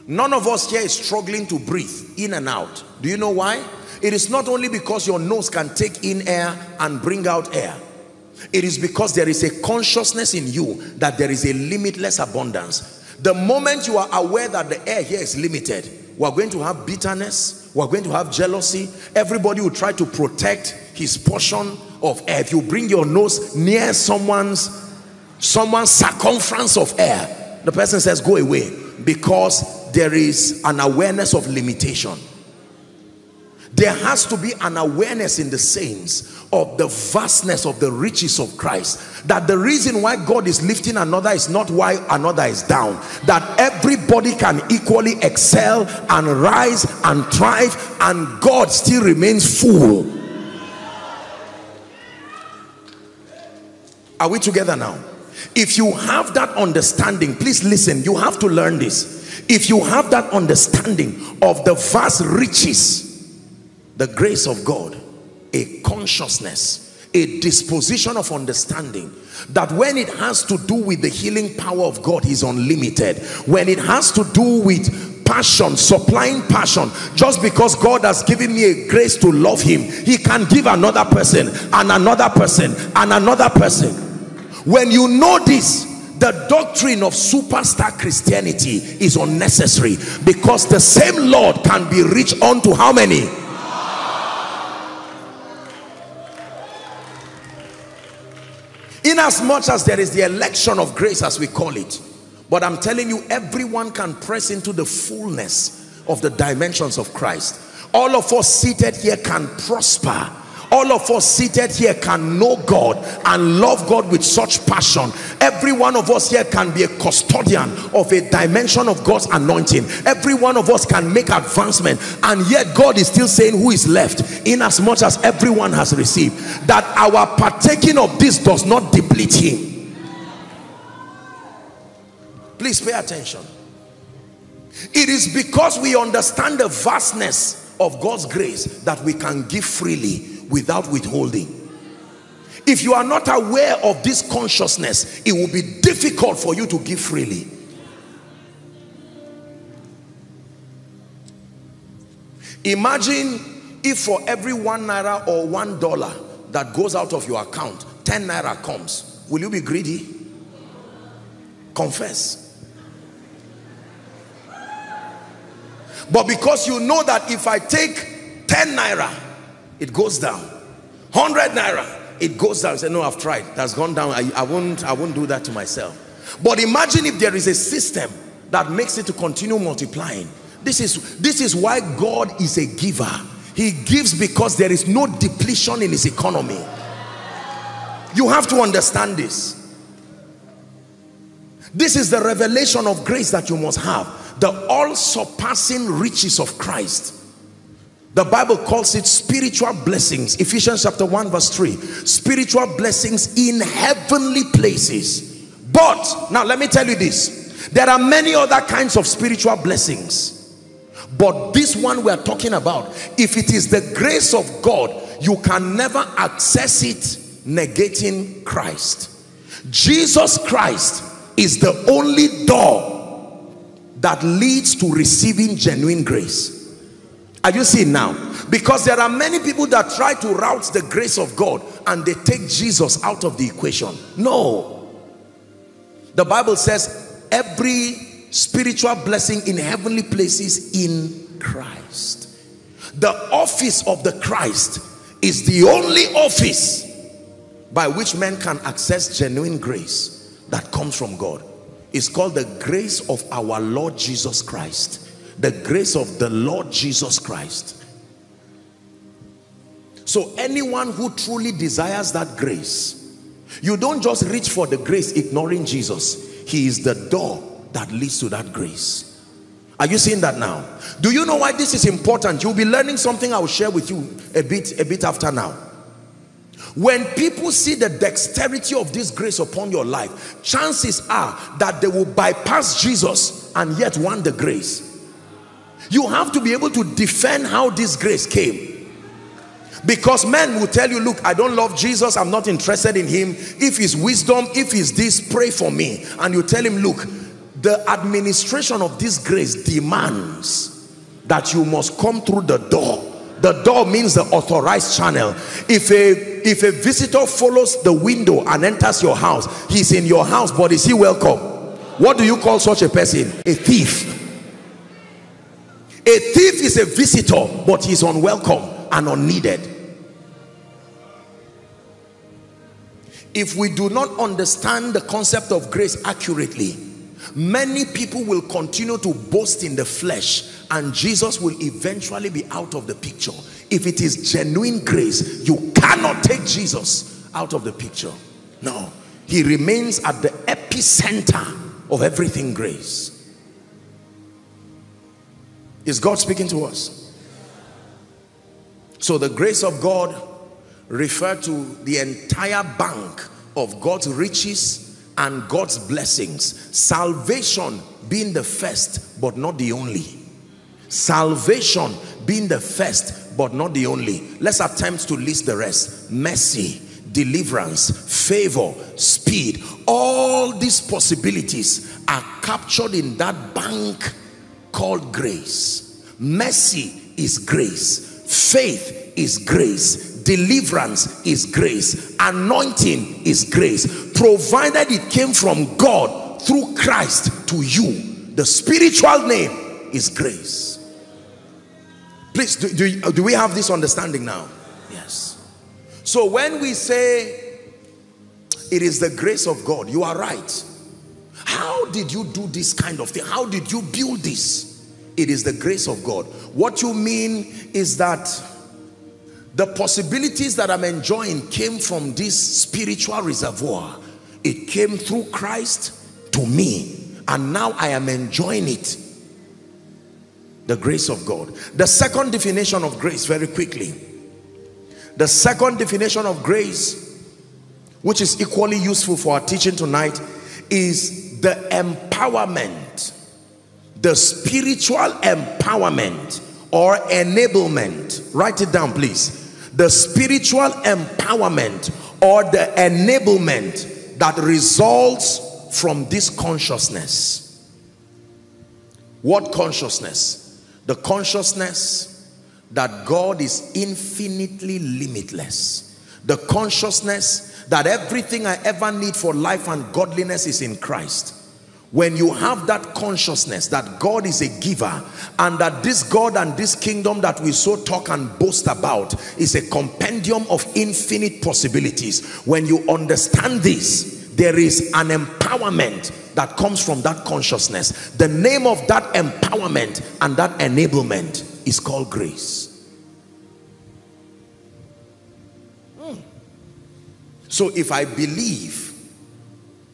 None of us here is struggling to breathe in and out. Do you know why? It is not only because your nose can take in air and bring out air. It is because there is a consciousness in you that there is a limitless abundance. The moment you are aware that the air here is limited we're going to have bitterness we're going to have jealousy. Everybody will try to protect his portion of air. If you bring your nose near someone's someone's circumference of air the person says go away because there is an awareness of limitation. There has to be an awareness in the saints of the vastness of the riches of Christ that the reason why God is lifting another is not why another is down that everybody can equally excel and rise and thrive and God still remains full. Are we together now if you have that understanding please listen you have to learn this. If you have that understanding of the vast riches the grace of God a consciousness a disposition of understanding that when it has to do with the healing power of God is unlimited. When it has to do with passion supplying passion just because God has given me a grace to love him he can give another person and another person and another person when you know this the doctrine of superstar Christianity is unnecessary because the same Lord can be reached unto how many? In as much as there is the election of grace as we call it but i'm telling you everyone can press into the fullness of the dimensions of christ. All of us seated here can prosper all of us seated here can know God and love God with such passion. Every one of us here can be a custodian of a dimension of God's anointing. Every one of us can make advancement. And yet God is still saying who is left in as much as everyone has received. That our partaking of this does not deplete him. Please pay attention. It is because we understand the vastness of God's grace that we can give freely without withholding. If you are not aware of this consciousness it will be difficult for you to give freely. Imagine if for every one naira or one dollar that goes out of your account 10 naira comes. Will you be greedy? Confess. But because you know that if I take 10 naira it goes down. 100 naira it goes down. Say no i've tried. That's gone down. I, I won't i won't do that to myself. But imagine if there is a system that makes it to continue multiplying. This is this is why god is a giver. He gives because there is no depletion in his economy. You have to understand this. This is the revelation of grace that you must have. The all-surpassing riches of christ the Bible calls it spiritual blessings. Ephesians chapter 1 verse 3. Spiritual blessings in heavenly places. But, now let me tell you this. There are many other kinds of spiritual blessings. But this one we are talking about, if it is the grace of God, you can never access it negating Christ. Jesus Christ is the only door that leads to receiving genuine grace. Are you seeing now? Because there are many people that try to route the grace of God and they take Jesus out of the equation. No. The Bible says every spiritual blessing in heavenly places in Christ. The office of the Christ is the only office by which men can access genuine grace that comes from God. It's called the grace of our Lord Jesus Christ the grace of the Lord Jesus Christ. So anyone who truly desires that grace, you don't just reach for the grace ignoring Jesus. He is the door that leads to that grace. Are you seeing that now? Do you know why this is important? You'll be learning something I'll share with you a bit, a bit after now. When people see the dexterity of this grace upon your life, chances are that they will bypass Jesus and yet want the grace. You have to be able to defend how this grace came. Because men will tell you, look, I don't love Jesus. I'm not interested in him. If he's wisdom, if he's this, pray for me. And you tell him, look, the administration of this grace demands that you must come through the door the door means the authorized channel if a if a visitor follows the window and enters your house he's in your house but is he welcome what do you call such a person a thief a thief is a visitor but he's unwelcome and unneeded if we do not understand the concept of grace accurately many people will continue to boast in the flesh and Jesus will eventually be out of the picture. If it is genuine grace, you cannot take Jesus out of the picture. No, he remains at the epicenter of everything grace. Is God speaking to us? So the grace of God refer to the entire bank of God's riches and God's blessings. Salvation being the first but not the only salvation being the first but not the only let's attempt to list the rest mercy deliverance favor speed all these possibilities are captured in that bank called grace mercy is grace faith is grace deliverance is grace anointing is grace provided it came from god through christ to you the spiritual name is grace Please, do, do, do we have this understanding now? Yes. So when we say it is the grace of God, you are right. How did you do this kind of thing? How did you build this? It is the grace of God. What you mean is that the possibilities that I'm enjoying came from this spiritual reservoir. It came through Christ to me and now I am enjoying it the grace of God. The second definition of grace, very quickly. The second definition of grace, which is equally useful for our teaching tonight, is the empowerment, the spiritual empowerment or enablement. Write it down, please. The spiritual empowerment or the enablement that results from this consciousness. What consciousness? the consciousness that God is infinitely limitless the consciousness that everything I ever need for life and godliness is in Christ when you have that consciousness that God is a giver and that this God and this kingdom that we so talk and boast about is a compendium of infinite possibilities when you understand this there is an empowerment that comes from that consciousness. The name of that empowerment and that enablement is called grace. So if I believe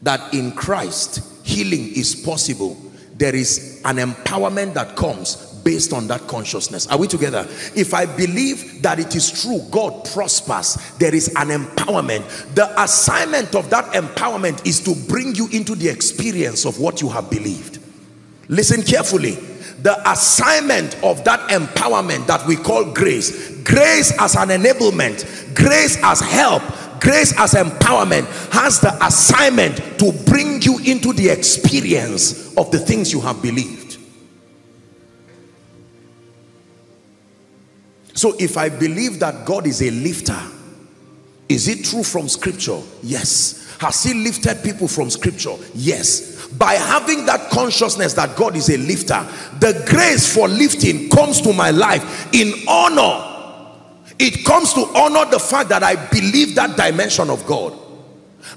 that in Christ healing is possible, there is an empowerment that comes based on that consciousness. Are we together? If I believe that it is true, God prospers, there is an empowerment. The assignment of that empowerment is to bring you into the experience of what you have believed. Listen carefully. The assignment of that empowerment that we call grace, grace as an enablement, grace as help, grace as empowerment has the assignment to bring you into the experience of the things you have believed. So if I believe that God is a lifter, is it true from scripture? Yes. Has he lifted people from scripture? Yes. By having that consciousness that God is a lifter, the grace for lifting comes to my life in honor. It comes to honor the fact that I believe that dimension of God.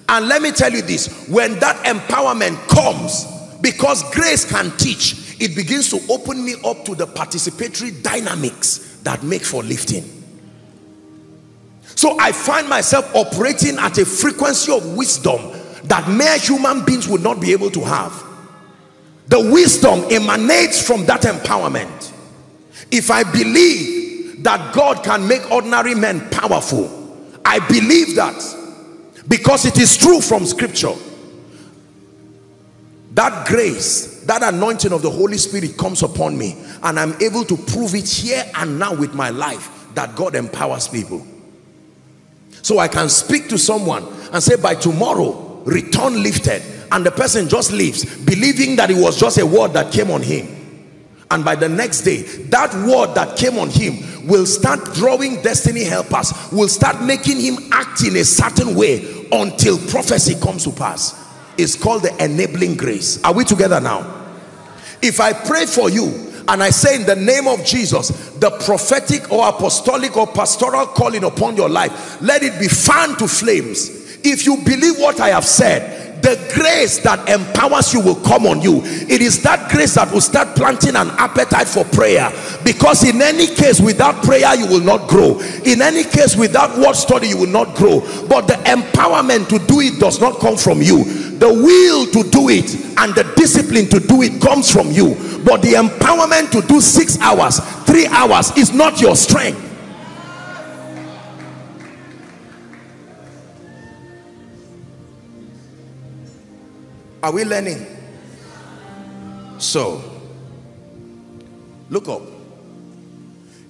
And let me tell you this, when that empowerment comes, because grace can teach, it begins to open me up to the participatory dynamics that make for lifting. So I find myself operating at a frequency of wisdom that mere human beings would not be able to have. The wisdom emanates from that empowerment. If I believe that God can make ordinary men powerful, I believe that because it is true from scripture. That grace, that anointing of the Holy Spirit comes upon me and I'm able to prove it here and now with my life that God empowers people. So I can speak to someone and say by tomorrow, return lifted. And the person just leaves believing that it was just a word that came on him. And by the next day, that word that came on him will start drawing destiny helpers, will start making him act in a certain way until prophecy comes to pass. It's called the enabling grace. Are we together now? If I pray for you and I say in the name of Jesus, the prophetic or apostolic or pastoral calling upon your life, let it be fanned to flames. If you believe what I have said, the grace that empowers you will come on you. It is that grace that will start planting an appetite for prayer. Because in any case without prayer you will not grow. In any case without word study you will not grow. But the empowerment to do it does not come from you. The will to do it and the discipline to do it comes from you. But the empowerment to do six hours three hours is not your strength are we learning so look up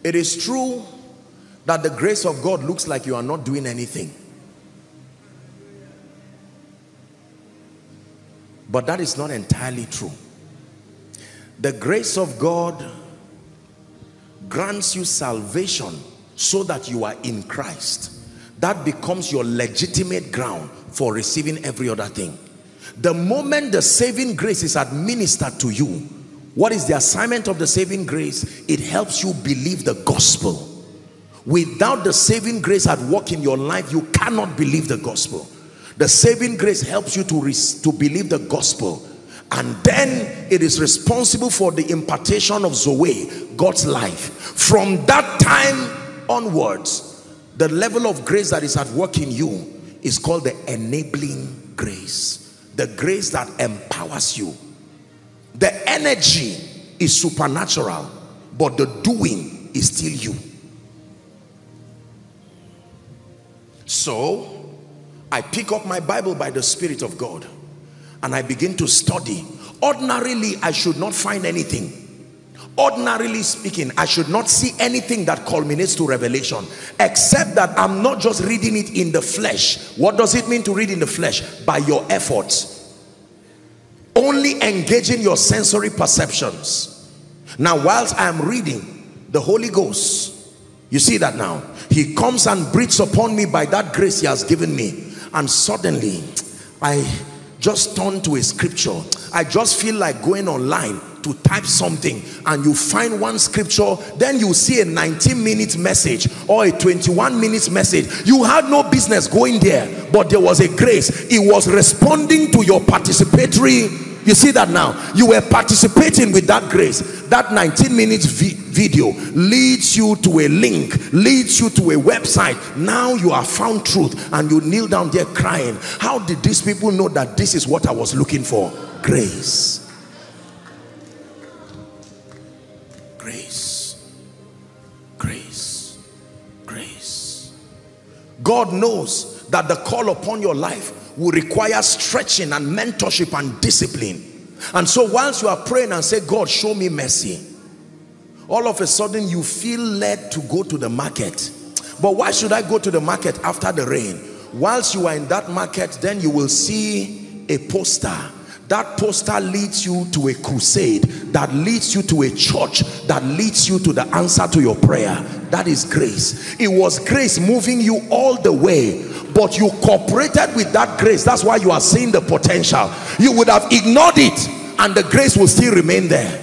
it is true that the grace of God looks like you are not doing anything But that is not entirely true. The grace of God grants you salvation so that you are in Christ. That becomes your legitimate ground for receiving every other thing. The moment the saving grace is administered to you, what is the assignment of the saving grace? It helps you believe the gospel. Without the saving grace at work in your life, you cannot believe the gospel. The saving grace helps you to, to believe the gospel. And then it is responsible for the impartation of Zoe, God's life. From that time onwards, the level of grace that is at work in you is called the enabling grace. The grace that empowers you. The energy is supernatural, but the doing is still you. So, I pick up my Bible by the Spirit of God and I begin to study. Ordinarily, I should not find anything. Ordinarily speaking, I should not see anything that culminates to revelation, except that I'm not just reading it in the flesh. What does it mean to read in the flesh? By your efforts. Only engaging your sensory perceptions. Now, whilst I'm reading, the Holy Ghost, you see that now? He comes and breathes upon me by that grace he has given me and suddenly I just turn to a scripture I just feel like going online to type something and you find one scripture then you see a 19 minute message or a 21 minute message. You had no business going there but there was a grace. It was responding to your participatory you see that now you were participating with that grace. That 19 minutes vi video leads you to a link leads you to a website. Now you have found truth and you kneel down there crying. How did these people know that this is what i was looking for? Grace god knows that the call upon your life will require stretching and mentorship and discipline. And so whilst you are praying and say, God, show me mercy, all of a sudden you feel led to go to the market. But why should I go to the market after the rain? Whilst you are in that market, then you will see a poster that poster leads you to a crusade that leads you to a church that leads you to the answer to your prayer. That is grace. It was grace moving you all the way but you cooperated with that grace. That's why you are seeing the potential. You would have ignored it and the grace will still remain there.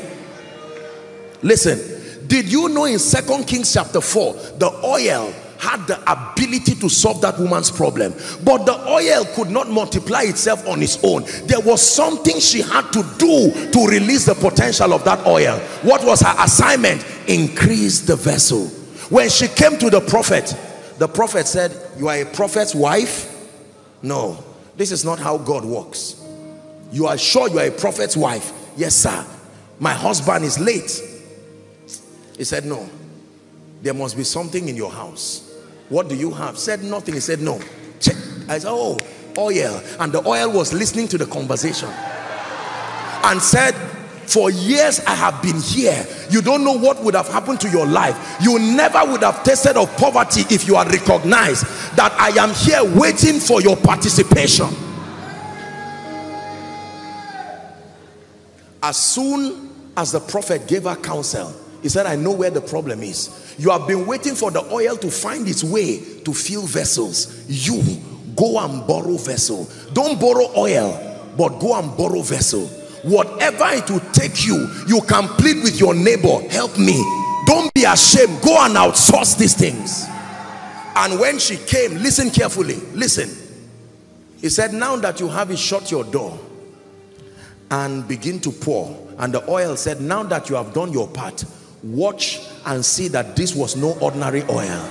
Listen did you know in second kings chapter 4 the oil had the ability to solve that woman's problem. But the oil could not multiply itself on its own. There was something she had to do to release the potential of that oil. What was her assignment? Increase the vessel. When she came to the prophet the prophet said you are a prophet's wife? No. This is not how God works. You are sure you are a prophet's wife? Yes sir. My husband is late. He said no. There must be something in your house what do you have? Said nothing. He said, no. Check. I said, oh, oil. And the oil was listening to the conversation. And said, for years I have been here. You don't know what would have happened to your life. You never would have tasted of poverty if you had recognized that I am here waiting for your participation. As soon as the prophet gave her counsel, he said, I know where the problem is. You have been waiting for the oil to find its way to fill vessels. You go and borrow vessel. Don't borrow oil, but go and borrow vessel. Whatever it will take you, you can plead with your neighbor, help me. Don't be ashamed. Go and outsource these things. And when she came, listen carefully. Listen. He said, now that you have it, shut your door and begin to pour. And the oil said, now that you have done your part, watch and see that this was no ordinary oil.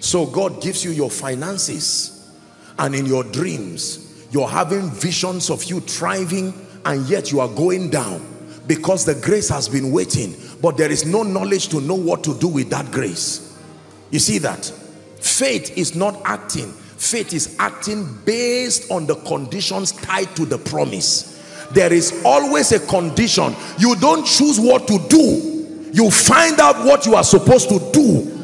So God gives you your finances and in your dreams, you're having visions of you thriving and yet you are going down because the grace has been waiting, but there is no knowledge to know what to do with that grace. You see that? Faith is not acting. Faith is acting based on the conditions tied to the promise there is always a condition. You don't choose what to do. You find out what you are supposed to do.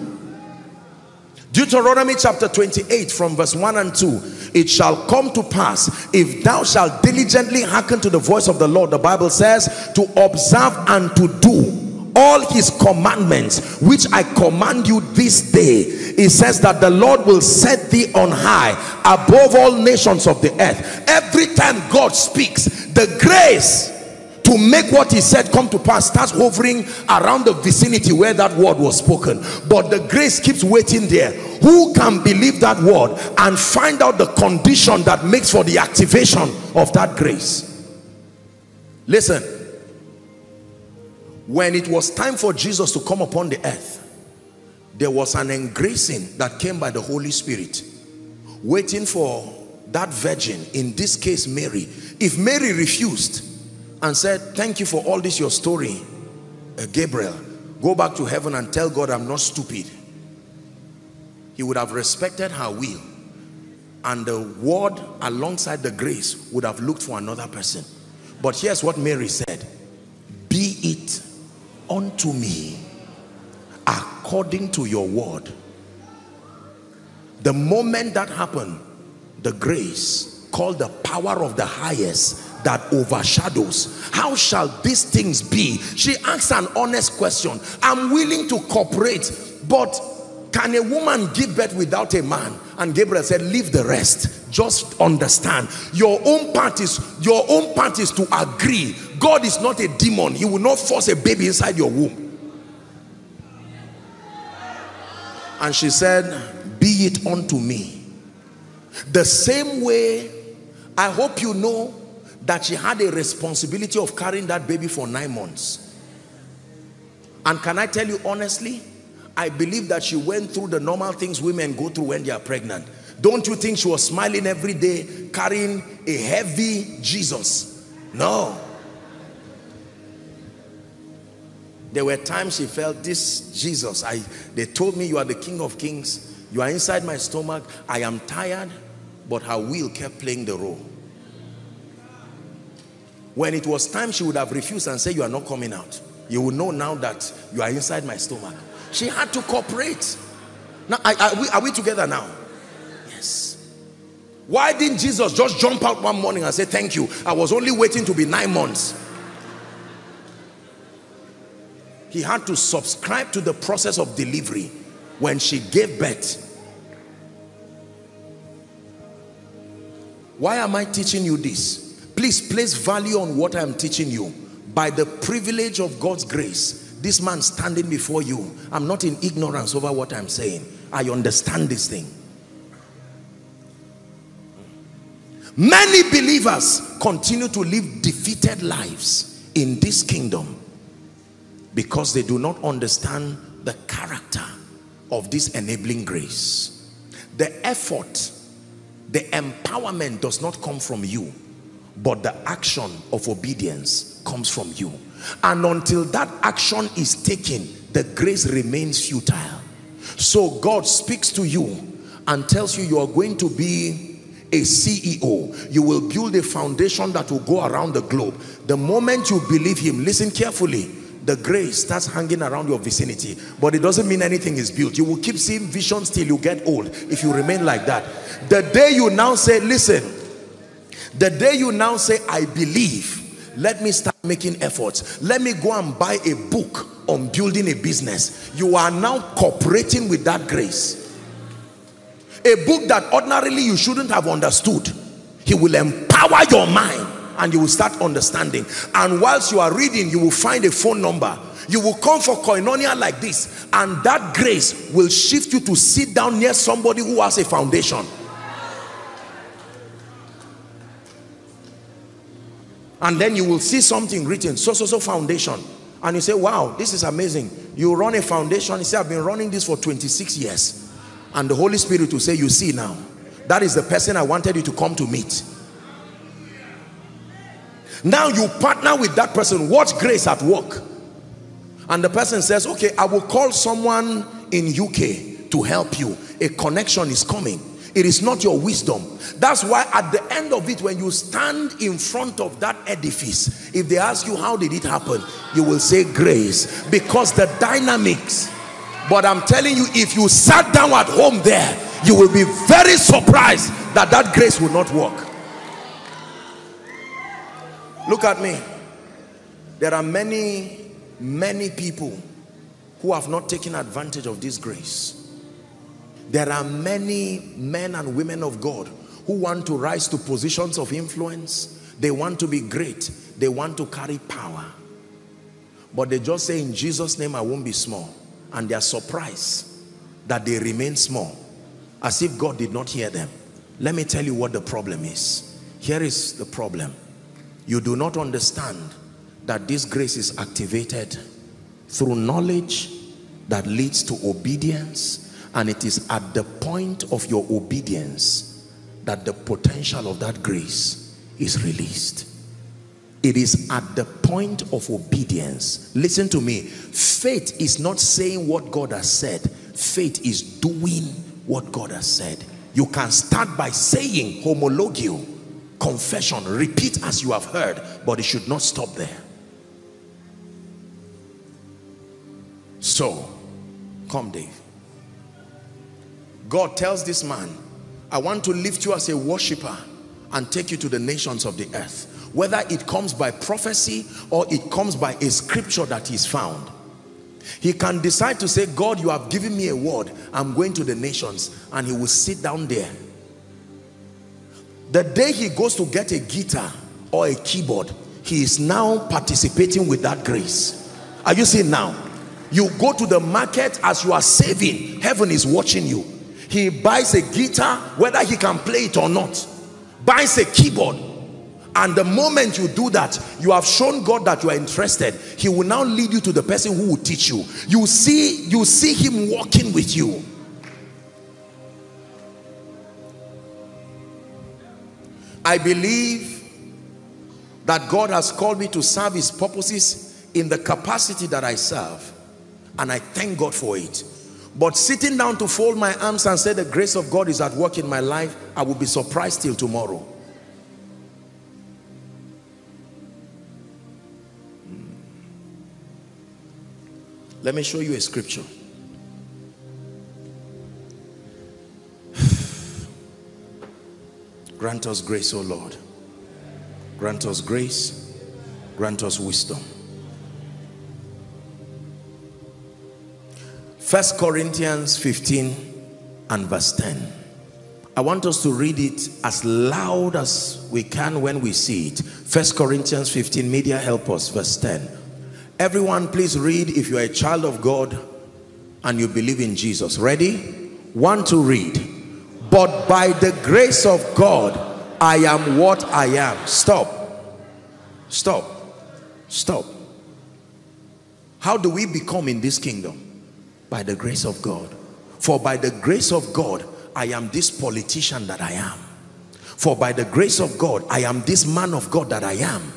Deuteronomy chapter 28 from verse 1 and 2 it shall come to pass if thou shalt diligently hearken to the voice of the Lord the Bible says to observe and to do all his commandments which I command you this day. It says that the Lord will set thee on high above all nations of the earth. Every time God speaks the grace to make what he said come to pass starts hovering around the vicinity where that word was spoken. But the grace keeps waiting there. Who can believe that word and find out the condition that makes for the activation of that grace? Listen when it was time for Jesus to come upon the earth there was an engracing that came by the Holy Spirit waiting for that virgin in this case Mary. If Mary refused and said thank you for all this your story uh, Gabriel go back to heaven and tell God I'm not stupid he would have respected her will and the word alongside the grace would have looked for another person. But here's what Mary said be it unto me according to your word. The moment that happened the grace called the power of the highest that overshadows. How shall these things be? She asks an honest question. I'm willing to cooperate but can a woman give birth without a man? And gabriel said leave the rest. Just understand. Your own part is your own part is to agree god is not a demon. He will not force a baby inside your womb. And she said be it unto me. The same way i hope you know that she had a responsibility of carrying that baby for nine months. And can i tell you honestly? I believe that she went through the normal things women go through when they are pregnant. Don't you think she was smiling every day carrying a heavy jesus? No there were times she felt this jesus i they told me you are the king of kings. You are inside my stomach. I am tired but her will kept playing the role. When it was time she would have refused and said you are not coming out. You will know now that you are inside my stomach. She had to cooperate. Now are, we, are we together now? Yes. Why didn't jesus just jump out one morning and say thank you. I was only waiting to be nine months he had to subscribe to the process of delivery when she gave birth. Why am i teaching you this? Please place value on what i'm teaching you. By the privilege of god's grace this man standing before you i'm not in ignorance over what i'm saying. I understand this thing. Many believers continue to live defeated lives in this kingdom because they do not understand the character of this enabling grace the effort the empowerment does not come from you but the action of obedience comes from you and until that action is taken the grace remains futile. So God speaks to you and tells you you are going to be a CEO. You will build a foundation that will go around the globe. The moment you believe him, listen carefully, the grace starts hanging around your vicinity. But it doesn't mean anything is built. You will keep seeing visions till you get old if you remain like that. The day you now say, listen, the day you now say, I believe, let me start making efforts. Let me go and buy a book on building a business. You are now cooperating with that grace. A book that ordinarily you shouldn't have understood. He will empower your mind and you will start understanding. And whilst you are reading, you will find a phone number. You will come for koinonia like this and that grace will shift you to sit down near somebody who has a foundation. And then you will see something written, so, so, so foundation. And you say, wow, this is amazing. You run a foundation. You say, I've been running this for 26 years. And the Holy Spirit will say, you see now, that is the person I wanted you to come to meet. Now you partner with that person. Watch grace at work. And the person says, okay, I will call someone in UK to help you. A connection is coming. It is not your wisdom. That's why at the end of it, when you stand in front of that edifice, if they ask you, how did it happen? You will say grace because the dynamics. But I'm telling you, if you sat down at home there, you will be very surprised that that grace will not work. Look at me. There are many, many people who have not taken advantage of this grace. There are many men and women of God who want to rise to positions of influence. They want to be great. They want to carry power. But they just say, in Jesus' name, I won't be small. And they are surprised that they remain small. As if God did not hear them. Let me tell you what the problem is. Here is the problem you do not understand that this grace is activated through knowledge that leads to obedience and it is at the point of your obedience that the potential of that grace is released. It is at the point of obedience. Listen to me. Faith is not saying what God has said. Faith is doing what God has said. You can start by saying homologeo confession. Repeat as you have heard but it should not stop there. So come Dave. God tells this man I want to lift you as a worshiper and take you to the nations of the earth. Whether it comes by prophecy or it comes by a scripture that is found he can decide to say God you have given me a word. I'm going to the nations and he will sit down there the day he goes to get a guitar or a keyboard, he is now participating with that grace. Are you seeing now? You go to the market as you are saving, heaven is watching you. He buys a guitar, whether he can play it or not. Buys a keyboard. And the moment you do that, you have shown God that you are interested. He will now lead you to the person who will teach you. You see, you see him walking with you. I believe that God has called me to serve his purposes in the capacity that I serve. And I thank God for it. But sitting down to fold my arms and say the grace of God is at work in my life, I will be surprised till tomorrow. Hmm. Let me show you a scripture. Grant us grace, O Lord. Grant us grace. Grant us wisdom. First Corinthians 15 and verse 10. I want us to read it as loud as we can when we see it. First Corinthians 15, media help us, verse 10. Everyone please read if you are a child of God and you believe in Jesus. Ready? One to read. But by the grace of God, I am what I am. Stop. Stop. Stop. How do we become in this kingdom? By the grace of God. For by the grace of God, I am this politician that I am. For by the grace of God, I am this man of God that I am.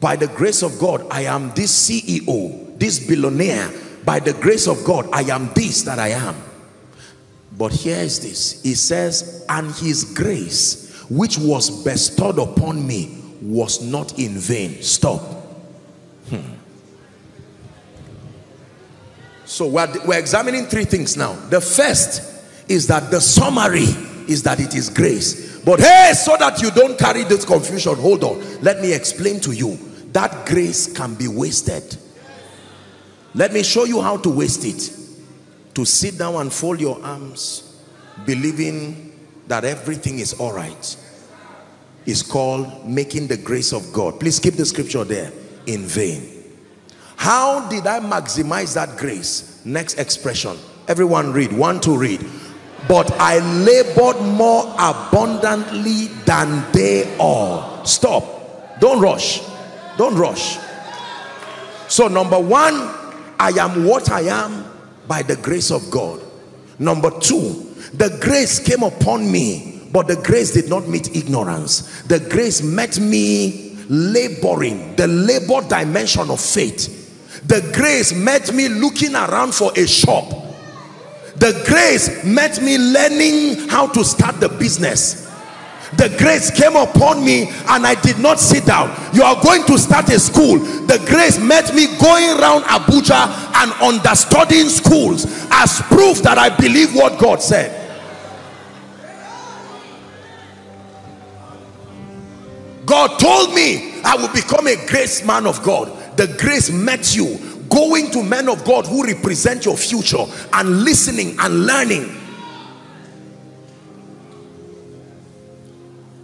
By the grace of God, I am this CEO, this billionaire by the grace of God I am this that I am but here is this. He says and his grace which was bestowed upon me was not in vain. Stop. Hmm. so we're, we're examining three things now. The first is that the summary is that it is grace. But hey so that you don't carry this confusion hold on. Let me explain to you. That grace can be wasted. Let me show you how to waste it to sit down and fold your arms believing that everything is all right is called making the grace of God. Please keep the scripture there in vain. How did I maximize that grace? Next expression. Everyone read. One to read. But I labored more abundantly than they all. Stop. Don't rush. Don't rush. So number one I am what I am by the grace of God. Number two the grace came upon me but the grace did not meet ignorance. The grace met me laboring the labor dimension of faith. The grace met me looking around for a shop. The grace met me learning how to start the business the grace came upon me and I did not sit down. You are going to start a school. The grace met me going around Abuja and understudying schools as proof that I believe what God said. God told me I will become a grace man of God. The grace met you. Going to men of God who represent your future and listening and learning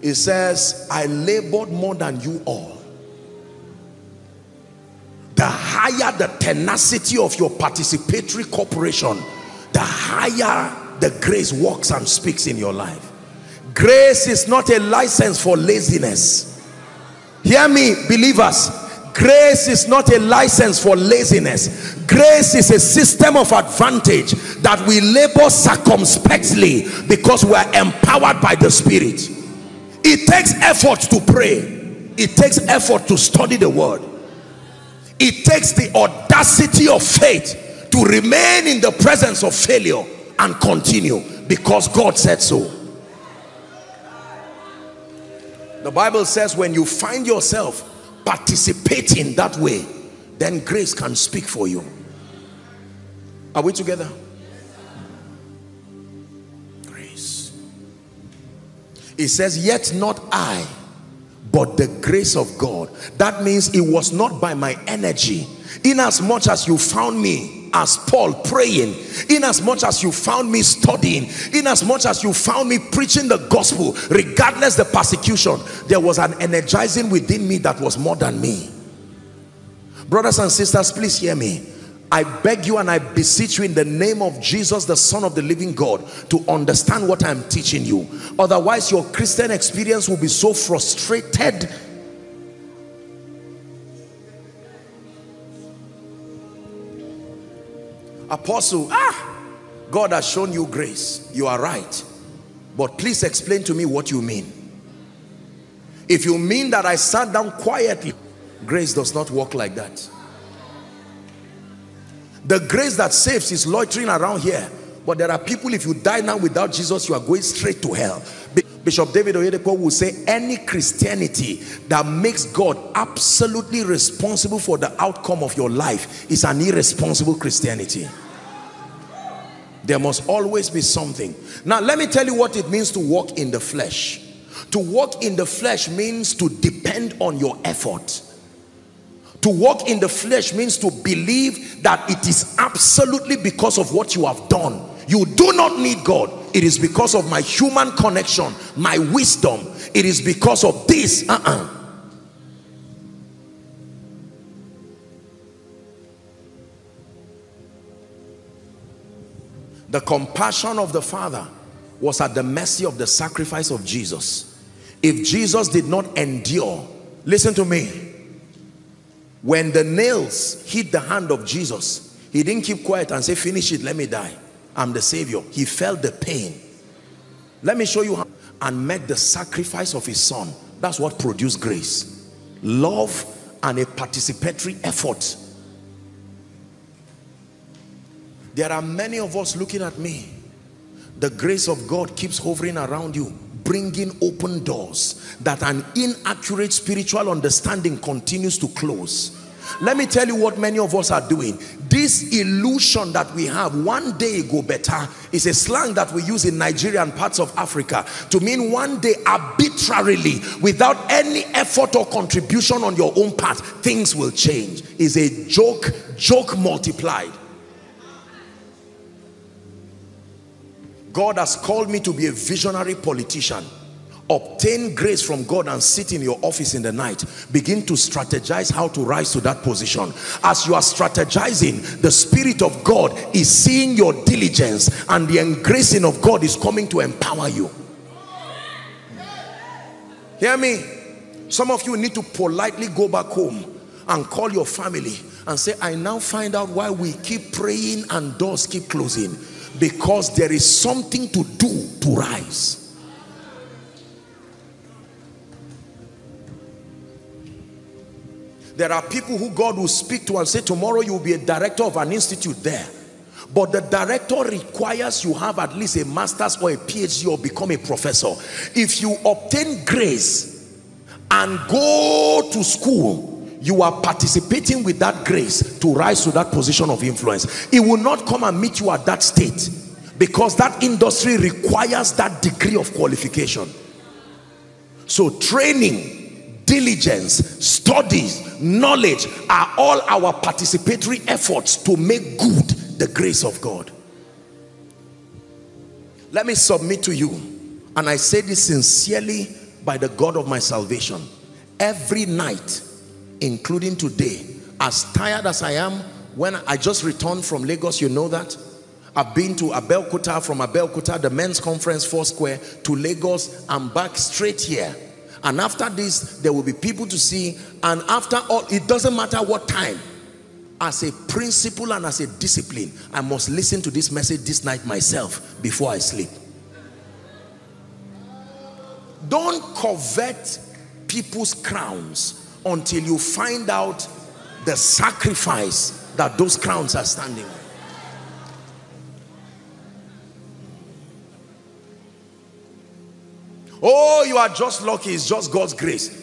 it says I labored more than you all. The higher the tenacity of your participatory cooperation the higher the grace works and speaks in your life. Grace is not a license for laziness. Hear me believers. Grace is not a license for laziness. Grace is a system of advantage that we labor circumspectly because we are empowered by the spirit it takes effort to pray. It takes effort to study the word. It takes the audacity of faith to remain in the presence of failure and continue because God said so. The Bible says when you find yourself participating that way then grace can speak for you. Are we together it says yet not I but the grace of God. That means it was not by my energy. In as much as you found me as Paul praying in as much as you found me studying in as much as you found me preaching the gospel regardless the persecution there was an energizing within me that was more than me. Brothers and sisters please hear me I beg you and I beseech you in the name of Jesus, the Son of the living God, to understand what I'm teaching you. Otherwise, your Christian experience will be so frustrated. Apostle, ah, God has shown you grace. You are right. But please explain to me what you mean. If you mean that I sat down quietly, grace does not work like that. The grace that saves is loitering around here. But there are people, if you die now without Jesus, you are going straight to hell. Bishop David Oyedepo will say any Christianity that makes God absolutely responsible for the outcome of your life is an irresponsible Christianity. There must always be something. Now, let me tell you what it means to walk in the flesh. To walk in the flesh means to depend on your effort. To walk in the flesh means to believe that it is absolutely because of what you have done. You do not need God. It is because of my human connection, my wisdom. It is because of this. Uh -uh. The compassion of the Father was at the mercy of the sacrifice of Jesus. If Jesus did not endure, listen to me, when the nails hit the hand of Jesus, he didn't keep quiet and say, finish it, let me die. I'm the savior. He felt the pain. Let me show you how. And met the sacrifice of his son. That's what produced grace. Love and a participatory effort. There are many of us looking at me. The grace of God keeps hovering around you, bringing open doors that an inaccurate spiritual understanding continues to close. Let me tell you what many of us are doing. This illusion that we have, one day go better, is a slang that we use in Nigeria and parts of Africa to mean one day arbitrarily, without any effort or contribution on your own part, things will change. Is a joke, joke multiplied. God has called me to be a visionary politician. Obtain grace from God and sit in your office in the night. Begin to strategize how to rise to that position. As you are strategizing the spirit of God is seeing your diligence and the engracing of God is coming to empower you. Hear me? Some of you need to politely go back home and call your family and say I now find out why we keep praying and doors keep closing because there is something to do to rise There are people who God will speak to and say, tomorrow you will be a director of an institute there. But the director requires you have at least a master's or a PhD or become a professor. If you obtain grace and go to school, you are participating with that grace to rise to that position of influence. It will not come and meet you at that state because that industry requires that degree of qualification. So training diligence, studies, knowledge are all our participatory efforts to make good the grace of God. Let me submit to you, and I say this sincerely by the God of my salvation. Every night, including today, as tired as I am, when I just returned from Lagos, you know that, I've been to Abeokuta, from Abeokuta, the men's conference, four square, to Lagos, and back straight here. And after this there will be people to see and after all it doesn't matter what time. As a principle and as a discipline I must listen to this message this night myself before I sleep. Don't covet people's crowns until you find out the sacrifice that those crowns are standing on. Oh, you are just lucky. It's just God's grace.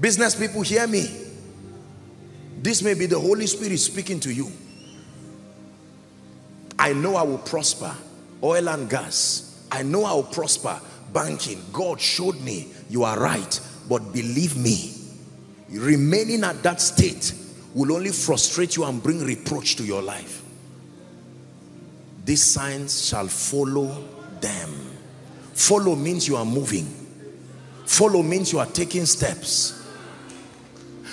Business people, hear me. This may be the Holy Spirit speaking to you. I know I will prosper. Oil and gas. I know I will prosper. Banking. God showed me you are right. But believe me, remaining at that state will only frustrate you and bring reproach to your life. These signs shall follow them. Follow means you are moving. Follow means you are taking steps.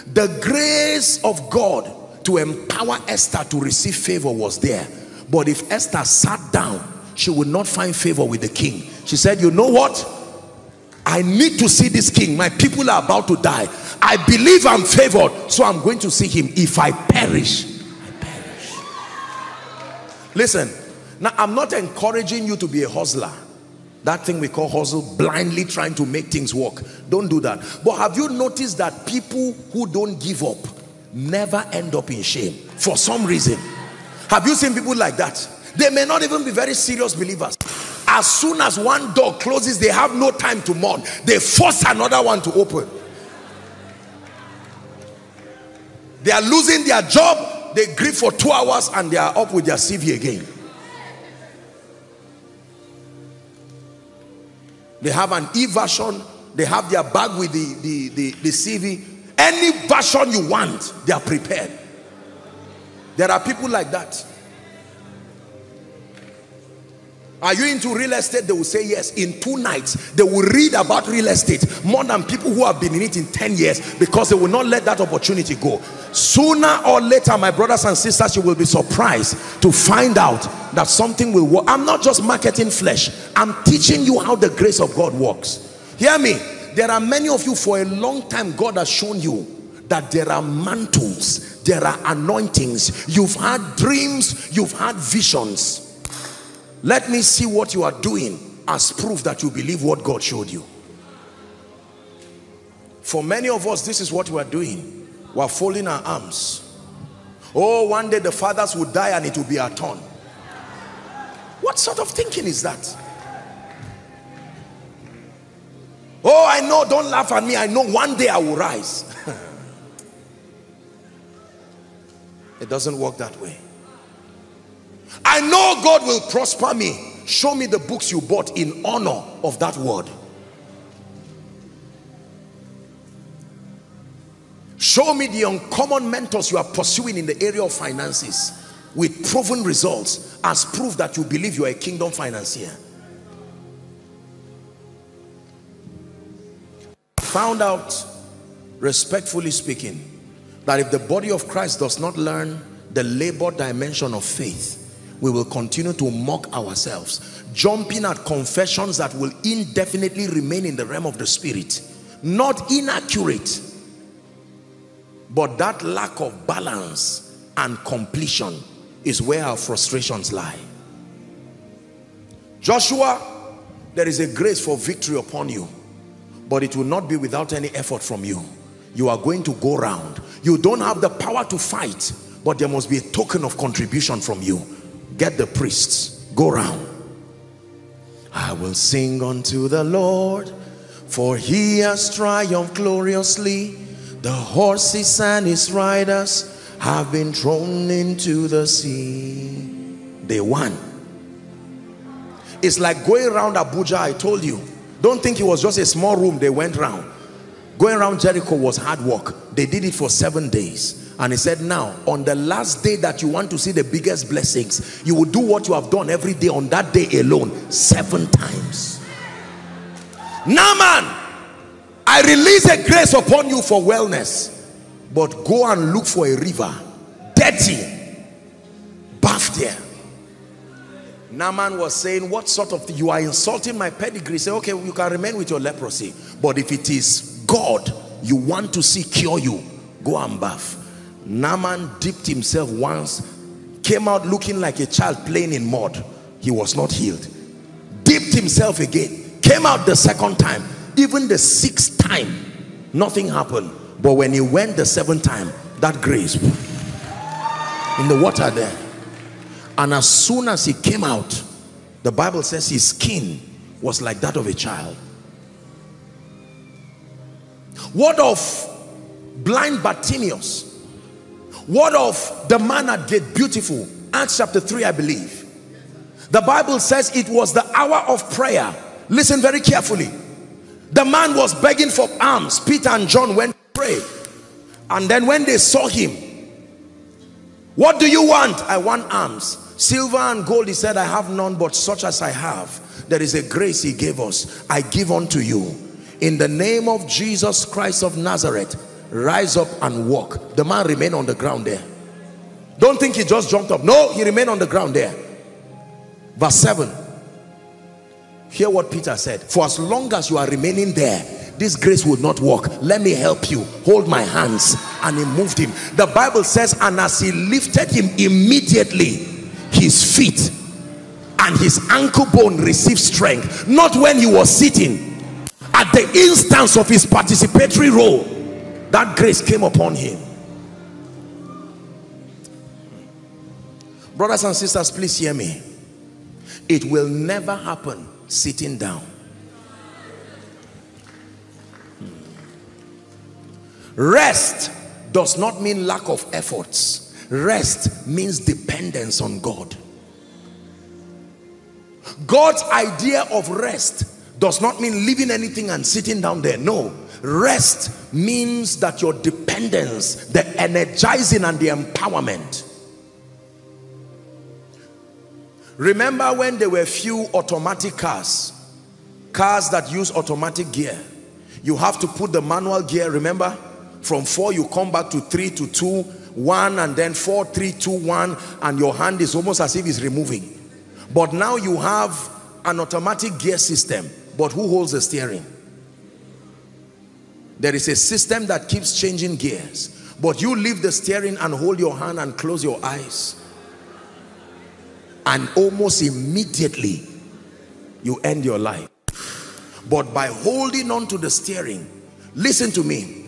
The grace of God to empower Esther to receive favor was there. But if Esther sat down she would not find favor with the king she said you know what I need to see this king my people are about to die I believe I'm favored so I'm going to see him if I perish I perish listen now, I'm not encouraging you to be a hustler. That thing we call hustle, blindly trying to make things work. Don't do that. But have you noticed that people who don't give up never end up in shame for some reason? Have you seen people like that? They may not even be very serious believers. As soon as one door closes, they have no time to mourn. They force another one to open. They are losing their job. They grieve for two hours and they are up with their CV again. They have an e-version. They have their bag with the, the, the, the CV. Any version you want, they are prepared. There are people like that. Are you into real estate? They will say yes. In two nights, they will read about real estate more than people who have been in it in 10 years because they will not let that opportunity go. Sooner or later, my brothers and sisters, you will be surprised to find out that something will work. I'm not just marketing flesh. I'm teaching you how the grace of God works. Hear me. There are many of you for a long time, God has shown you that there are mantles, there are anointings. You've had dreams, you've had visions let me see what you are doing as proof that you believe what God showed you. For many of us, this is what we are doing. We're folding our arms. Oh, one day the fathers will die and it will be our turn. What sort of thinking is that? Oh, I know, don't laugh at me. I know one day I will rise. it doesn't work that way. I know God will prosper me. Show me the books you bought in honor of that word. Show me the uncommon mentors you are pursuing in the area of finances with proven results as proof that you believe you are a kingdom financier. Found out, respectfully speaking, that if the body of Christ does not learn the labor dimension of faith, we will continue to mock ourselves, jumping at confessions that will indefinitely remain in the realm of the spirit, not inaccurate, but that lack of balance and completion is where our frustrations lie. Joshua, there is a grace for victory upon you, but it will not be without any effort from you. You are going to go round. You don't have the power to fight, but there must be a token of contribution from you. Get the priests, go round. I will sing unto the Lord, for he has triumphed gloriously. The horses and his riders have been thrown into the sea. They won. It's like going around Abuja, I told you. Don't think it was just a small room they went round. Going around Jericho was hard work. They did it for seven days. And he said, now, on the last day that you want to see the biggest blessings, you will do what you have done every day on that day alone, seven times. Now, man, I release a grace upon you for wellness. But go and look for a river, dirty, bath there. Naaman was saying, what sort of, you are insulting my pedigree. Say, okay, you can remain with your leprosy. But if it is God you want to see cure you, go and bath. Naaman dipped himself once, came out looking like a child playing in mud. He was not healed. Dipped himself again, came out the second time. Even the sixth time, nothing happened. But when he went the seventh time, that grace in the water there. And as soon as he came out, the Bible says his skin was like that of a child. What of blind Bartimaeus? What of the man at gate beautiful? Acts chapter 3, I believe. The Bible says it was the hour of prayer. Listen very carefully. The man was begging for alms. Peter and John went to pray. And then when they saw him, what do you want? I want alms. Silver and gold, he said, I have none but such as I have. There is a grace he gave us. I give unto you. In the name of Jesus Christ of Nazareth, rise up and walk. The man remained on the ground there. Don't think he just jumped up. No he remained on the ground there. Verse 7 hear what Peter said. For as long as you are remaining there this grace will not work. Let me help you. Hold my hands. And he moved him. The bible says and as he lifted him immediately his feet and his ankle bone received strength. Not when he was sitting. At the instance of his participatory role that grace came upon him. Brothers and sisters please hear me. It will never happen sitting down. Rest does not mean lack of efforts. Rest means dependence on God. God's idea of rest does not mean leaving anything and sitting down there. No Rest means that your dependence, the energizing and the empowerment. Remember when there were few automatic cars, cars that use automatic gear. You have to put the manual gear, remember? From four, you come back to three to two, one, and then four, three, two, one, and your hand is almost as if it's removing. But now you have an automatic gear system, but who holds the steering? There is a system that keeps changing gears. But you leave the steering and hold your hand and close your eyes. And almost immediately, you end your life. But by holding on to the steering, listen to me,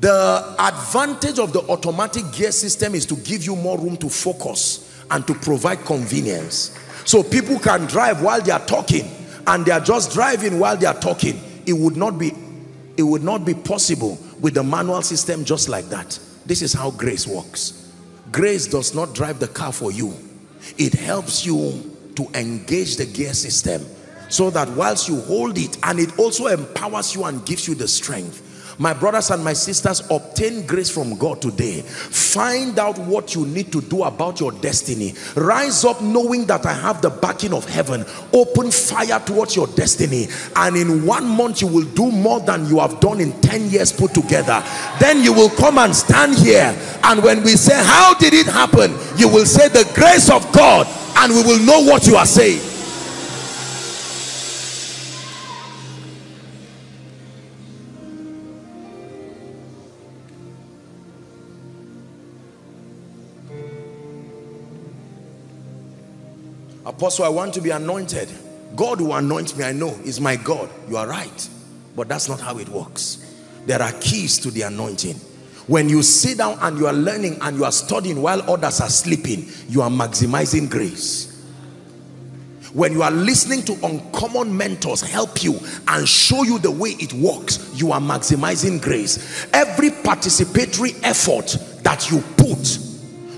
The advantage of the automatic gear system is to give you more room to focus and to provide convenience. So people can drive while they are talking and they are just driving while they are talking. It would not be it would not be possible with the manual system just like that. This is how grace works. Grace does not drive the car for you. It helps you to engage the gear system so that whilst you hold it and it also empowers you and gives you the strength my brothers and my sisters obtain grace from God today. Find out what you need to do about your destiny. Rise up knowing that I have the backing of heaven. Open fire towards your destiny. And in one month you will do more than you have done in 10 years put together. Then you will come and stand here. And when we say how did it happen? you will say the grace of God. And we will know what you are saying Apostle, I want to be anointed. God will anoint me, I know, is my God. You are right. But that's not how it works. There are keys to the anointing. When you sit down and you are learning and you are studying while others are sleeping, you are maximizing grace. When you are listening to uncommon mentors help you and show you the way it works, you are maximizing grace. Every participatory effort that you put,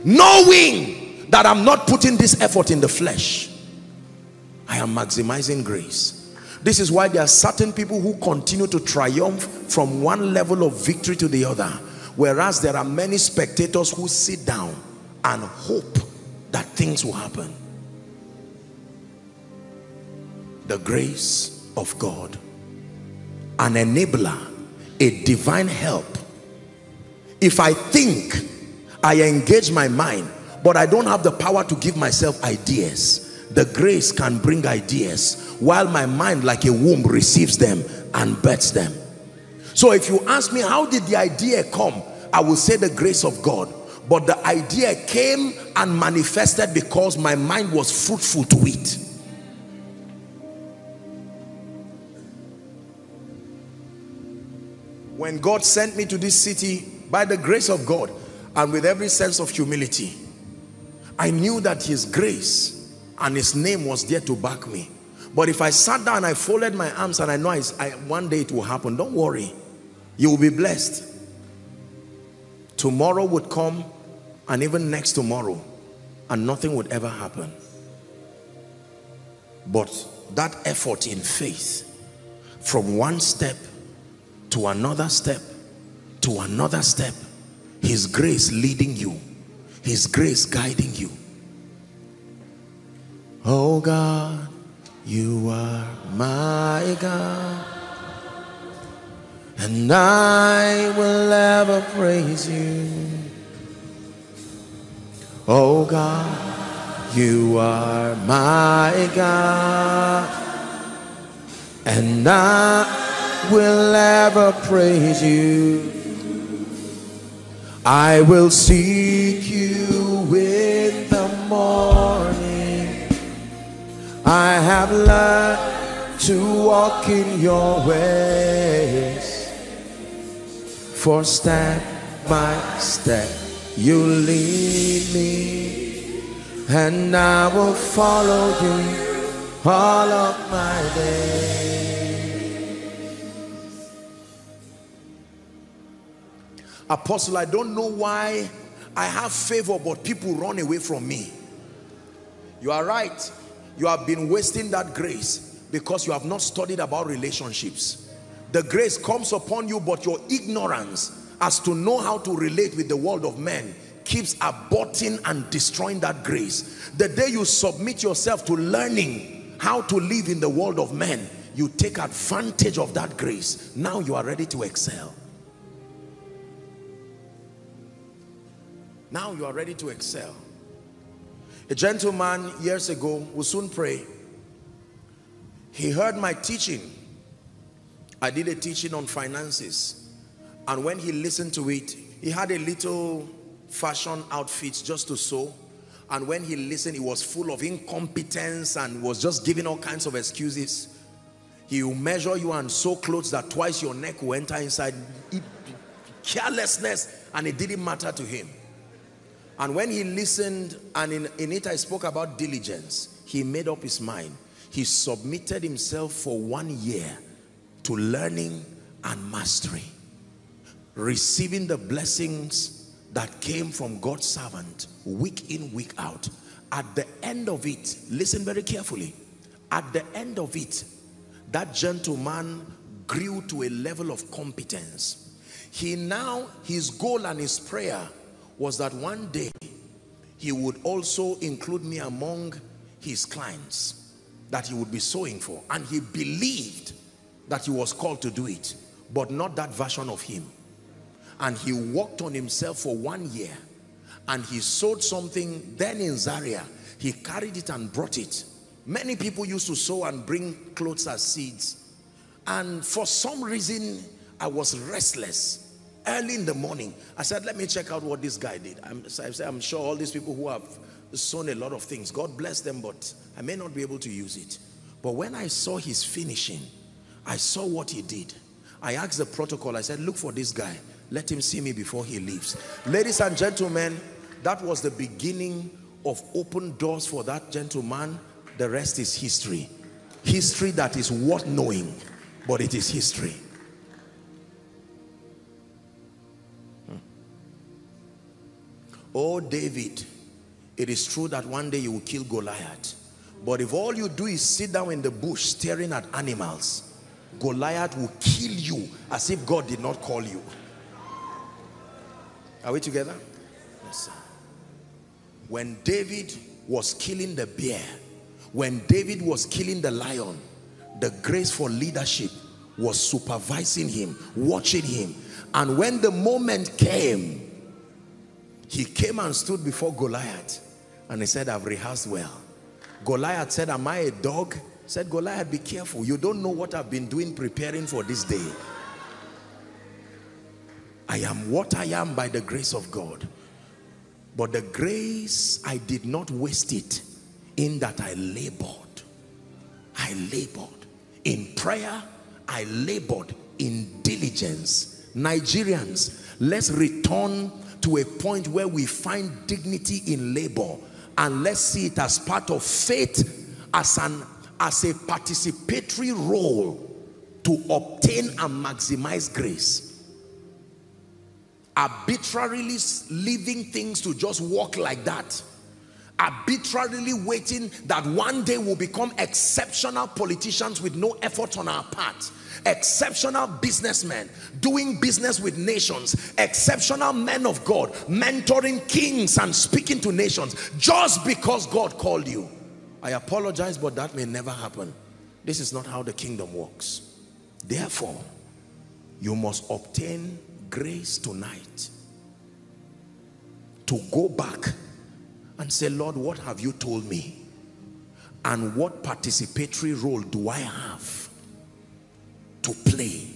knowing that I'm not putting this effort in the flesh. I am maximizing grace. This is why there are certain people who continue to triumph from one level of victory to the other. Whereas there are many spectators who sit down and hope that things will happen. The grace of God. An enabler. A divine help. If I think I engage my mind but I don't have the power to give myself ideas the grace can bring ideas while my mind like a womb receives them and births them. So if you ask me how did the idea come? I will say the grace of God. But the idea came and manifested because my mind was fruitful to it. When God sent me to this city by the grace of God and with every sense of humility I knew that his grace and his name was there to back me. But if I sat down, I folded my arms and I know I, I, one day it will happen. Don't worry. You will be blessed. Tomorrow would come and even next tomorrow and nothing would ever happen. But that effort in faith from one step to another step to another step, his grace leading you his grace guiding you. Oh God, you are my God. And I will ever praise you. Oh God, you are my God. And I will ever praise you. I will seek you I have learned to walk in your ways. For step by step, you lead me, and I will follow you all of my days. Apostle, I don't know why I have favor, but people run away from me. You are right. You have been wasting that grace because you have not studied about relationships. The grace comes upon you, but your ignorance as to know how to relate with the world of men keeps aborting and destroying that grace. The day you submit yourself to learning how to live in the world of men, you take advantage of that grace. Now you are ready to excel. Now you are ready to excel. A gentleman years ago will soon pray. He heard my teaching. I did a teaching on finances. And when he listened to it, he had a little fashion outfit just to sew. And when he listened, he was full of incompetence and was just giving all kinds of excuses. He will measure you and sew clothes that twice your neck will enter inside. carelessness and it didn't matter to him. And when he listened and in, in it I spoke about diligence, he made up his mind. He submitted himself for one year to learning and mastery. Receiving the blessings that came from God's servant week in, week out. At the end of it, listen very carefully. At the end of it, that gentleman grew to a level of competence. He now, his goal and his prayer was that one day he would also include me among his clients that he would be sowing for. And he believed that he was called to do it, but not that version of him. And he worked on himself for one year and he sowed something then in Zaria. He carried it and brought it. Many people used to sow and bring clothes as seeds. And for some reason, I was restless early in the morning i said let me check out what this guy did. I'm, I said, I'm sure all these people who have sown a lot of things god bless them but i may not be able to use it. But when i saw his finishing i saw what he did. I asked the protocol. I said look for this guy. Let him see me before he leaves. Ladies and gentlemen that was the beginning of open doors for that gentleman. The rest is history. History that is worth knowing but it is history Oh, David, it is true that one day you will kill Goliath. But if all you do is sit down in the bush staring at animals, Goliath will kill you as if God did not call you. Are we together? Yes, sir. When David was killing the bear, when David was killing the lion, the grace for leadership was supervising him, watching him. And when the moment came, he came and stood before Goliath and he said, I've rehearsed well. Goliath said, am I a dog? Said, Goliath, be careful. You don't know what I've been doing preparing for this day. I am what I am by the grace of God. But the grace, I did not waste it in that I labored. I labored. In prayer, I labored in diligence. Nigerians, let's return to a point where we find dignity in labor and let's see it as part of faith as an as a participatory role to obtain and maximize grace. Arbitrarily leaving things to just walk like that. Arbitrarily waiting that one day we'll become exceptional politicians with no effort on our part exceptional businessmen doing business with nations exceptional men of God mentoring kings and speaking to nations just because God called you. I apologize but that may never happen. This is not how the kingdom works. Therefore you must obtain grace tonight to go back and say Lord what have you told me? And what participatory role do I have to play.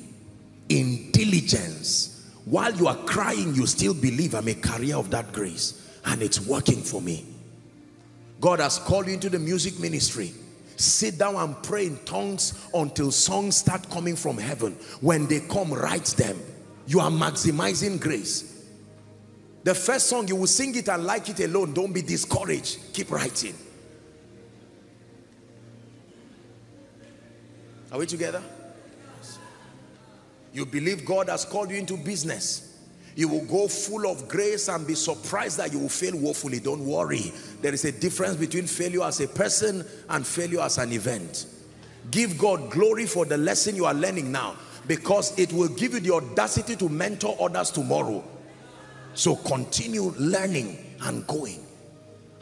In diligence while you are crying you still believe I'm a carrier of that grace and it's working for me. God has called you into the music ministry. Sit down and pray in tongues until songs start coming from heaven. When they come write them. You are maximizing grace. The first song you will sing it and like it alone. Don't be discouraged. Keep writing. Are we together you believe God has called you into business. You will go full of grace and be surprised that you will fail woefully. Don't worry. There is a difference between failure as a person and failure as an event. Give God glory for the lesson you are learning now because it will give you the audacity to mentor others tomorrow. So continue learning and going.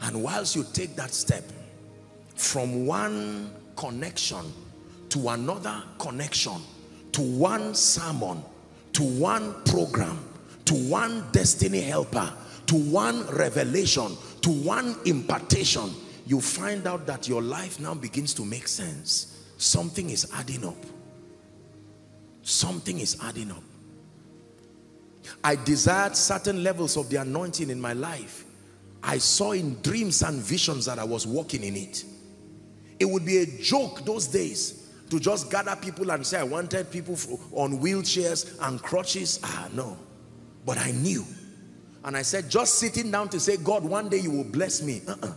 And whilst you take that step from one connection to another connection, to one sermon, to one program, to one destiny helper, to one revelation, to one impartation, you find out that your life now begins to make sense. Something is adding up. Something is adding up. I desired certain levels of the anointing in my life. I saw in dreams and visions that I was walking in it. It would be a joke those days to just gather people and say I wanted people on wheelchairs and crutches. Ah, no. But I knew. And I said, just sitting down to say, God, one day you will bless me. Uh -uh.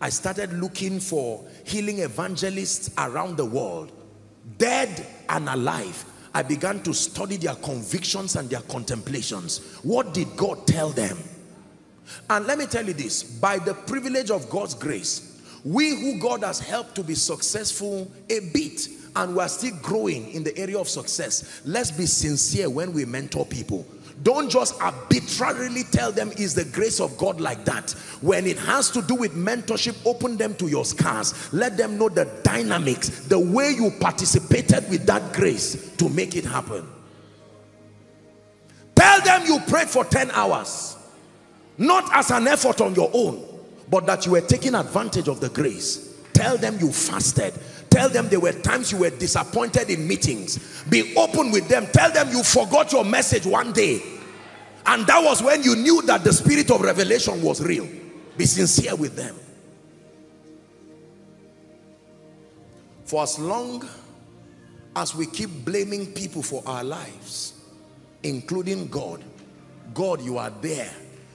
I started looking for healing evangelists around the world, dead and alive. I began to study their convictions and their contemplations. What did God tell them? And let me tell you this, by the privilege of God's grace, we who God has helped to be successful a bit and we're still growing in the area of success, let's be sincere when we mentor people. Don't just arbitrarily tell them is the grace of God like that. When it has to do with mentorship, open them to your scars. Let them know the dynamics, the way you participated with that grace to make it happen. Tell them you prayed for 10 hours. Not as an effort on your own, but that you were taking advantage of the grace. Tell them you fasted. Tell them there were times you were disappointed in meetings. Be open with them. Tell them you forgot your message one day. And that was when you knew that the spirit of revelation was real. Be sincere with them. For as long as we keep blaming people for our lives, including God, God, you are there.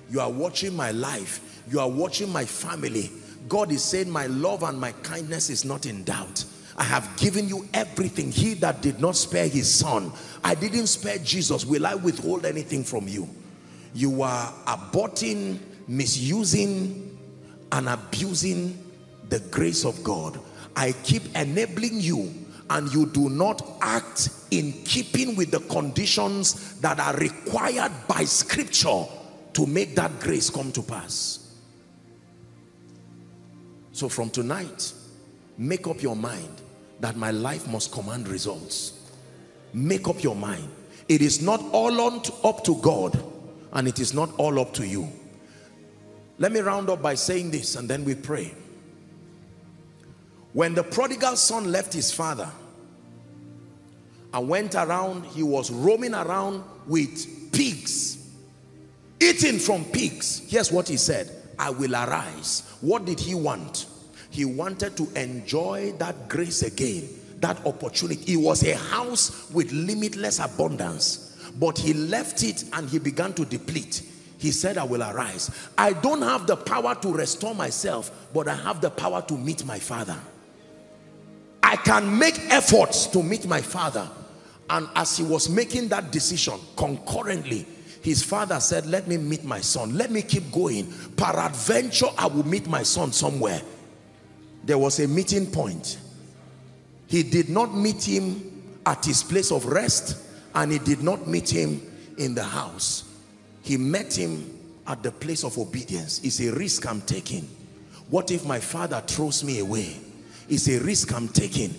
You are watching my life. You are watching my family. God is saying my love and my kindness is not in doubt. I have given you everything. He that did not spare his son. I didn't spare Jesus. Will I withhold anything from you? You are aborting, misusing, and abusing the grace of God. I keep enabling you and you do not act in keeping with the conditions that are required by scripture to make that grace come to pass. So from tonight, make up your mind that my life must command results. Make up your mind. It is not all up to God and it is not all up to you. Let me round up by saying this and then we pray. When the prodigal son left his father and went around, he was roaming around with pigs, eating from pigs. Here's what he said, I will arise. What did he want? He wanted to enjoy that grace again, that opportunity. It was a house with limitless abundance, but he left it and he began to deplete. He said, I will arise. I don't have the power to restore myself, but I have the power to meet my father. I can make efforts to meet my father. And as he was making that decision concurrently, his father said, let me meet my son. Let me keep going. Peradventure, I will meet my son somewhere there was a meeting point. He did not meet him at his place of rest and he did not meet him in the house. He met him at the place of obedience. It's a risk I'm taking. What if my father throws me away? It's a risk I'm taking.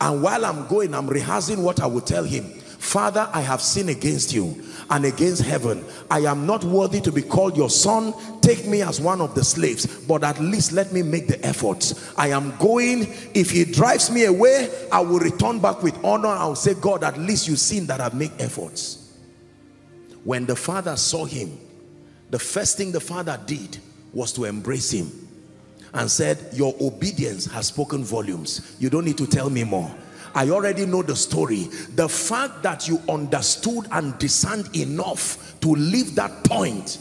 And while I'm going, I'm rehearsing what I will tell him. Father, I have sinned against you and against heaven. I am not worthy to be called your son. Take me as one of the slaves, but at least let me make the efforts. I am going. If he drives me away, I will return back with honor. I'll say, God, at least you've seen that I've made efforts. When the father saw him, the first thing the father did was to embrace him and said, your obedience has spoken volumes. You don't need to tell me more. I already know the story. The fact that you understood and discerned enough to leave that point,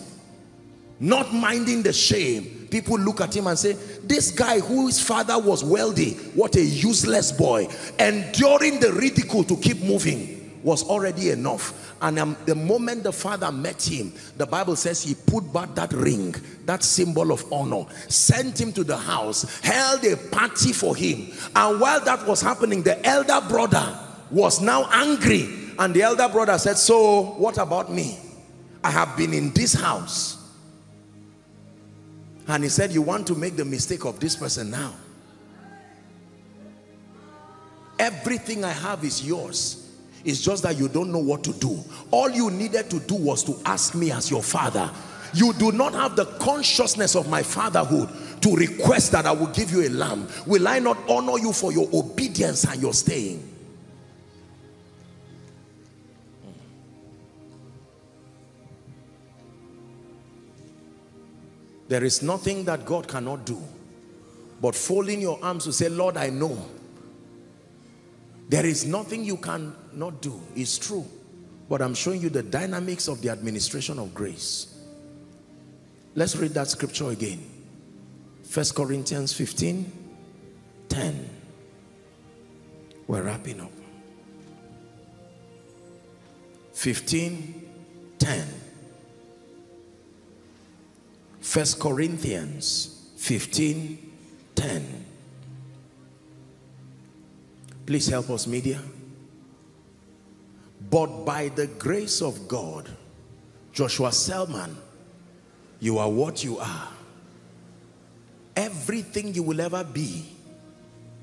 not minding the shame. People look at him and say, this guy whose father was wealthy, what a useless boy. Enduring the ridicule to keep moving was already enough and um, the moment the father met him the bible says he put back that ring that symbol of honor sent him to the house held a party for him. And while that was happening the elder brother was now angry. And the elder brother said so what about me? I have been in this house. And he said you want to make the mistake of this person now? Everything i have is yours it's just that you don't know what to do. All you needed to do was to ask me as your father. You do not have the consciousness of my fatherhood to request that I will give you a lamb. Will I not honor you for your obedience and your staying? There is nothing that God cannot do. But folding your arms to say, Lord, I know there is nothing you can not do. It's true. but I'm showing you the dynamics of the administration of grace. Let's read that scripture again. First Corinthians 15, 10. We're wrapping up. 15, 10. First Corinthians 15, 10. Please help us, media. But by the grace of God, Joshua Selman, you are what you are. Everything you will ever be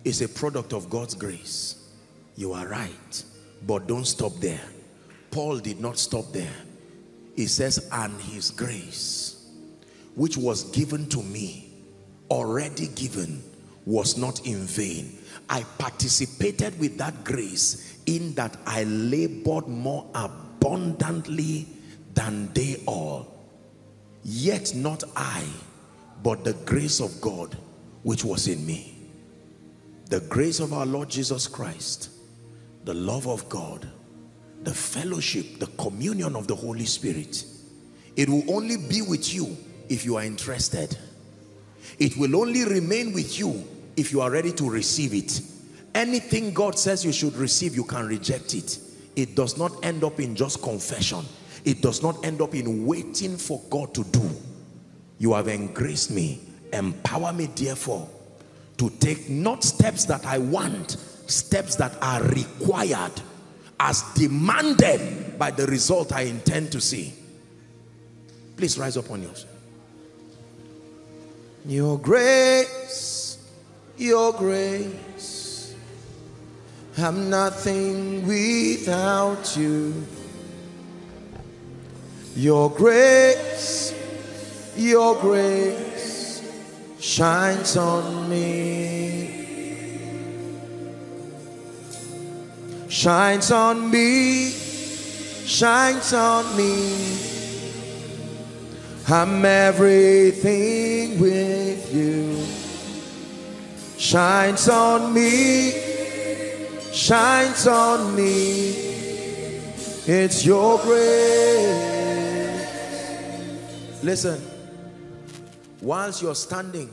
is a product of God's grace. You are right, but don't stop there. Paul did not stop there. He says, and his grace, which was given to me, already given, was not in vain. I participated with that grace in that I labored more abundantly than they all. Yet not I, but the grace of God which was in me. The grace of our Lord Jesus Christ, the love of God, the fellowship, the communion of the Holy Spirit. It will only be with you if you are interested. It will only remain with you if you are ready to receive it. Anything God says you should receive, you can reject it. It does not end up in just confession. It does not end up in waiting for God to do. You have engraced me. Empower me, therefore, to take not steps that I want, steps that are required as demanded by the result I intend to see. Please rise up on yours. Your grace, your grace. I'm nothing without you. Your grace, your grace shines on me. Shines on me, shines on me. I'm everything with you. Shines on me, shines on me. It's your grace. Listen, whilst you're standing,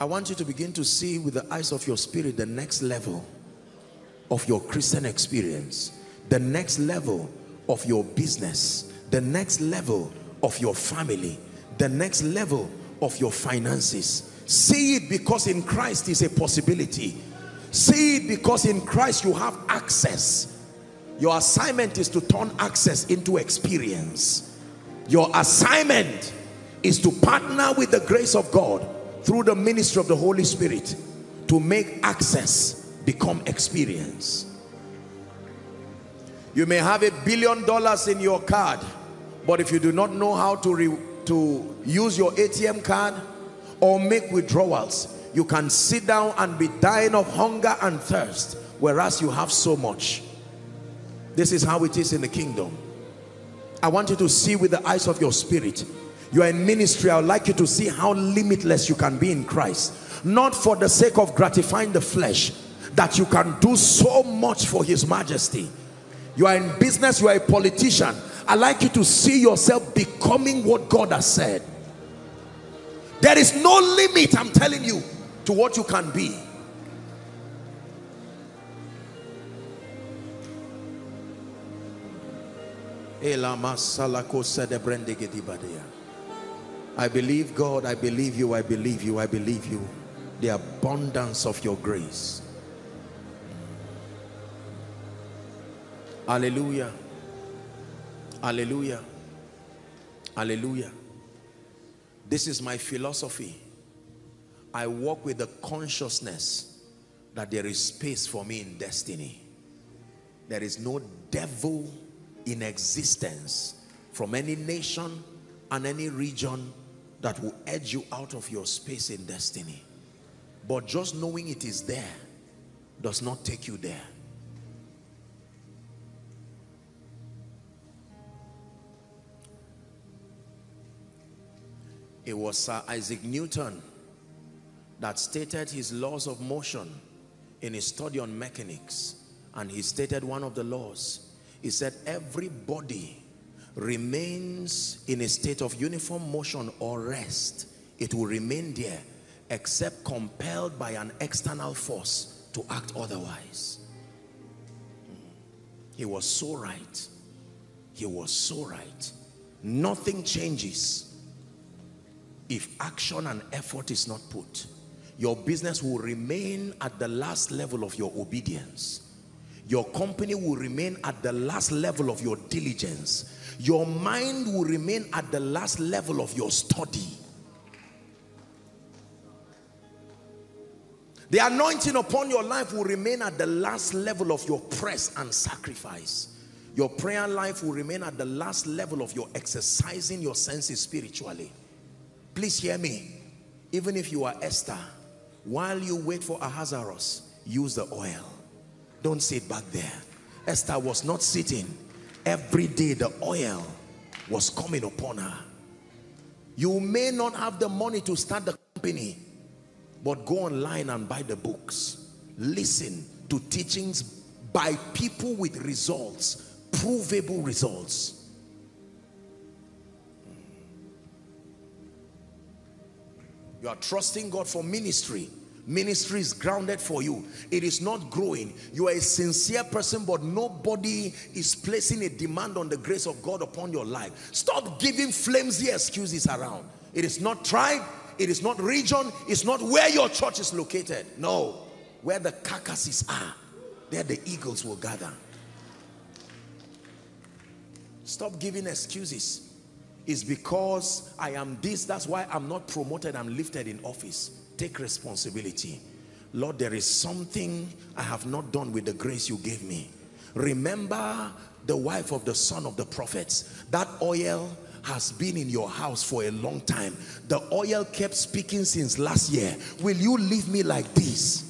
I want you to begin to see with the eyes of your spirit the next level of your Christian experience, the next level of your business, the next level of your family, the next level of your finances. See it because in Christ is a possibility. See it because in Christ you have access. Your assignment is to turn access into experience. Your assignment is to partner with the grace of God through the ministry of the Holy Spirit to make access become experience. You may have a billion dollars in your card but if you do not know how to, to use your ATM card or make withdrawals, you can sit down and be dying of hunger and thirst, whereas you have so much. This is how it is in the kingdom. I want you to see with the eyes of your spirit. You are in ministry, I would like you to see how limitless you can be in Christ. Not for the sake of gratifying the flesh, that you can do so much for his majesty. You are in business, you are a politician, I like you to see yourself becoming what God has said. There is no limit, I'm telling you, to what you can be. I believe God, I believe you, I believe you, I believe you. The abundance of your grace. Hallelujah. Hallelujah. Hallelujah. This is my philosophy. I walk with the consciousness that there is space for me in destiny. There is no devil in existence from any nation and any region that will edge you out of your space in destiny. But just knowing it is there does not take you there. It was Sir Isaac Newton that stated his laws of motion in his study on mechanics. And he stated one of the laws. He said, everybody remains in a state of uniform motion or rest. It will remain there except compelled by an external force to act otherwise. He was so right. He was so right. Nothing changes if action and effort is not put. Your business will remain at the last level of your obedience. Your company will remain at the last level of your diligence. Your mind will remain at the last level of your study. The anointing upon your life will remain at the last level of your press and sacrifice. Your prayer life will remain at the last level of your exercising your senses spiritually. Please hear me. Even if you are Esther, while you wait for Ahasuerus, use the oil. Don't sit back there. Esther was not sitting. Every day the oil was coming upon her. You may not have the money to start the company, but go online and buy the books. Listen to teachings by people with results, provable results. You are trusting God for ministry. Ministry is grounded for you. It is not growing. You are a sincere person, but nobody is placing a demand on the grace of God upon your life. Stop giving flimsy excuses around. It is not tribe, it is not region, it's not where your church is located. No, where the carcasses are, there the eagles will gather. Stop giving excuses. It's because I am this, that's why I'm not promoted, I'm lifted in office. Take responsibility. Lord, there is something I have not done with the grace you gave me. Remember the wife of the son of the prophets. That oil has been in your house for a long time. The oil kept speaking since last year. Will you leave me like this?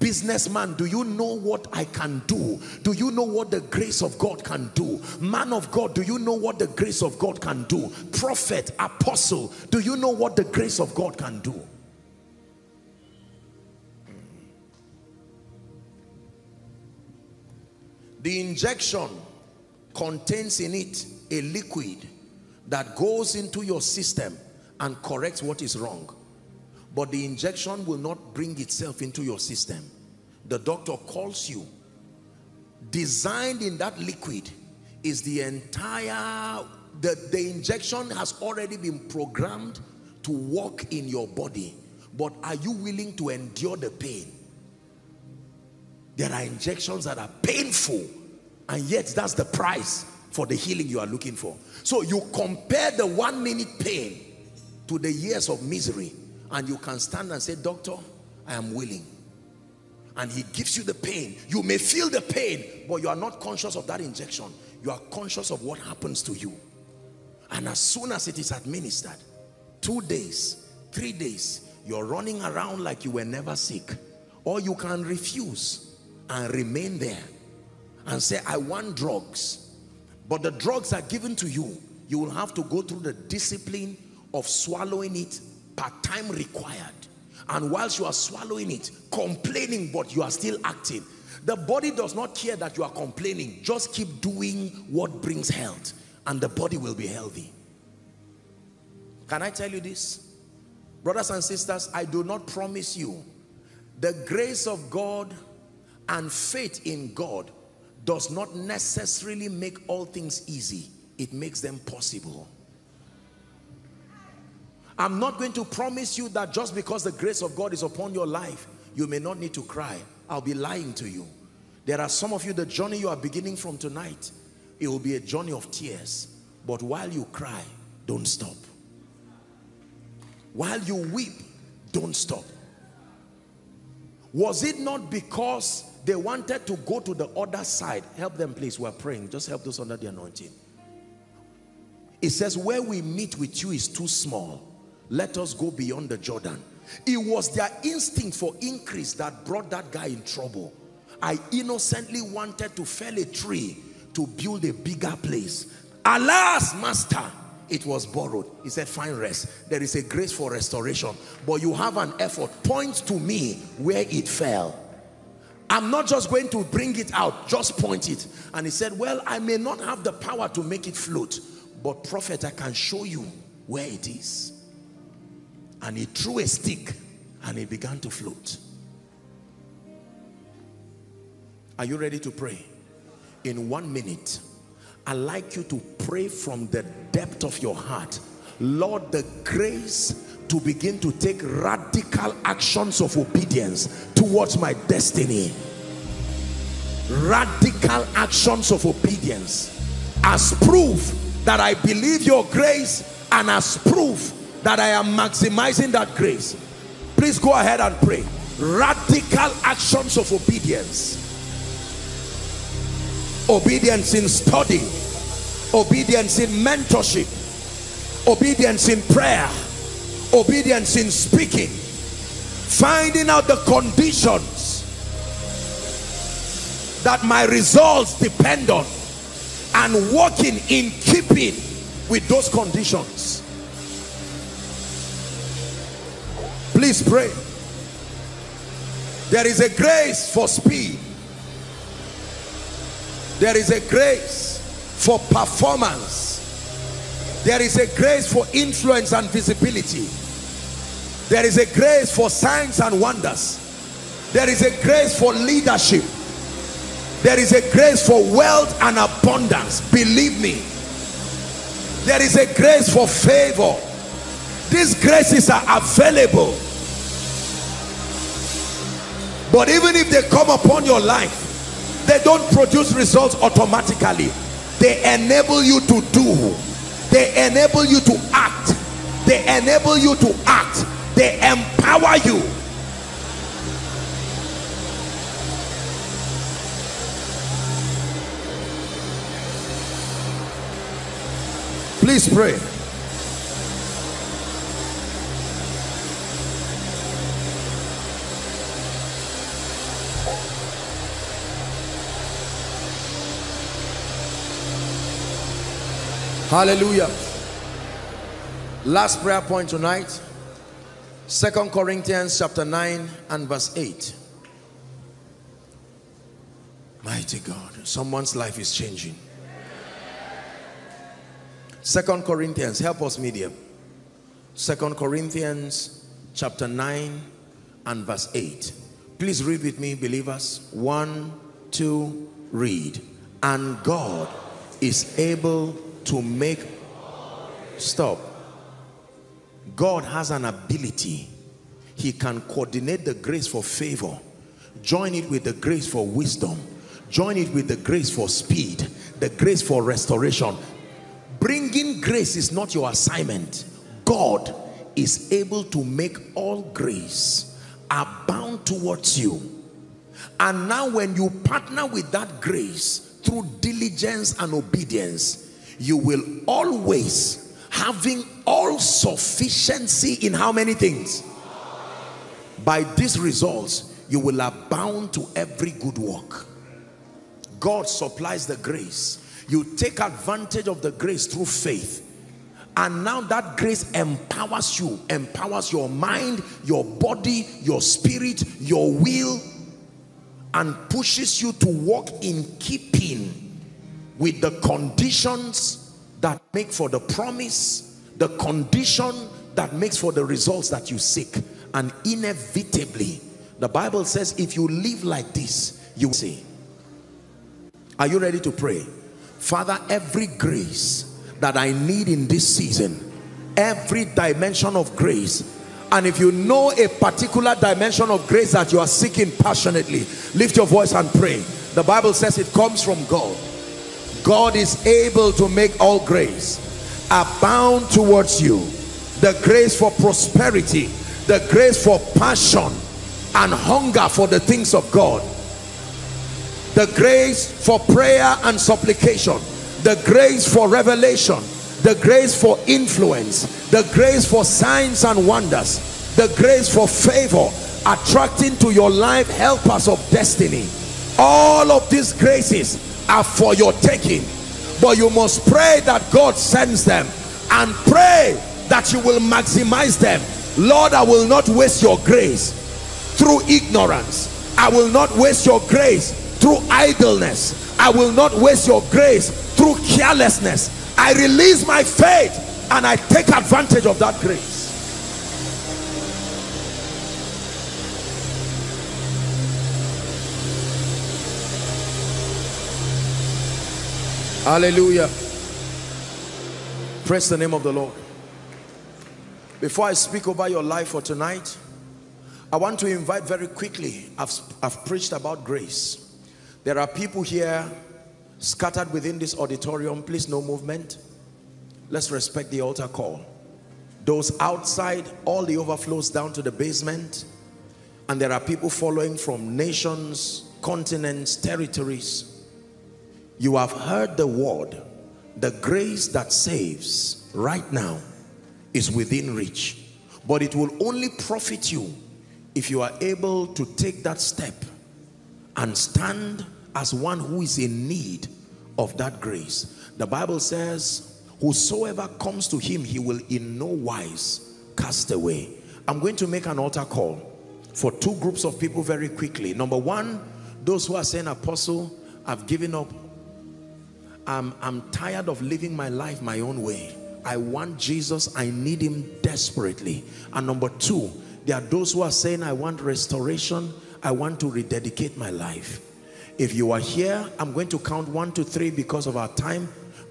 Businessman, do you know what I can do? Do you know what the grace of God can do? Man of God, do you know what the grace of God can do? Prophet, apostle, do you know what the grace of God can do? The injection contains in it a liquid that goes into your system and corrects what is wrong. But the injection will not bring itself into your system. The doctor calls you. Designed in that liquid is the entire, the, the injection has already been programmed to work in your body. But are you willing to endure the pain? There are injections that are painful and yet that's the price for the healing you are looking for. So you compare the one minute pain to the years of misery and you can stand and say, doctor, I am willing. And he gives you the pain. You may feel the pain, but you are not conscious of that injection. You are conscious of what happens to you. And as soon as it is administered, two days, three days, you're running around like you were never sick. Or you can refuse and remain there and say, I want drugs but the drugs are given to you. You will have to go through the discipline of swallowing it per time required. And whilst you are swallowing it, complaining, but you are still acting. The body does not care that you are complaining. Just keep doing what brings health and the body will be healthy. Can I tell you this? Brothers and sisters, I do not promise you the grace of God and faith in God does not necessarily make all things easy. It makes them possible. I'm not going to promise you that just because the grace of God is upon your life, you may not need to cry. I'll be lying to you. There are some of you, the journey you are beginning from tonight, it will be a journey of tears. But while you cry, don't stop. While you weep, don't stop. Was it not because they wanted to go to the other side. Help them, please. We're praying. Just help those under the anointing. It says, where we meet with you is too small. Let us go beyond the Jordan. It was their instinct for increase that brought that guy in trouble. I innocently wanted to fell a tree to build a bigger place. Alas, master, it was borrowed. He said, find rest. There is a grace for restoration. But you have an effort. Point to me where it fell I'm not just going to bring it out, just point it. And he said, well, I may not have the power to make it float, but prophet, I can show you where it is. And he threw a stick and it began to float. Are you ready to pray? In one minute, I'd like you to pray from the depth of your heart. Lord, the grace to begin to take radical actions of obedience towards my destiny. Radical actions of obedience as proof that I believe your grace and as proof that I am maximizing that grace. Please go ahead and pray. Radical actions of obedience. Obedience in study. Obedience in mentorship. Obedience in prayer. Obedience in speaking. Finding out the conditions that my results depend on and working in keeping with those conditions Please pray. There is a grace for speed. There is a grace for performance. There is a grace for influence and visibility. There is a grace for signs and wonders. There is a grace for leadership. There is a grace for wealth and abundance. Believe me. There is a grace for favor. These graces are available but even if they come upon your life, they don't produce results automatically. They enable you to do. They enable you to act. They enable you to act. They empower you. Please pray. Hallelujah. Last prayer point tonight. Second Corinthians chapter 9 and verse 8. Mighty God, someone's life is changing. Second Corinthians, help us medium. Second Corinthians chapter 9 and verse 8. Please read with me, believers. One, two, read. And God is able to make stop. God has an ability. He can coordinate the grace for favor. Join it with the grace for wisdom. Join it with the grace for speed. The grace for restoration. Bringing grace is not your assignment. God is able to make all grace abound towards you. And now when you partner with that grace through diligence and obedience you will always having all sufficiency in how many things? By these results you will abound to every good work. God supplies the grace. You take advantage of the grace through faith. And now that grace empowers you empowers your mind your body your spirit your will and pushes you to walk in keeping with the conditions that make for the promise, the condition that makes for the results that you seek. And inevitably, the Bible says, if you live like this, you will see. Are you ready to pray? Father, every grace that I need in this season, every dimension of grace, and if you know a particular dimension of grace that you are seeking passionately, lift your voice and pray. The Bible says it comes from God. God is able to make all grace abound towards you. The grace for prosperity the grace for passion and hunger for the things of God. The grace for prayer and supplication. The grace for revelation. The grace for influence. The grace for signs and wonders. The grace for favor attracting to your life helpers of destiny. All of these graces are for your taking but you must pray that God sends them and pray that you will maximize them Lord I will not waste your grace through ignorance I will not waste your grace through idleness. I will not waste your grace through carelessness. I release my faith and I take advantage of that grace. Hallelujah. Praise the name of the Lord. Before I speak over your life for tonight, I want to invite very quickly, I've, I've preached about grace. There are people here scattered within this auditorium. Please, no movement. Let's respect the altar call. Those outside, all the overflows down to the basement. And there are people following from nations, continents, territories. You have heard the word. The grace that saves right now is within reach. But it will only profit you if you are able to take that step and stand as one who is in need of that grace. The Bible says, whosoever comes to him, he will in no wise cast away. I'm going to make an altar call for two groups of people very quickly. Number one, those who are saying, Apostle, I've given up. I'm, I'm tired of living my life my own way. I want Jesus. I need him desperately. And number two, there are those who are saying, I want restoration. I want to rededicate my life. If you are here, I'm going to count one to three because of our time.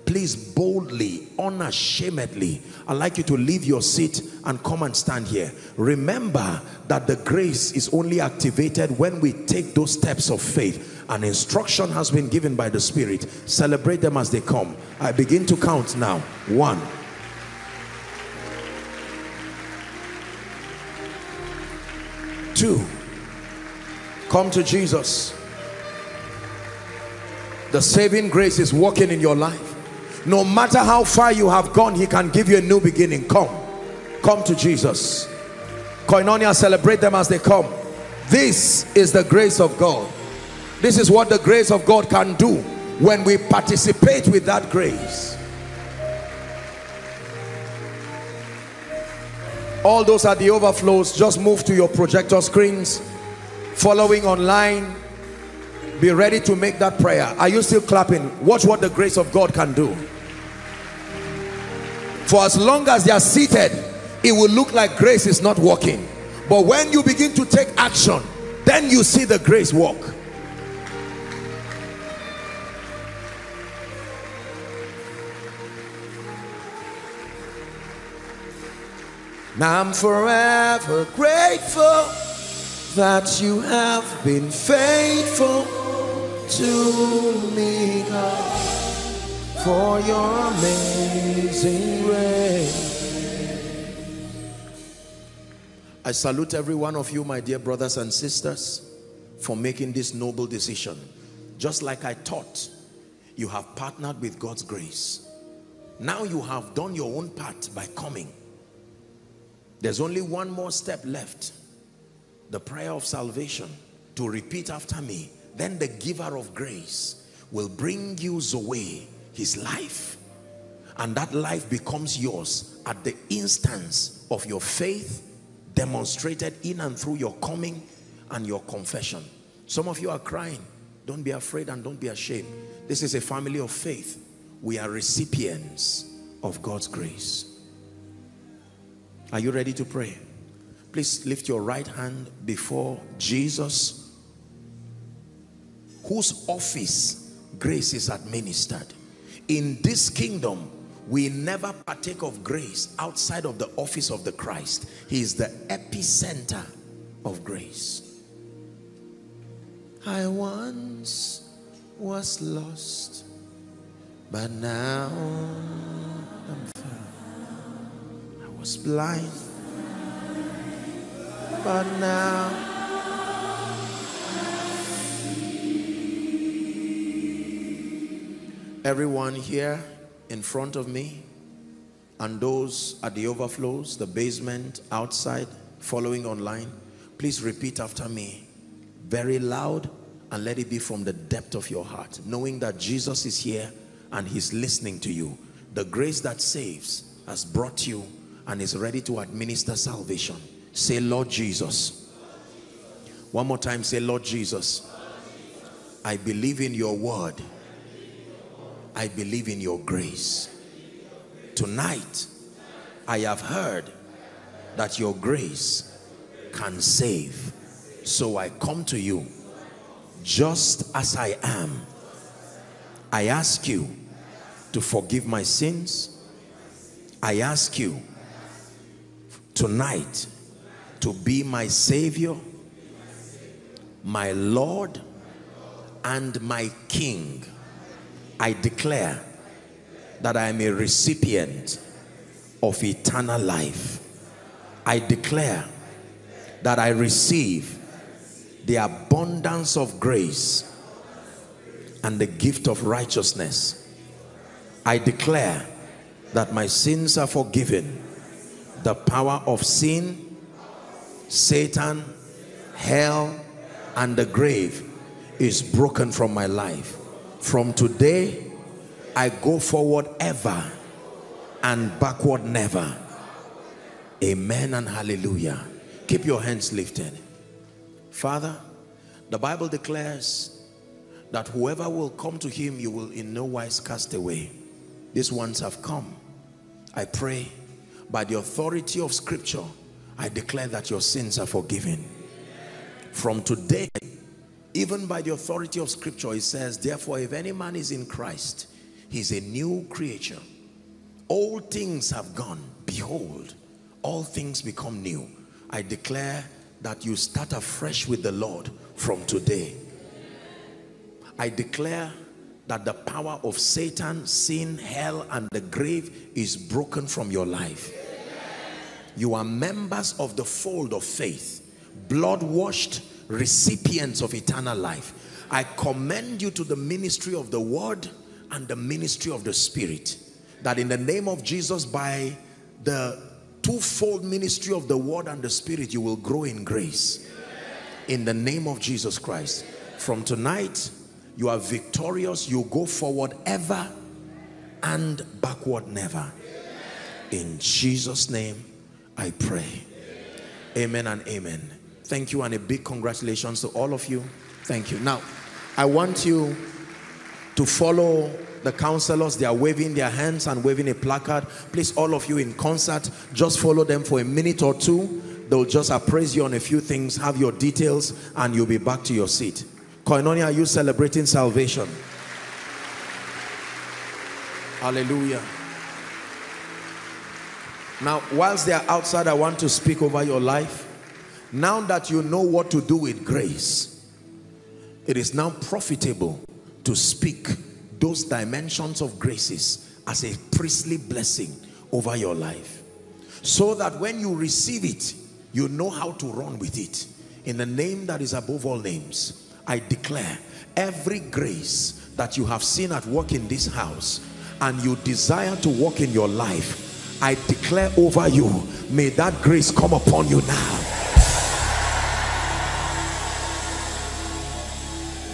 Please boldly, unashamedly, I'd like you to leave your seat and come and stand here. Remember that the grace is only activated when we take those steps of faith. An instruction has been given by the Spirit. Celebrate them as they come. I begin to count now. One. Two. Come to Jesus. The saving grace is working in your life. No matter how far you have gone, he can give you a new beginning. Come. Come to Jesus. Koinonia, celebrate them as they come. This is the grace of God. This is what the grace of God can do when we participate with that grace. All those are the overflows. Just move to your projector screens. Following online, be ready to make that prayer. Are you still clapping? Watch what the grace of God can do. For as long as they are seated, it will look like grace is not working. But when you begin to take action, then you see the grace work. Now I'm forever grateful that you have been faithful to me, God, for your amazing grace. I salute every one of you, my dear brothers and sisters, for making this noble decision. Just like I taught, you have partnered with God's grace. Now you have done your own part by coming there's only one more step left. The prayer of salvation to repeat after me. Then the giver of grace will bring you Zoe, his life. And that life becomes yours at the instance of your faith demonstrated in and through your coming and your confession. Some of you are crying. Don't be afraid and don't be ashamed. This is a family of faith. We are recipients of God's grace. Are you ready to pray? Please lift your right hand before Jesus, whose office grace is administered. In this kingdom, we never partake of grace outside of the office of the Christ. He is the epicenter of grace. I once was lost, but now I'm found. I was blind, but now everyone here in front of me and those at the overflows, the basement, outside, following online, please repeat after me very loud and let it be from the depth of your heart, knowing that Jesus is here and he's listening to you. The grace that saves has brought you and is ready to administer salvation say lord jesus One more time, say, Lord Jesus, I believe in your word. I believe in your grace. Tonight, I have heard that your grace can save. So I come to you just as I am. I ask you to forgive my sins. I ask you tonight to be my Savior, my Lord, and my King. I declare that I am a recipient of eternal life. I declare that I receive the abundance of grace and the gift of righteousness. I declare that my sins are forgiven. The power of sin, Satan, hell, and the grave is broken from my life. From today, I go forward ever and backward never. Amen and hallelujah. Keep your hands lifted. Father, the Bible declares that whoever will come to him, you will in no wise cast away. These ones have come. I pray by the authority of scripture, I declare that your sins are forgiven. From today, even by the authority of scripture, it says, therefore, if any man is in Christ, he's a new creature. All things have gone. Behold, all things become new. I declare that you start afresh with the Lord from today. I declare that the power of Satan, sin, hell, and the grave is broken from your life. You are members of the fold of faith, blood washed recipients of eternal life. I commend you to the ministry of the word and the ministry of the spirit. That in the name of Jesus, by the twofold ministry of the word and the spirit, you will grow in grace. In the name of Jesus Christ. From tonight, you are victorious. You go forward ever and backward never. In Jesus' name, I pray. Amen and amen. Thank you and a big congratulations to all of you. Thank you. Now, I want you to follow the counselors. They are waving their hands and waving a placard. Please, all of you in concert, just follow them for a minute or two. They'll just appraise you on a few things, have your details, and you'll be back to your seat. Koinonia, are you celebrating salvation? Hallelujah. Now, whilst they are outside, I want to speak over your life. Now that you know what to do with grace, it is now profitable to speak those dimensions of graces as a priestly blessing over your life. So that when you receive it, you know how to run with it. In the name that is above all names, I declare every grace that you have seen at work in this house and you desire to walk in your life, I declare over you, may that grace come upon you now.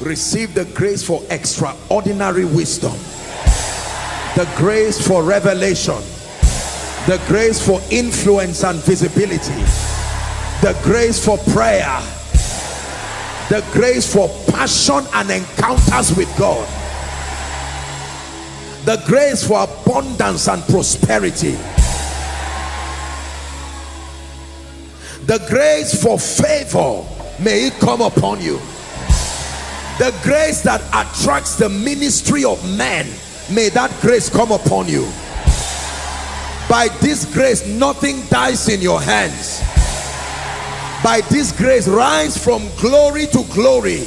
Receive the grace for extraordinary wisdom, the grace for revelation, the grace for influence and visibility, the grace for prayer, the grace for passion and encounters with God. The grace for abundance and prosperity. The grace for favor. May it come upon you the grace that attracts the ministry of men may that grace come upon you. By this grace nothing dies in your hands. By this grace rise from glory to glory.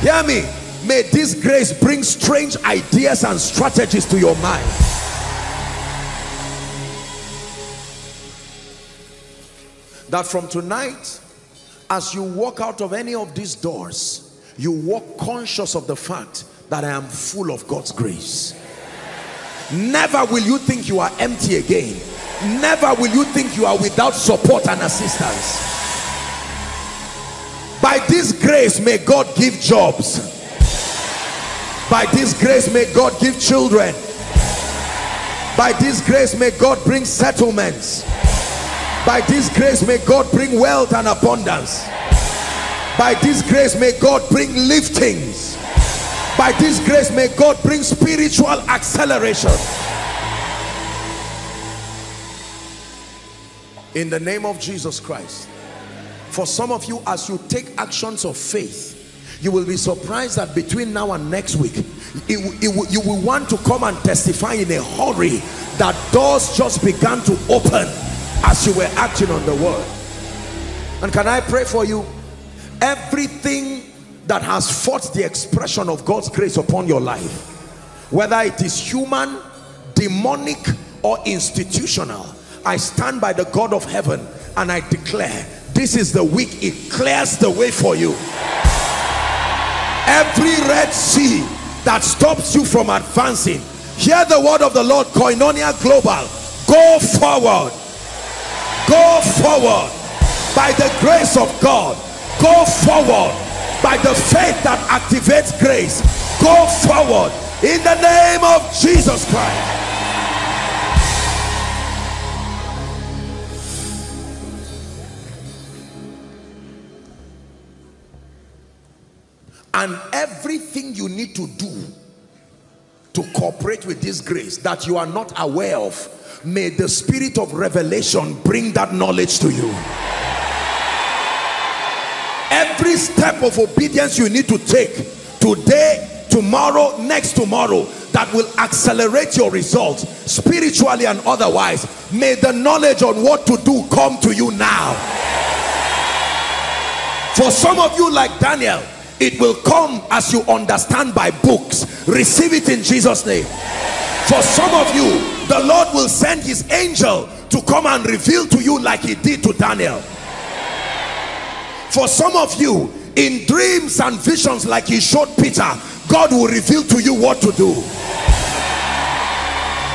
Hear me. May this grace bring strange ideas and strategies to your mind. That from tonight as you walk out of any of these doors you walk conscious of the fact that I am full of God's grace. Never will you think you are empty again. Never will you think you are without support and assistance. By this grace may God give jobs. By this grace may God give children. By this grace may God bring settlements by this grace may God bring wealth and abundance By this grace, may God bring liftings. By this grace, may God bring spiritual acceleration. In the name of Jesus Christ. For some of you, as you take actions of faith, you will be surprised that between now and next week, it, it, you will want to come and testify in a hurry that doors just began to open as you were acting on the word. And can I pray for you? Everything that has fought the expression of God's grace upon your life, whether it is human, demonic, or institutional, I stand by the God of heaven and I declare this is the week it clears the way for you. Every Red Sea that stops you from advancing, hear the word of the Lord, Koinonia Global. Go forward. Go forward by the grace of God. Go forward by the faith that activates grace. Go forward in the name of Jesus Christ. And everything you need to do to cooperate with this grace that you are not aware of may the spirit of revelation bring that knowledge to you. Every step of obedience you need to take today tomorrow next tomorrow that will accelerate your results spiritually and otherwise may the knowledge on what to do come to you now. For some of you like Daniel it will come as you understand by books. Receive it in Jesus name. For some of you the Lord will send his angel to come and reveal to you like he did to Daniel. For some of you in dreams and visions like he showed Peter God will reveal to you what to do.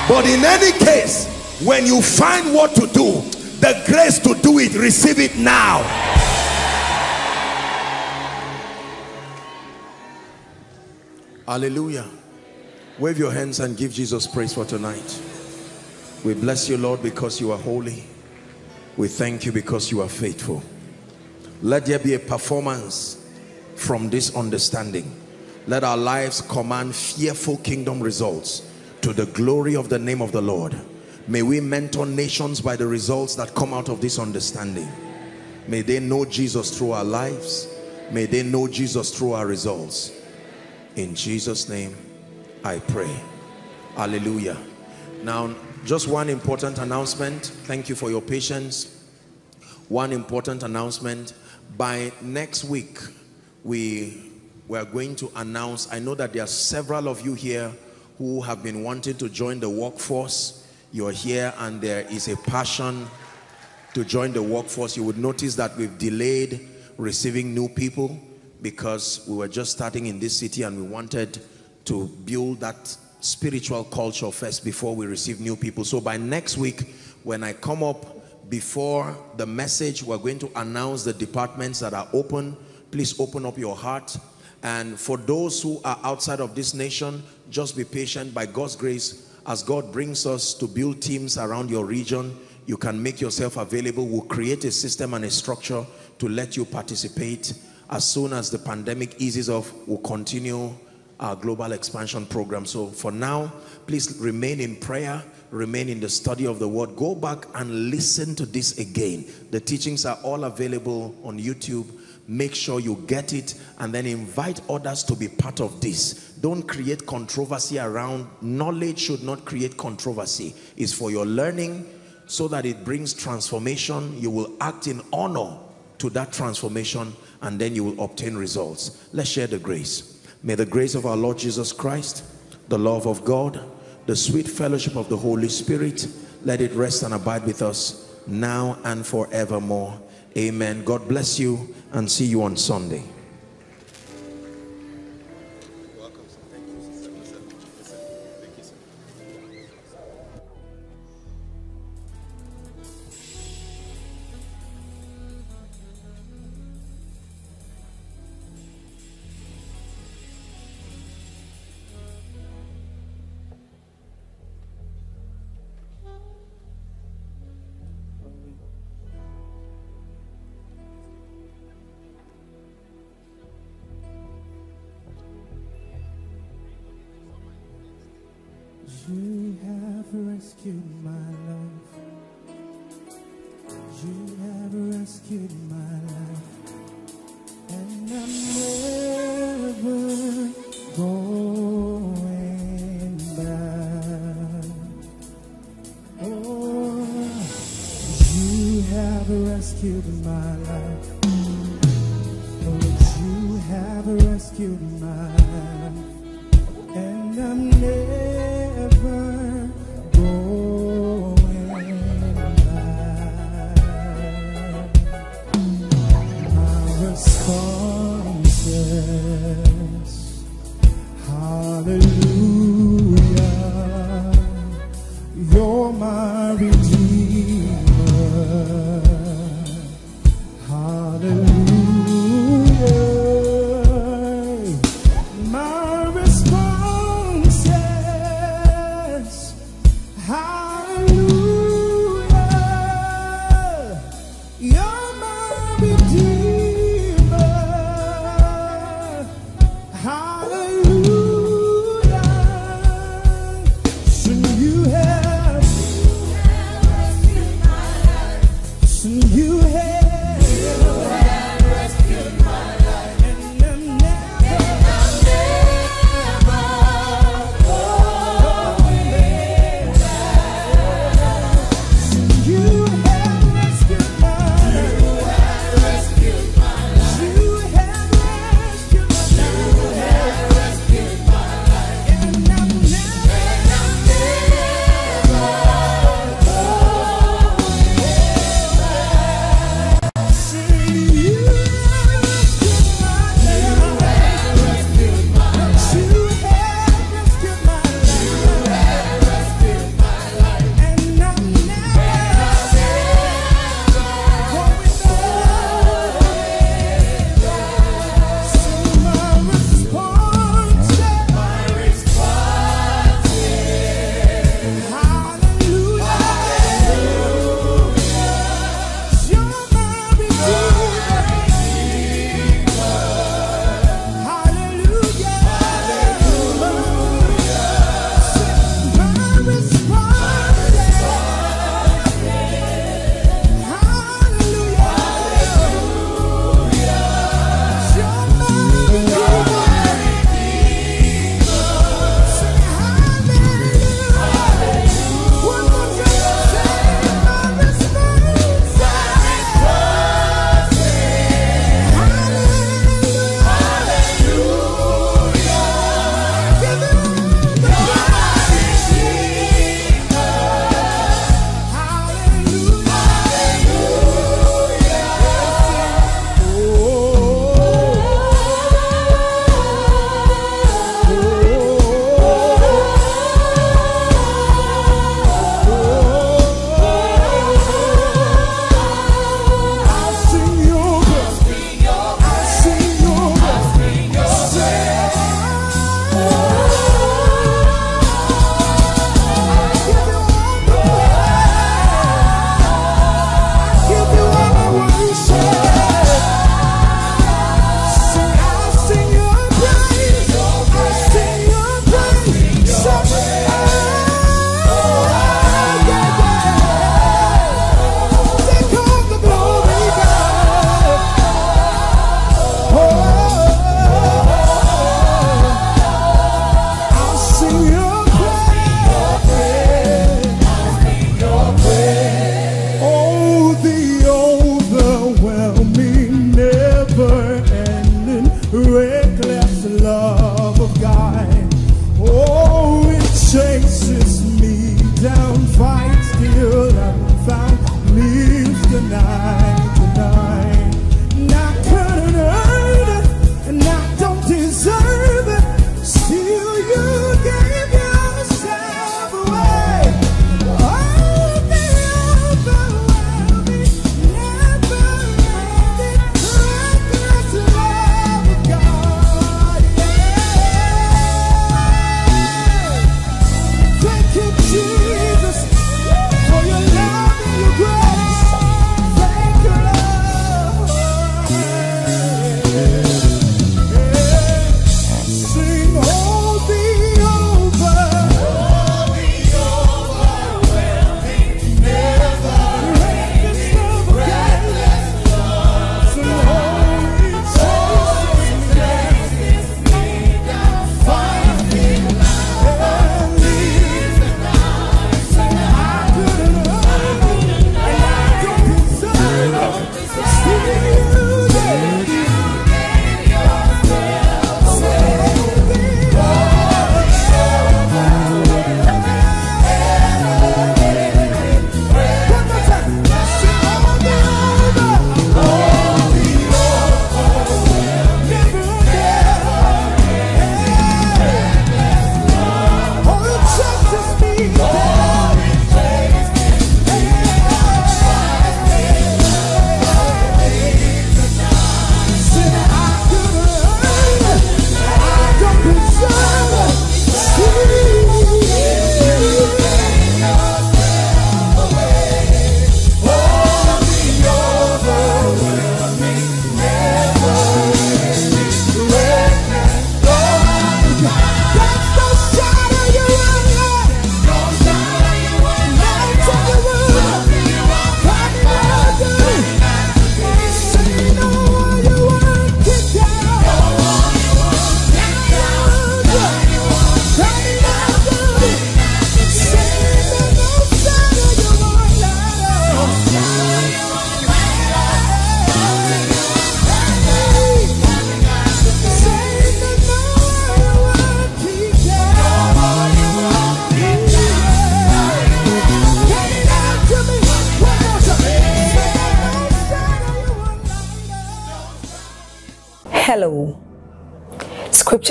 But in any case when you find what to do the grace to do it receive it now. Hallelujah. Wave your hands and give Jesus praise for tonight we bless you Lord because you are holy. We thank you because you are faithful. Let there be a performance from this understanding. Let our lives command fearful kingdom results to the glory of the name of the Lord. May we mentor nations by the results that come out of this understanding. May they know Jesus through our lives. May they know Jesus through our results. In Jesus name I pray. Hallelujah. Now just one important announcement. Thank you for your patience. One important announcement. By next week we we're going to announce i know that there are several of you here who have been wanting to join the workforce. You're here and there is a passion to join the workforce. You would notice that we've delayed receiving new people because we were just starting in this city and we wanted to build that spiritual culture first before we receive new people. So by next week when i come up before the message we're going to announce the departments that are open. Please open up your heart. And for those who are outside of this nation just be patient. By God's grace as God brings us to build teams around your region you can make yourself available. We'll create a system and a structure to let you participate. As soon as the pandemic eases off we'll continue our global expansion program. So for now please remain in prayer remain in the study of the word go back and listen to this again. The teachings are all available on youtube. Make sure you get it and then invite others to be part of this. Don't create controversy around. Knowledge should not create controversy. It's for your learning so that it brings transformation. You will act in honor to that transformation and then you will obtain results. Let's share the grace may the grace of our lord jesus christ the love of god the sweet fellowship of the Holy Spirit, let it rest and abide with us now and forevermore. Amen. God bless you and see you on Sunday. Have rescued my life. You have rescued my life. And I'm never going back. Oh, you have rescued my life. Oh, you have rescued my life. Hallelujah.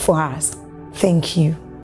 for us. Thank you.